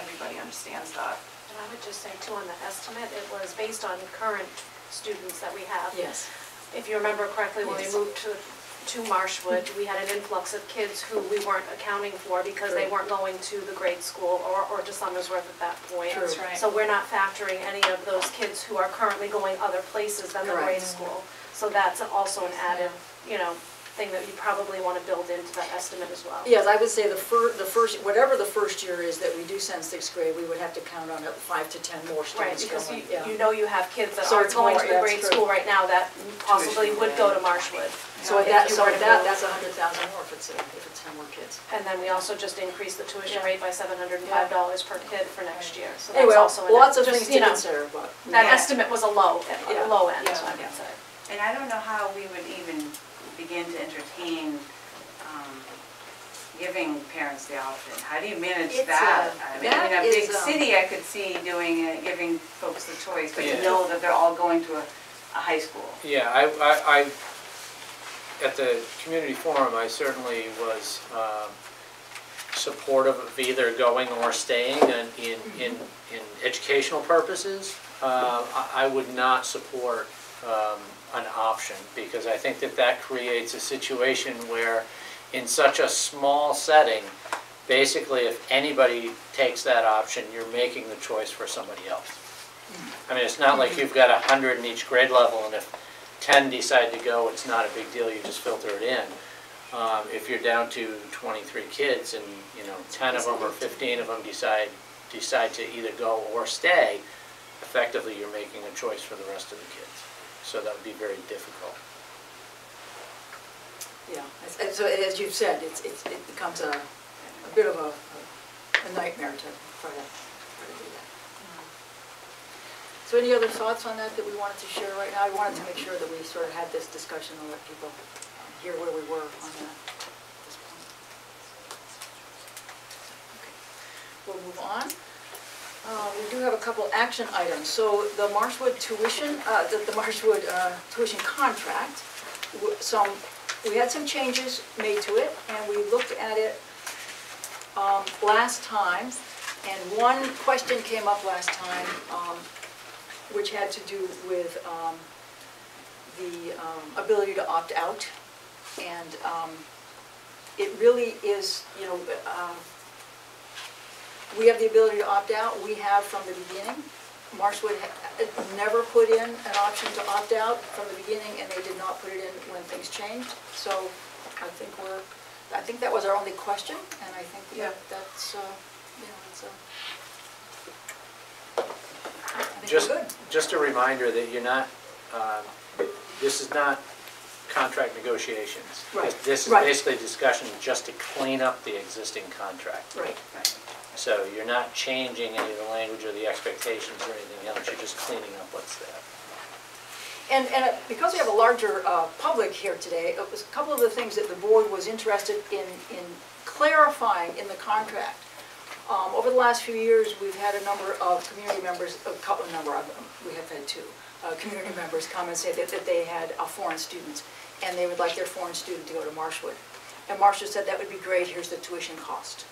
everybody understands that. And I would just say too, on the estimate, it was based on current students that we have. yes. If you remember correctly, when we Yes. moved to, to Marshwood, we had an influx of kids who we weren't accounting for because they True. weren't going to the grade school or, or to Somersworth at that point. True. That's right. So we're not factoring any of those kids who are currently going other places than the grade Correct. school. So that's also an added, you know, thing that you probably want to build into that estimate as well. Yes, I would say the fir, the first, whatever the first year is that we do send sixth grade, we would have to count on it five to 10 more Right, students because going, you, yeah. you know you have kids that So are it's going more, to the that's grade true. school right now that possibly would go to Marshwood. So if that, you so were to that, move. that's a hundred thousand more if it's, uh, if it's ten more kids. And then we also just increased the tuition Yeah. rate by seven hundred and five dollars per kid for next year, so that's Anyway, also. an- lots of just, things you to know, consider, but. That Yeah. estimate was a low, Yeah. low end, Yeah. I would say. And I don't know how we would even begin to entertain um, giving parents the option. How do you manage It's, that? uh, I mean, that in a is, big um, city, I could see doing it, giving folks the choice, but Yeah. to know that they're all going to a, a high school. Yeah, I, I, I, at the community forum, I certainly was um, supportive of either going or staying in, in, in in educational purposes. Uh, I, I would not support um, an option, because I think that that creates a situation where, in such a small setting, basically if anybody takes that option, you're making the choice for somebody else. I mean, it's not like you've got a hundred in each grade level, and if ten decide to go, it's not a big deal, you just filter it in. Um, If you're down to twenty-three kids and, you know, ten of them or fifteen of them decide, decide to either go or stay, effectively, you're making a choice for the rest of the kids. So that would be very difficult. Yeah, so as you've said, it's, it's, it becomes a, a bit of a, a nightmare to try to, try to do that. So any other thoughts on that that we wanted to share right now? I wanted to make sure that we sort of had this discussion and let people um, hear where we were on that at this point. Okay. We'll move on. Uh, We do have a couple action items. So the Marshwood tuition, uh, the the Marshwood uh, tuition contract, some, we had some changes made to it, and we looked at it um, last time, and one question came up last time, um, which had to do with um, the um, ability to opt out. And um, it really is, you know, um, we have the ability to opt out, we have from the beginning. Marshwood ha- never put in an option to opt out from the beginning, and they did not put it in when things changed. So I think we're, I think that was our only question, and I think that that's, uh, you know, it's a, I think Just, just a reminder that you're not, um, this is not contract negotiations. Right, This is right. basically discussion just to clean up the existing contract. Right. So you're not changing any of the language or the expectations or anything else, you're just cleaning up what's there. And, and uh, because we have a larger uh, public here today, it was a couple of the things that the board was interested in, in clarifying in the contract. Um, Over the last few years, we've had a number of community members, a couple, of number of them, we have had two, uh, community members come and say that, that they had a foreign students, and they would like their foreign student to go to Marshwood. And Marshwood said, that would be great, here's the tuition cost.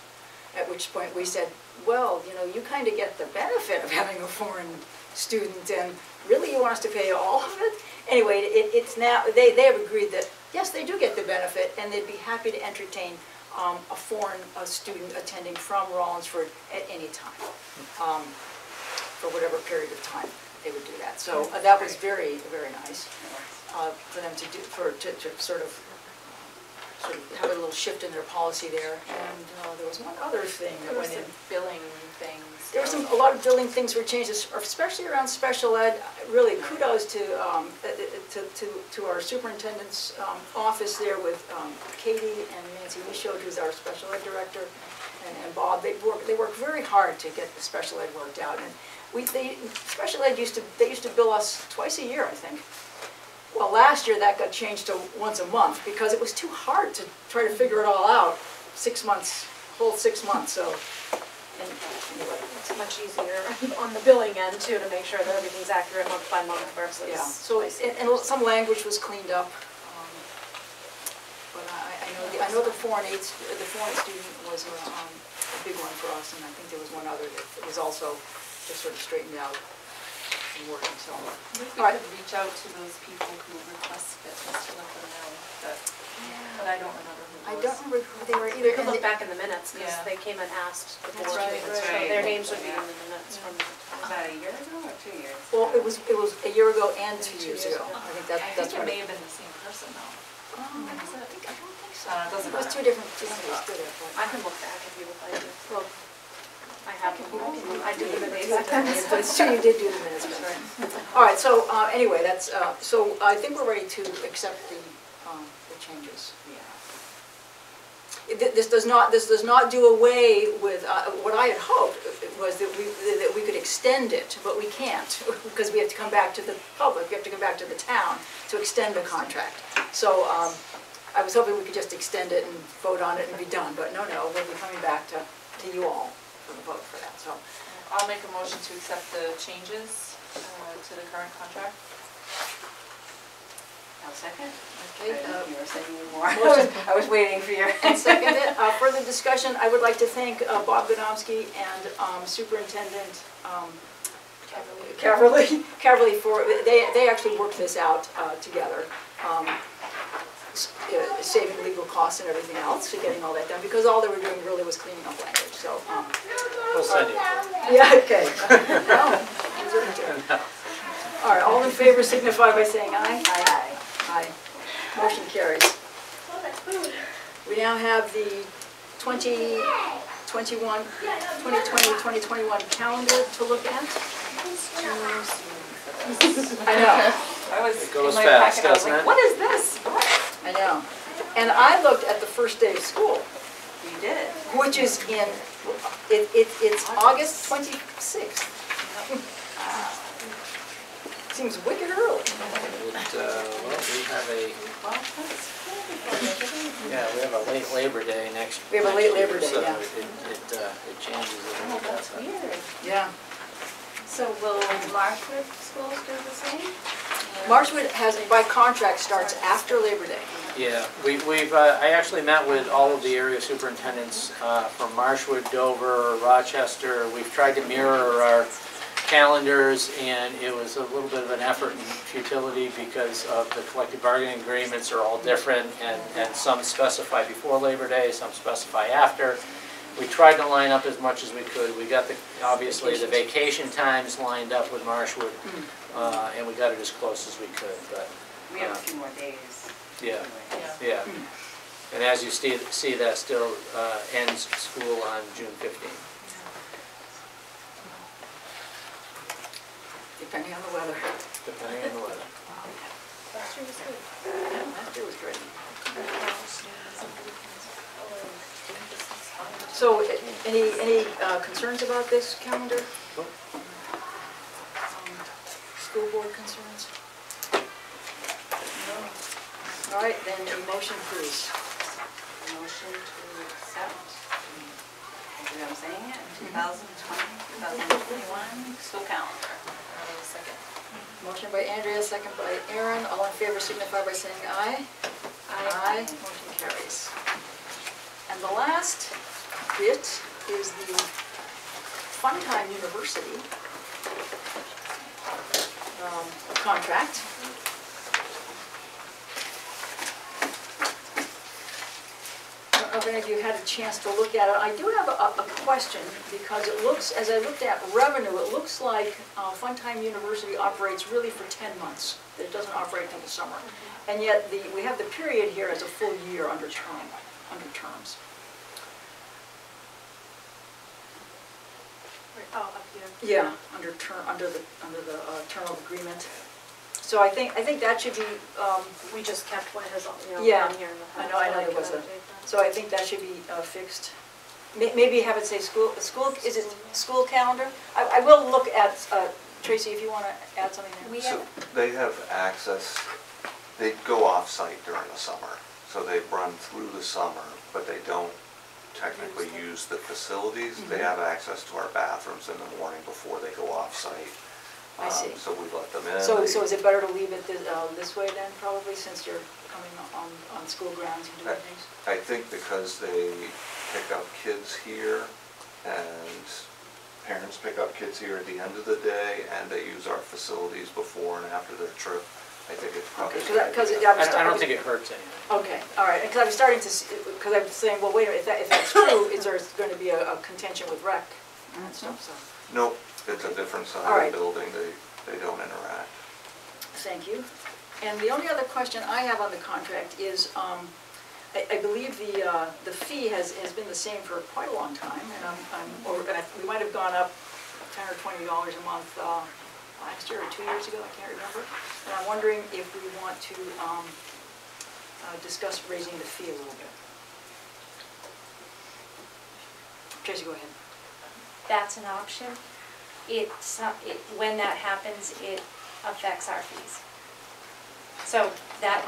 At which point we said, well, you know, you kind of get the benefit of having a foreign student, and really you want us to pay all of it? anyway, it, it's now, they, they have agreed that, yes, they do get the benefit, and they'd be happy to entertain um, a foreign uh, student attending from Rollinsford at any time, um, for whatever period of time they would do that. So uh, that was very, very nice uh, for them to do, for, to, to sort of, sort of have a little shift in their policy there. And uh, there was one other thing that went in. billing things. There were some, a lot of billing things were changed, especially around special ed. Really kudos to, um, uh, to, to, to our superintendent's, um, office there with, um, Katie and Nancy Michaud, who's our special ed director, and, and Bob. They work, they work very hard to get the special ed worked out. And we, they, special ed used to, they used to bill us twice a year, I think. Well, last year that got changed to once a month because it was too hard to try to figure it all out, six months, whole six months, so. And anyway, It's much easier on the billing end too, to make sure that everything's accurate month by month versus. Yeah, so, and, and some language was cleaned up. um, But I, I know, the- I know the foreign aid, the foreign student was a, um, a big one for us, and I think there was one other that was also just sort of straightened out and working, so. We All right. could reach out to those people who request fitness to let them know that, but I don't remember who I it don't remember who they were We either. could and look they- back in the minutes, because Yeah. they came and asked the That's board. right, that's right. Their names would be Yeah. in the minutes from the Was that a year ago or two years? Well, it was, it was a year ago and two Two years years ago. ago. I think that, I that's think what it may have been the same person though. Oh, I don't think, I don't think so. Uh, it doesn't It was matter. two different, two different, I can look back if you would like to. Well, I have, I do the minutes. You did do the minutes, all right, so, uh, anyway, that's, uh, so I think we're ready to accept the, um, the changes. Th- This does not, this does not do away with, uh, what I had hoped was that we, that we could extend it, but we can't, because we have to come back to the public, we have to come back to the town to extend the contract. So, um, I was hoping we could just extend it and vote on it and be done, but no, no, we'll be coming back to, to you all for the vote for that, so. I'll make a motion to accept the changes uh, to the current contract. I'll second. Okay, uh, You were saying more. I was, I was waiting for your. And seconded, uh, further discussion, I would like to thank uh, Bob Gadomski and um, Superintendent um, Caverly, Caverly for, they, they actually worked this out uh, together, um, s- uh, saving legal costs and everything else, to getting all that done, because all they were doing really was cleaning up language, so. um, We'll send you. Yeah, okay. No, these are good. All right, all in favor signify by saying aye. Aye. Aye. Motion carries. We now have the 2021, 2020, 2021 calendar to look at. I know, I was, It in goes my fast, packet, I was doesn't like, it? what is this? What? I know. And I looked at the first day of school, You did. which is in, it, it, it's August 26th. Seems wicked early. It, uh, well, we have a, Well, that's yeah, we have a late Labor Day next. We have a late next Labor year, Day, so yeah. it, it, uh, it changes it a Oh, little that's bit. weird. Yeah. So will Marshwood schools do the same? Marshwood has, by contract, starts after Labor Day. Yeah, we, we've, uh, I actually met with all of the area superintendents, uh, from Marshwood, Dover, Rochester. We've tried to mirror our calendars, and it was a little bit of an effort and futility because of the collective bargaining agreements are all different, and, and some specify before Labor Day, some specify after. We tried to line up as much as we could. We got the, obviously, the vacation times lined up with Marshwood, uh, and we got it as close as we could, but, We have a few more days. yeah. anyways. Yeah, and as you see, see that still uh, ends school on June 15th. Depending on the weather. depending on the weather. Last year was good. Last year was great. So, any, any uh, concerns about this calendar? Nope. Um, School board concerns? No? All right, then a motion please. Motion to accept, I I'm saying it, 2020, 2021 school calendar. Uh, Second. Motion by Andrea, second by Erin. All in favor signify by saying aye. Aye. Motion carries. And the last it is the Funtime University um, contract. I don't know if any of you had a chance to look at it. I do have a, a question because it looks, as I looked at revenue, it looks like uh, Funtime University operates really for 10 months. It doesn't operate until the summer. Mm-hmm. And yet the, we have the period here as a full year under term, under terms. Oh, up here. Yeah, under term, under the, under the uh, term of agreement. So I think, I think that should be, um, We just kept what has, you know, Yeah, been here in the I know, I know there was a- so I think that should be uh, fixed. May- Maybe have it say school, school, is it school calendar? I, I will look at, uh, Tracy, if you want to add something there. We So have, they have access, they go off-site during the summer, so they run through the summer, but they don't technically use the facilities. They Mhm. have access to our bathrooms in the morning before they go off-site. I Um, see. So we let them in. So, They- so is it better to leave it this, uh, this way then, probably, since you're coming on, on school grounds and doing things? I think because they pick up kids here and parents pick up kids here at the end of the day and they use our facilities before and after their trip, I think it's probably. Okay, 'cause I- 'cause it- I I was don't, I don't think it hurts anything. Okay, all right, because I was starting to, because I was saying, well, wait a minute, if that, if that's true, is there going to be a a contention with rec and stuff, so, Nope, it's a different All side right. of the building, they, they don't interact. thank you. And the only other question I have on the contract is, um, I, I believe the, uh, the fee has, has been the same for quite a long time, and I'm, I'm, or, and I- we might have gone up ten or twenty dollars a month, uh, last year or two years ago, I can't remember. And I'm wondering if we want to, um, uh, discuss raising the fee a little bit. Tracy, go ahead. that's an option. It's, uh, it, when that happens, it affects our fees. So that,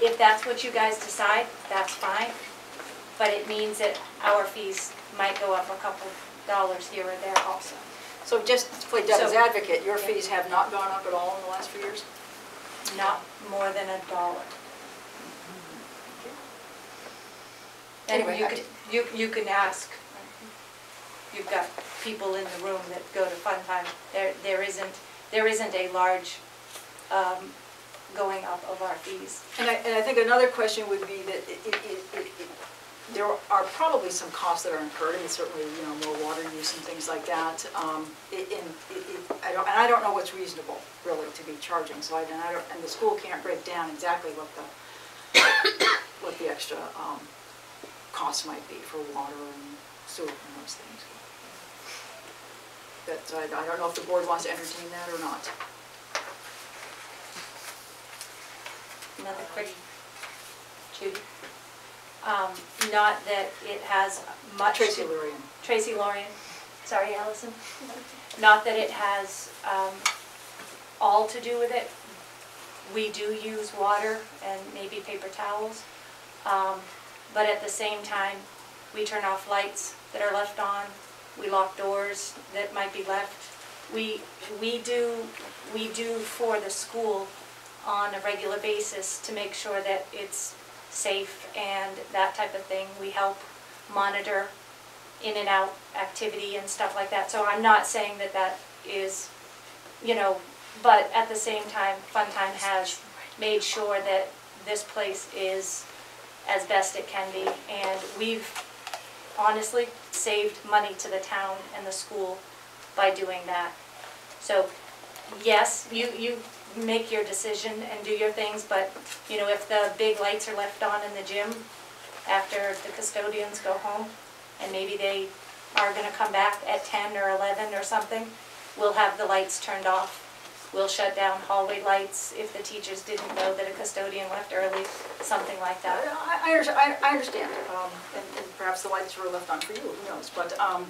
if that's what you guys decide, that's fine, but it means that our fees might go up a couple dollars here or there also. So just play devil's So- advocate, your Yeah. fees have not gone up at all in the last few years? Not more than a dollar. And Anyway, you could, you, you can ask, you've got people in the room that go to Fun Time, there, there isn't, there isn't a large, um, going up of our fees. And I, and I think another question would be that it- it, it- there are probably some costs that are incurred, and certainly, you know, more water use and things like that. Um, it- in, it, it, I don't, and I don't know what's reasonable, really, to be charging, so I, and I don't, and the school can't break down exactly what the, what the extra, um, costs might be for water and sewer and those things. But I, I don't know if the board wants to entertain that or not. Another quick, Judy. Um, not that it has much. Tracy Lurian. Tracy Lorian, sorry Allison. Not that it has um, all to do with it. We do use water and maybe paper towels. Um, But at the same time, we turn off lights that are left on. We lock doors that might be left. We, we do, we do for the school on a regular basis to make sure that it's safe and that type of thing. We help monitor in and out activity and stuff like that. So I'm not saying that that is, you know, but at the same time, Fun Time has made sure that this place is as best it can be. And we've honestly saved money to the town and the school by doing that. So, yes, you, you make your decision and do your things, but, you know, if the big lights are left on in the gym after the custodians go home, and maybe they are gonna come back at ten or eleven or something, we'll have the lights turned off. We'll shut down hallway lights if the teachers didn't know that a custodian left early, something like that. I, I, I understand, um, and and perhaps the lights were left on for you, who knows, but, um,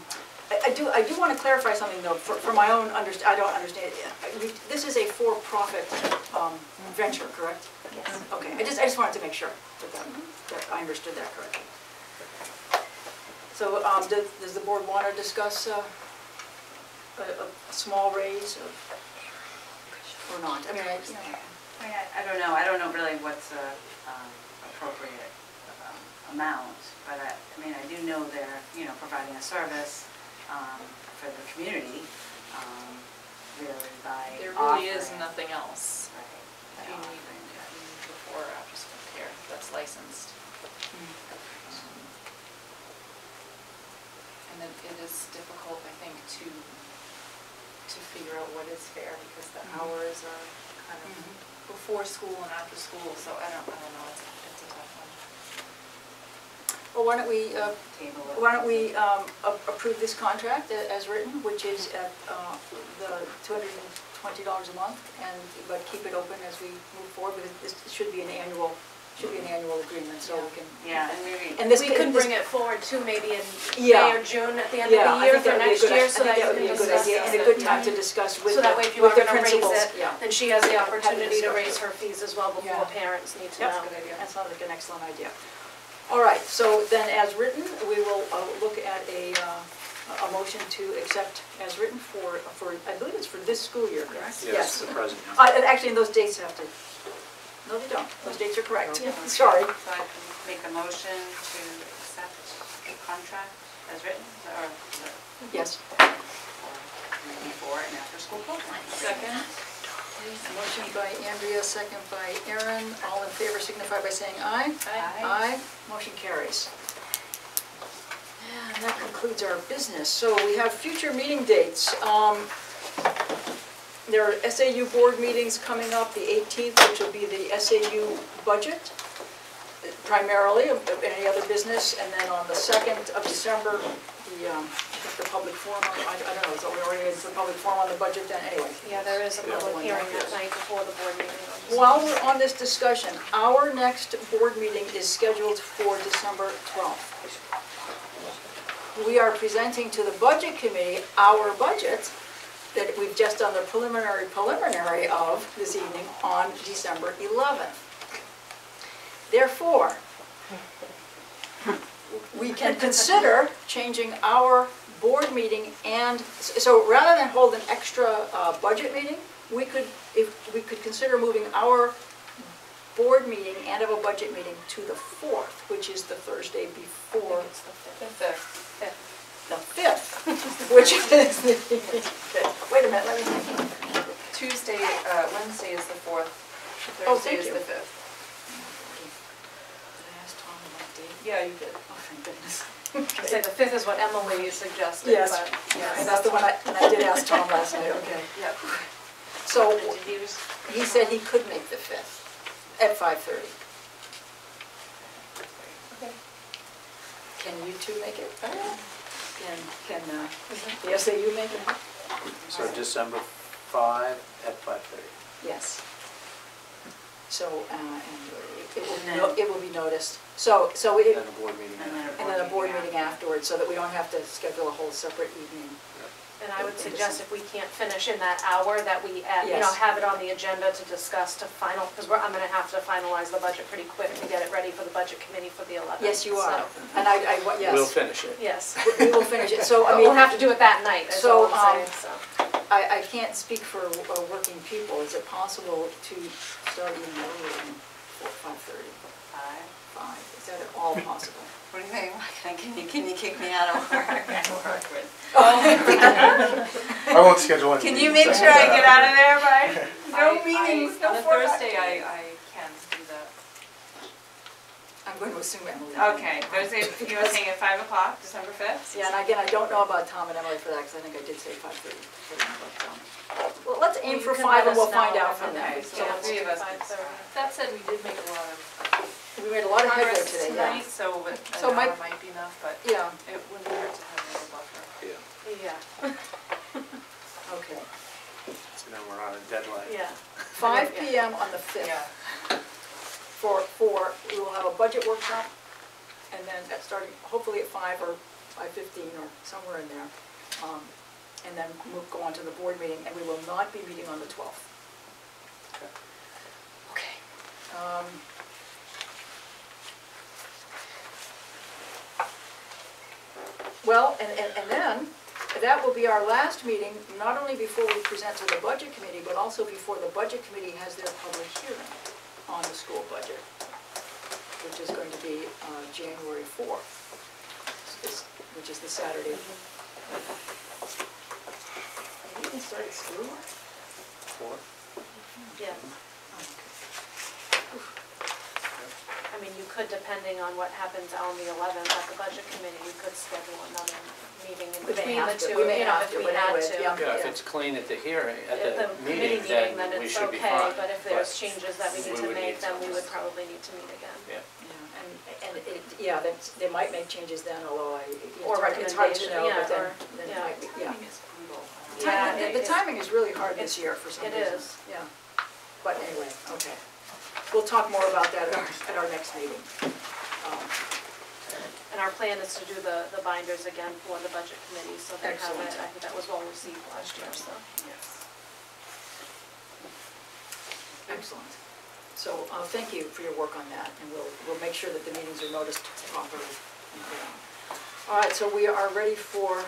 I, I do, I do wanna clarify something though, for, for my own underst, I don't understand. I- This is a for-profit, um, venture, correct? Yes. Okay, I just, I just wanted to make sure that, that, that I understood that correctly. So, um, does, does the board wanna discuss, uh, a, a small raise of, or not? I mean, I, you know, I mean, I, I don't know, I don't know really what's a, um, appropriate, um, amount, but I, I mean, I do know they're, you know, providing a service, um, for the community, um, really by There really is offering- nothing else Right, that by you need offering. before or after school care that's licensed. and it, it is difficult, I think, to, to figure out what is fair, because the Mhm. hours are kind of Mhm. before school and after school, so I don't, I don't know, it's, a. Well, why don't we, uh, Table it. why don't we um, a- approve this contract a- as written, which is at uh, the $220 a month, and, but keep it open as we move forward, but it it should be an annual, should be an annual agreement, so we can. Yeah, and maybe, And this We ca- could this- bring it forward too, maybe in Yeah. May or June at the end Yeah, of the I year think for that would be a next good- year, so that I think that would be a good idea, and a good time to discuss with So that way the, if you with are the gonna raise principals. it, Yeah. then she has the opportunity to raise her fees as well before Yeah. parents need to Yep. know. Good idea. That sounds like an excellent idea. All right, so then as written, we will uh, look at a, uh, a motion to accept as written for, for, I believe it's for this school year, correct? Yes, the president. Uh, and Actually, and those dates have to, no, they don't, those dates are correct, Okay. sorry. so I can make a motion to accept the contract as written, or the Yes. before and after school programs. Second. Motion by Andrea, second by Erin. All in favor signify by saying aye. Aye. Aye, motion carries. And that concludes our business. So we have future meeting dates. Um, There are SAU board meetings coming up, the 18th, which will be the SAU budget primarily, of of any other business. And then on the 2nd of December, the, um, the public forum, I I don't know, is it already in the public forum on the budget then, anyway. Yeah, there is a Yeah. public hearing that night before the board meeting. on While we're on this discussion, our next board meeting is scheduled for December 12th. We are presenting to the Budget Committee our budget that we've just done the preliminary preliminary of this evening on December 11th. Therefore, we can consider changing our board meeting and, so rather than hold an extra uh, budget meeting, we could, if, we could consider moving our board meeting and of a budget meeting to the 4th, which is the Thursday before. the 5th. The 5th, which is the, wait a minute, let me. Tuesday, uh, Wednesday is the 4th, Oh, Thursday thank is you. the 5th. Yeah, you did. Oh, thank goodness. I'd say the fifth is what Emily suggested, Yes. but, Yeah, yes. that's the one I, and I did ask Tom last night, okay. Yep. So Did you just? he said he could make the 5th at 5:30. Okay. Can you two make it? Can, can uh, the SAU make it? So December 5 at 5:30. Yes. So, uh, and it will, be no- it will be noticed. So, so it, Then a board meeting. And then and then a board meeting afterwards, so that we don't have to schedule a whole separate evening. And I would suggest if we can't finish in that hour, that we, add- you know, Yes. have it on the agenda to discuss to final, because I'm gonna have to finalize the budget pretty quick to get it ready for the budget committee for the 11th. Yes, you are. so- And I, I, wa- yes. We'll finish it. Yes. We will finish it. So, I But mean, we'll have to do it that night, is So, all I'm um, saying, so. I, I can't speak for uh, working people. Is it possible to start even earlier than five thirty? Five. Five, is that at all possible? What do you think? Can you, can you kick me out of work? I won't schedule any Can you make sure I get out of there by, no I- I- meetings, no On. Thursday, I, I can do that. I'm going to assume Emily. Okay, Thursday, you were saying at five o'clock, December fifth? Yeah, and again, I don't know about Tom and Emily for that, because I think I did say five thirty. Well, let's aim You for five and we'll find out from there. okay, So Yeah, three of us. can start. That said, we did make a lot of We made a lot of headway progress today, yeah. tonight, so an So my- hour might be enough, but Yeah, it wouldn't hurt to have a little buffer. Yeah, okay. So now we're on a deadline. yeah. Five Yeah. PM on the fifth. For, for, we will have a budget workshop, and then at starting, hopefully at five or five fifteen or somewhere in there. Um, And then move, go on to the board meeting, and we will not be meeting on the twelfth. Okay. Okay. Um, Well, and, and, and then, that will be our last meeting, not only before we present to the budget committee, but also before the budget committee has their public hearing on the school budget, which is going to be, uh, January fourth, which is the Saturday. Have you even started school? Four? Yeah. I mean, you could, depending on what happens on the 11th at the budget committee, you could schedule another meeting in We may between the have to, two, we may you know, have if to, we but had anyway, to. yeah. Yeah, if it's clean at the hearing, at At the committee meeting, then then we it's should be okay, fine. but if there's changes that we need we to would make, need then we would probably need to meet again. Yeah. Yeah, And, and it, yeah, that's, they might make changes then, although I, it's Or hard- it's hard to recommendation, know, yeah, but then, or- then it yeah. might be, yeah. Timing is brutal. Yeah, it- The timing is really hard this year for some it reason. is. Yeah, but anyway, okay. We'll talk more about that at our, at our next meeting. Um, And our plan is to do the, the binders again for the budget committee, so they have Excellent. it, I think that was well received last year, so. Yes. Excellent. So, uh, thank you for your work on that, and we'll, we'll make sure that the meetings are noticed properly. All right, so we are ready for,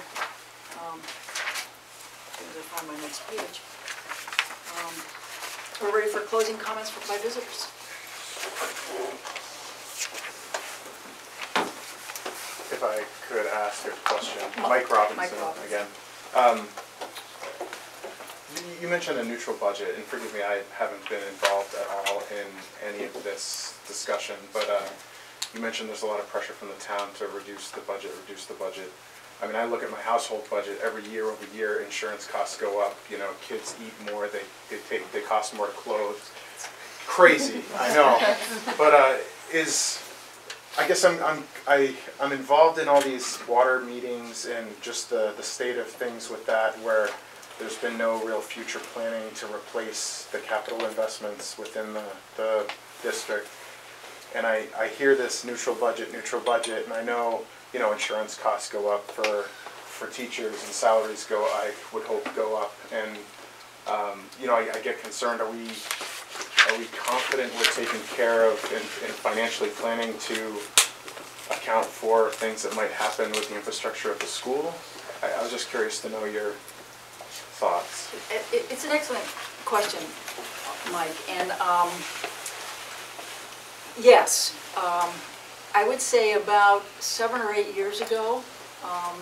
um, soon as I find my next page. Um, We're ready for closing comments from my visitors. If I could ask a question, Mike Mike Robinson Robinson. again. Um, you- You mentioned a neutral budget, and forgive me, I haven't been involved at all in any of this discussion, but uh, you mentioned there's a lot of pressure from the town to reduce the budget, reduce the budget. I mean, I look at my household budget, every year over year, insurance costs go up, you know, kids eat more, they, they take, they cost more clothes. Crazy, I know. But uh, is, I guess I'm, I'm, I, I'm involved in all these water meetings and just the, the state of things with that where there's been no real future planning to replace the capital investments within the, the district. And I, I hear this neutral budget, neutral budget, and I know, you know, insurance costs go up for, for teachers and salaries go, I would hope go up. And, um, you know, I, I get concerned, are we, are we confident we're taking care of and and financially planning to account for things that might happen with the infrastructure of the school? I, I was just curious to know your thoughts. It- it- It's an excellent question, Mike, and um, yes, um, I would say about seven or eight years ago, um,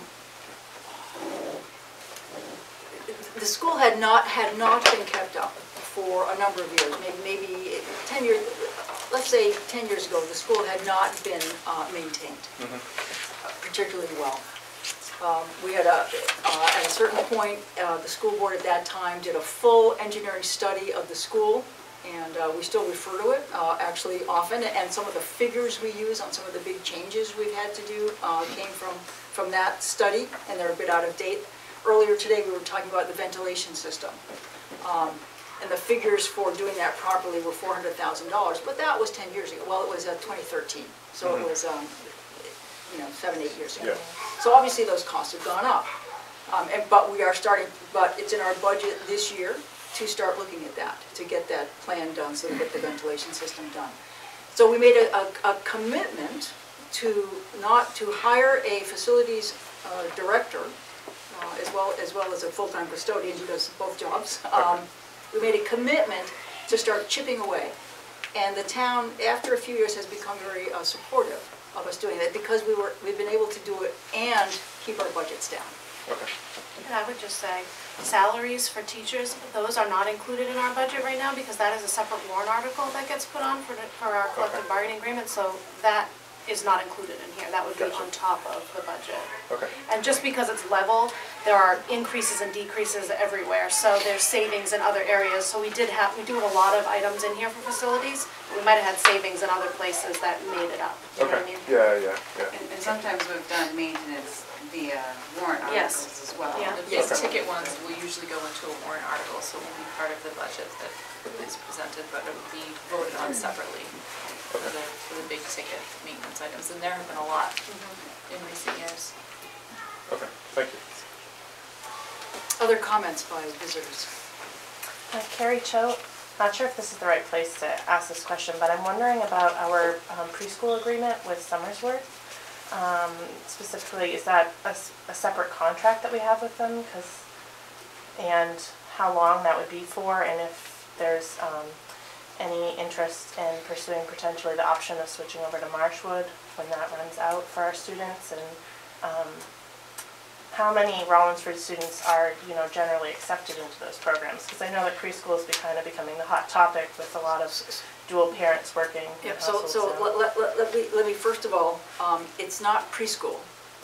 the school had not, had not been kept up for a number of years, maybe, maybe 10 years, let's say 10 years ago, the school had not been uh, maintained particularly well. Um, We had a, uh, at a certain point, uh, the school board at that time did a full engineering study of the school, and uh, we still refer to it, uh, actually often, and some of the figures we use on some of the big changes we've had to do uh, came from, from that study, and they're a bit out of date. Earlier today, we were talking about the ventilation system. Um, And the figures for doing that properly were $400,000, but that was 10 years ago. Well, it was uh, 2013, so it Mhm. was, um, you know, seven, eight years ago. Yeah. So obviously, those costs have gone up. Um, and, but we are starting, but it's in our budget this year to start looking at that, to get that plan done, so to get the ventilation system done. So we made a, a, a commitment to not, to hire a facilities, uh, director, uh, as well, as well as a full-time custodian who does both jobs. Um, We made a commitment to start chipping away. And the town, after a few years, has become very uh, supportive of us doing that because we were, we've been able to do it and keep our budgets down. Okay. And I would just say, salaries for teachers, those are not included in our budget right now because that is a separate warrant article that gets put on for, the- for our collective Okay. bargaining agreement, so that is not included in here. That would be Gotcha. on top of the budget. Okay. And just because it's level, there are increases and decreases everywhere, so there's savings in other areas. So we did have, we do have a lot of items in here for facilities. We might have had savings in other places that made it up, you know what I Okay, mean? yeah, yeah, yeah. And and sometimes we've done maintenance via warrant Yes. articles as well. Yeah. The Yes. big ticket ones will usually go into a warrant article, so it will be part of the budget that is presented, but it will be voted on separately for the, for the big ticket maintenance items, and there have been a lot in recent years. Okay, thank you. Other comments by visitors? Uh, Carrie Cho, not sure if this is the right place to ask this question, but I'm wondering about our um, preschool agreement with Somersworth. Um, Specifically, is that a separate contract that we have with them? 'Cause- and how long that would be for, and if there's um, any interest in pursuing potentially the option of switching over to Marshwood when that runs out for our students, and um, how many Rollinsford students are, you know, generally accepted into those programs? Because I know that preschool is be- kind of becoming the hot topic with a lot of dual parents working in Yeah, so, households so now. let, let, let- let me, let me first of all, um, it's not preschool.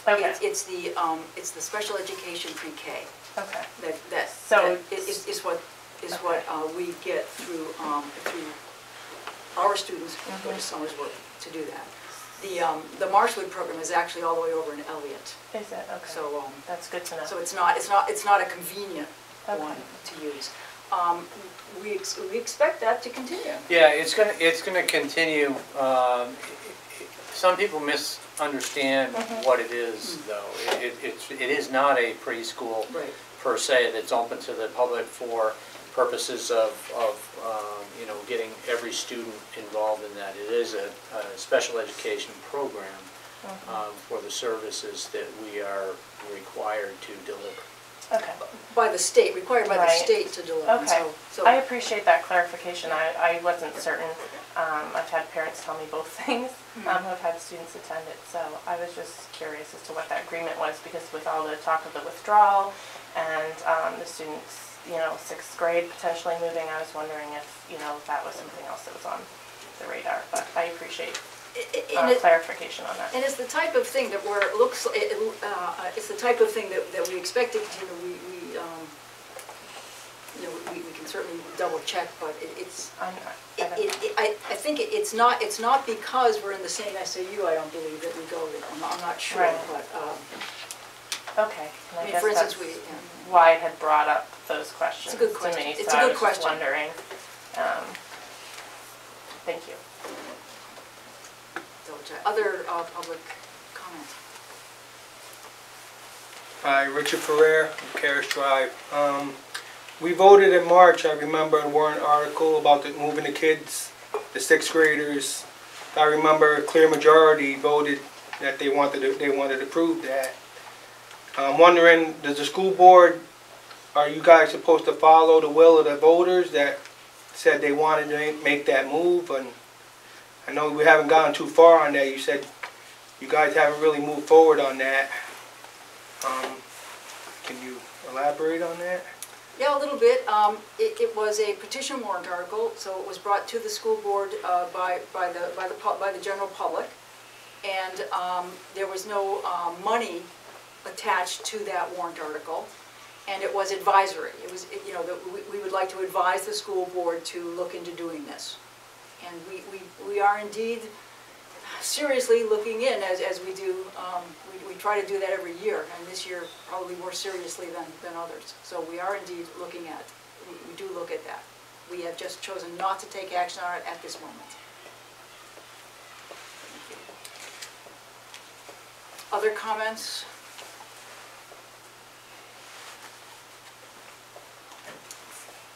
Okay. It's, it's the, um, it's the special education pre-K Okay. that, that, So- that is, is what, is what, uh, we get through, um, through our students who go to Mhm. Somersworth to do that. The, um, the Marshwood program is actually all the way over in Eliot, Is it? Okay. so, um, That's good to know. so it's not, it's not, it's not a convenient Okay. one to use. Um, we, ex- we expect that to continue. Yeah, it's gonna, it's gonna continue. um, Some people misunderstand Mhm. what it is, though. It, it- it's, it is not a preschool Right. per se that's open to the public for purposes of, of, um, you know, getting every student involved in that. It is a, a special education program Mhm. um, for the services that we are required to deliver. Okay. By the state, required by the Right. state to deliver, Okay. so, so. I appreciate that clarification. I, I wasn't certain. Um, I've had parents tell me both things, um, who have had students attend it, so I was just curious as to what that agreement was, because with all the talk of the withdrawal and, um, the students, you know, sixth grade potentially moving, I was wondering if, you know, that was something else that was on the radar, but I appreciate, uh, it- clarification on that. And it's the type of thing that where it looks, it- uh, it's the type of thing that, that we expect to continue, we, we, um, you know, we, we can certainly double check, but it- it's, I'm, I it, it, I, I think it- it's not, it's not because we're in the same SAU, I don't believe, that we go there, I'm not, I'm not sure, Right. but, um, Okay, I I mean, guess for instance, that's we, yeah. why it had brought up those questions It's a good question. me, It's so a I good was question. wondering. Um, Thank you. Double check. Other, uh, public comments? Hi, Richard Ferrer, Carriage Drive. Um, We voted in March, I remember, a warrant article about the moving the kids, the sixth graders. I remember a clear majority voted that they wanted to, they wanted to approve that. I'm wondering, does the school board, are you guys supposed to follow the will of the voters that said they wanted to make that move? And I know we haven't gone too far on that. You said you guys haven't really moved forward on that. Um, Can you elaborate on that? Yeah, a little bit. Um, It, it was a petition warrant article, so it was brought to the school board uh, by, by the, by the, by the general public. And um, there was no uh, money attached to that warrant article, and it was advisory. It was, you know, that we, we would like to advise the school board to look into doing this. And we, we, we are indeed seriously looking in as, as we do, um, we, we try to do that every year, and this year probably more seriously than, than others. So we are indeed looking at, we, we do look at that. We have just chosen not to take action on it at this moment. Other comments?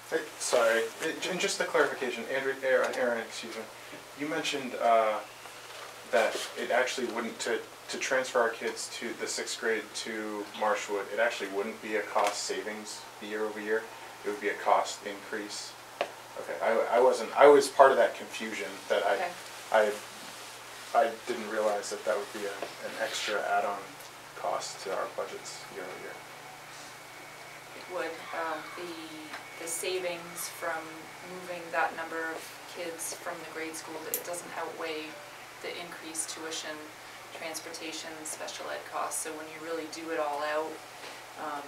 Hey, Sorry, and just a clarification, Andrew, Erin, Erin, excuse me. You mentioned uh, that it actually wouldn't, to, to transfer our kids to the sixth grade to Marshwood, it actually wouldn't be a cost savings year over year? It would be a cost increase? Okay, I, I wasn't, I was part of that confusion, that Okay. I, I, I didn't realize that that would be a- an extra add-on cost to our budgets year over year. Would, um, the, the savings from moving that number of kids from the grade school, but it doesn't outweigh the increased tuition, transportation, special ed costs, so when you really do it all out, um,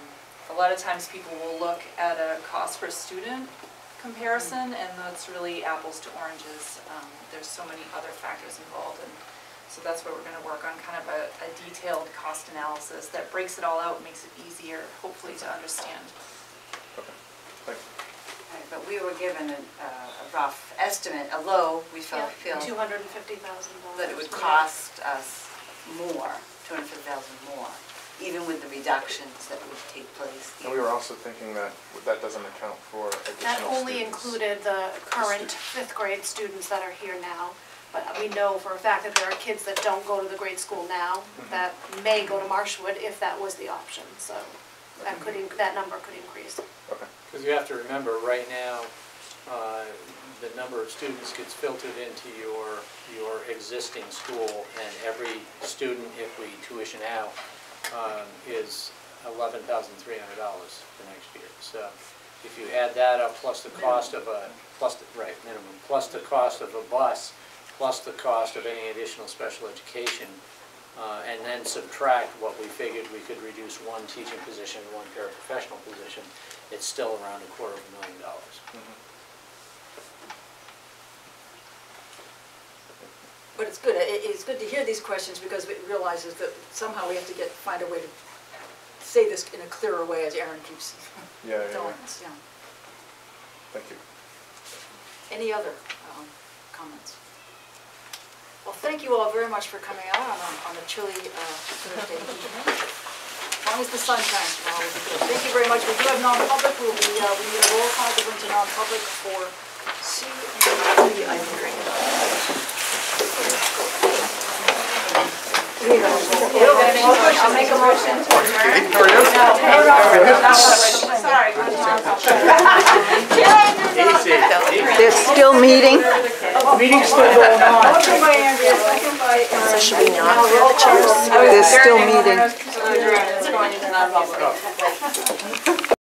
a lot of times people will look at a cost per student comparison, and that's really apples to oranges. Um, there's so many other factors involved, and so that's where we're gonna work on kind of a, a detailed cost analysis that breaks it all out, makes it easier, hopefully, to understand. Okay, thank you. Right, But we were given a uh, a rough estimate, a low, we felt, feel Two hundred and fifty thousand dollars. that it would cost us more, 250,000 more, even with the reductions that would take place. And we were also thinking that that doesn't account for additional That only students. included the current fifth grade students that are here now. But we know for a fact that there are kids that don't go to the grade school now that may go to Marshwood if that was the option. So that could, in- that number could increase. Okay, Because you have to remember, right now, uh, the number of students gets filtered into your, your existing school, and every student, if we tuition out, um, is eleven thousand three hundred dollars for next year. So if you add that up, plus the cost of a, plus, the right, minimum, plus the cost of a bus, plus the cost of any additional special education, uh, and then subtract what we figured we could reduce one teaching position, and one paraprofessional position, it's still around a quarter of a million dollars. But it's good, it, it's good to hear these questions because it realizes that somehow we have to get, find a way to say this in a clearer way as Erin keeps Yeah, yeah, telling yeah. us, yeah. Thank you. Any other um, comments? Well, thank you all very much for coming out on a, on a chilly uh, Thursday evening. As long as the sun shines tomorrow, we'll be good. Thank you very much. We do have non-public, we'll be, uh, we need a roll call to go into non-public for C and D, I think. I'll make a motion. They're still meeting? Meeting's still going on. Should we not the chairs? They're still meeting.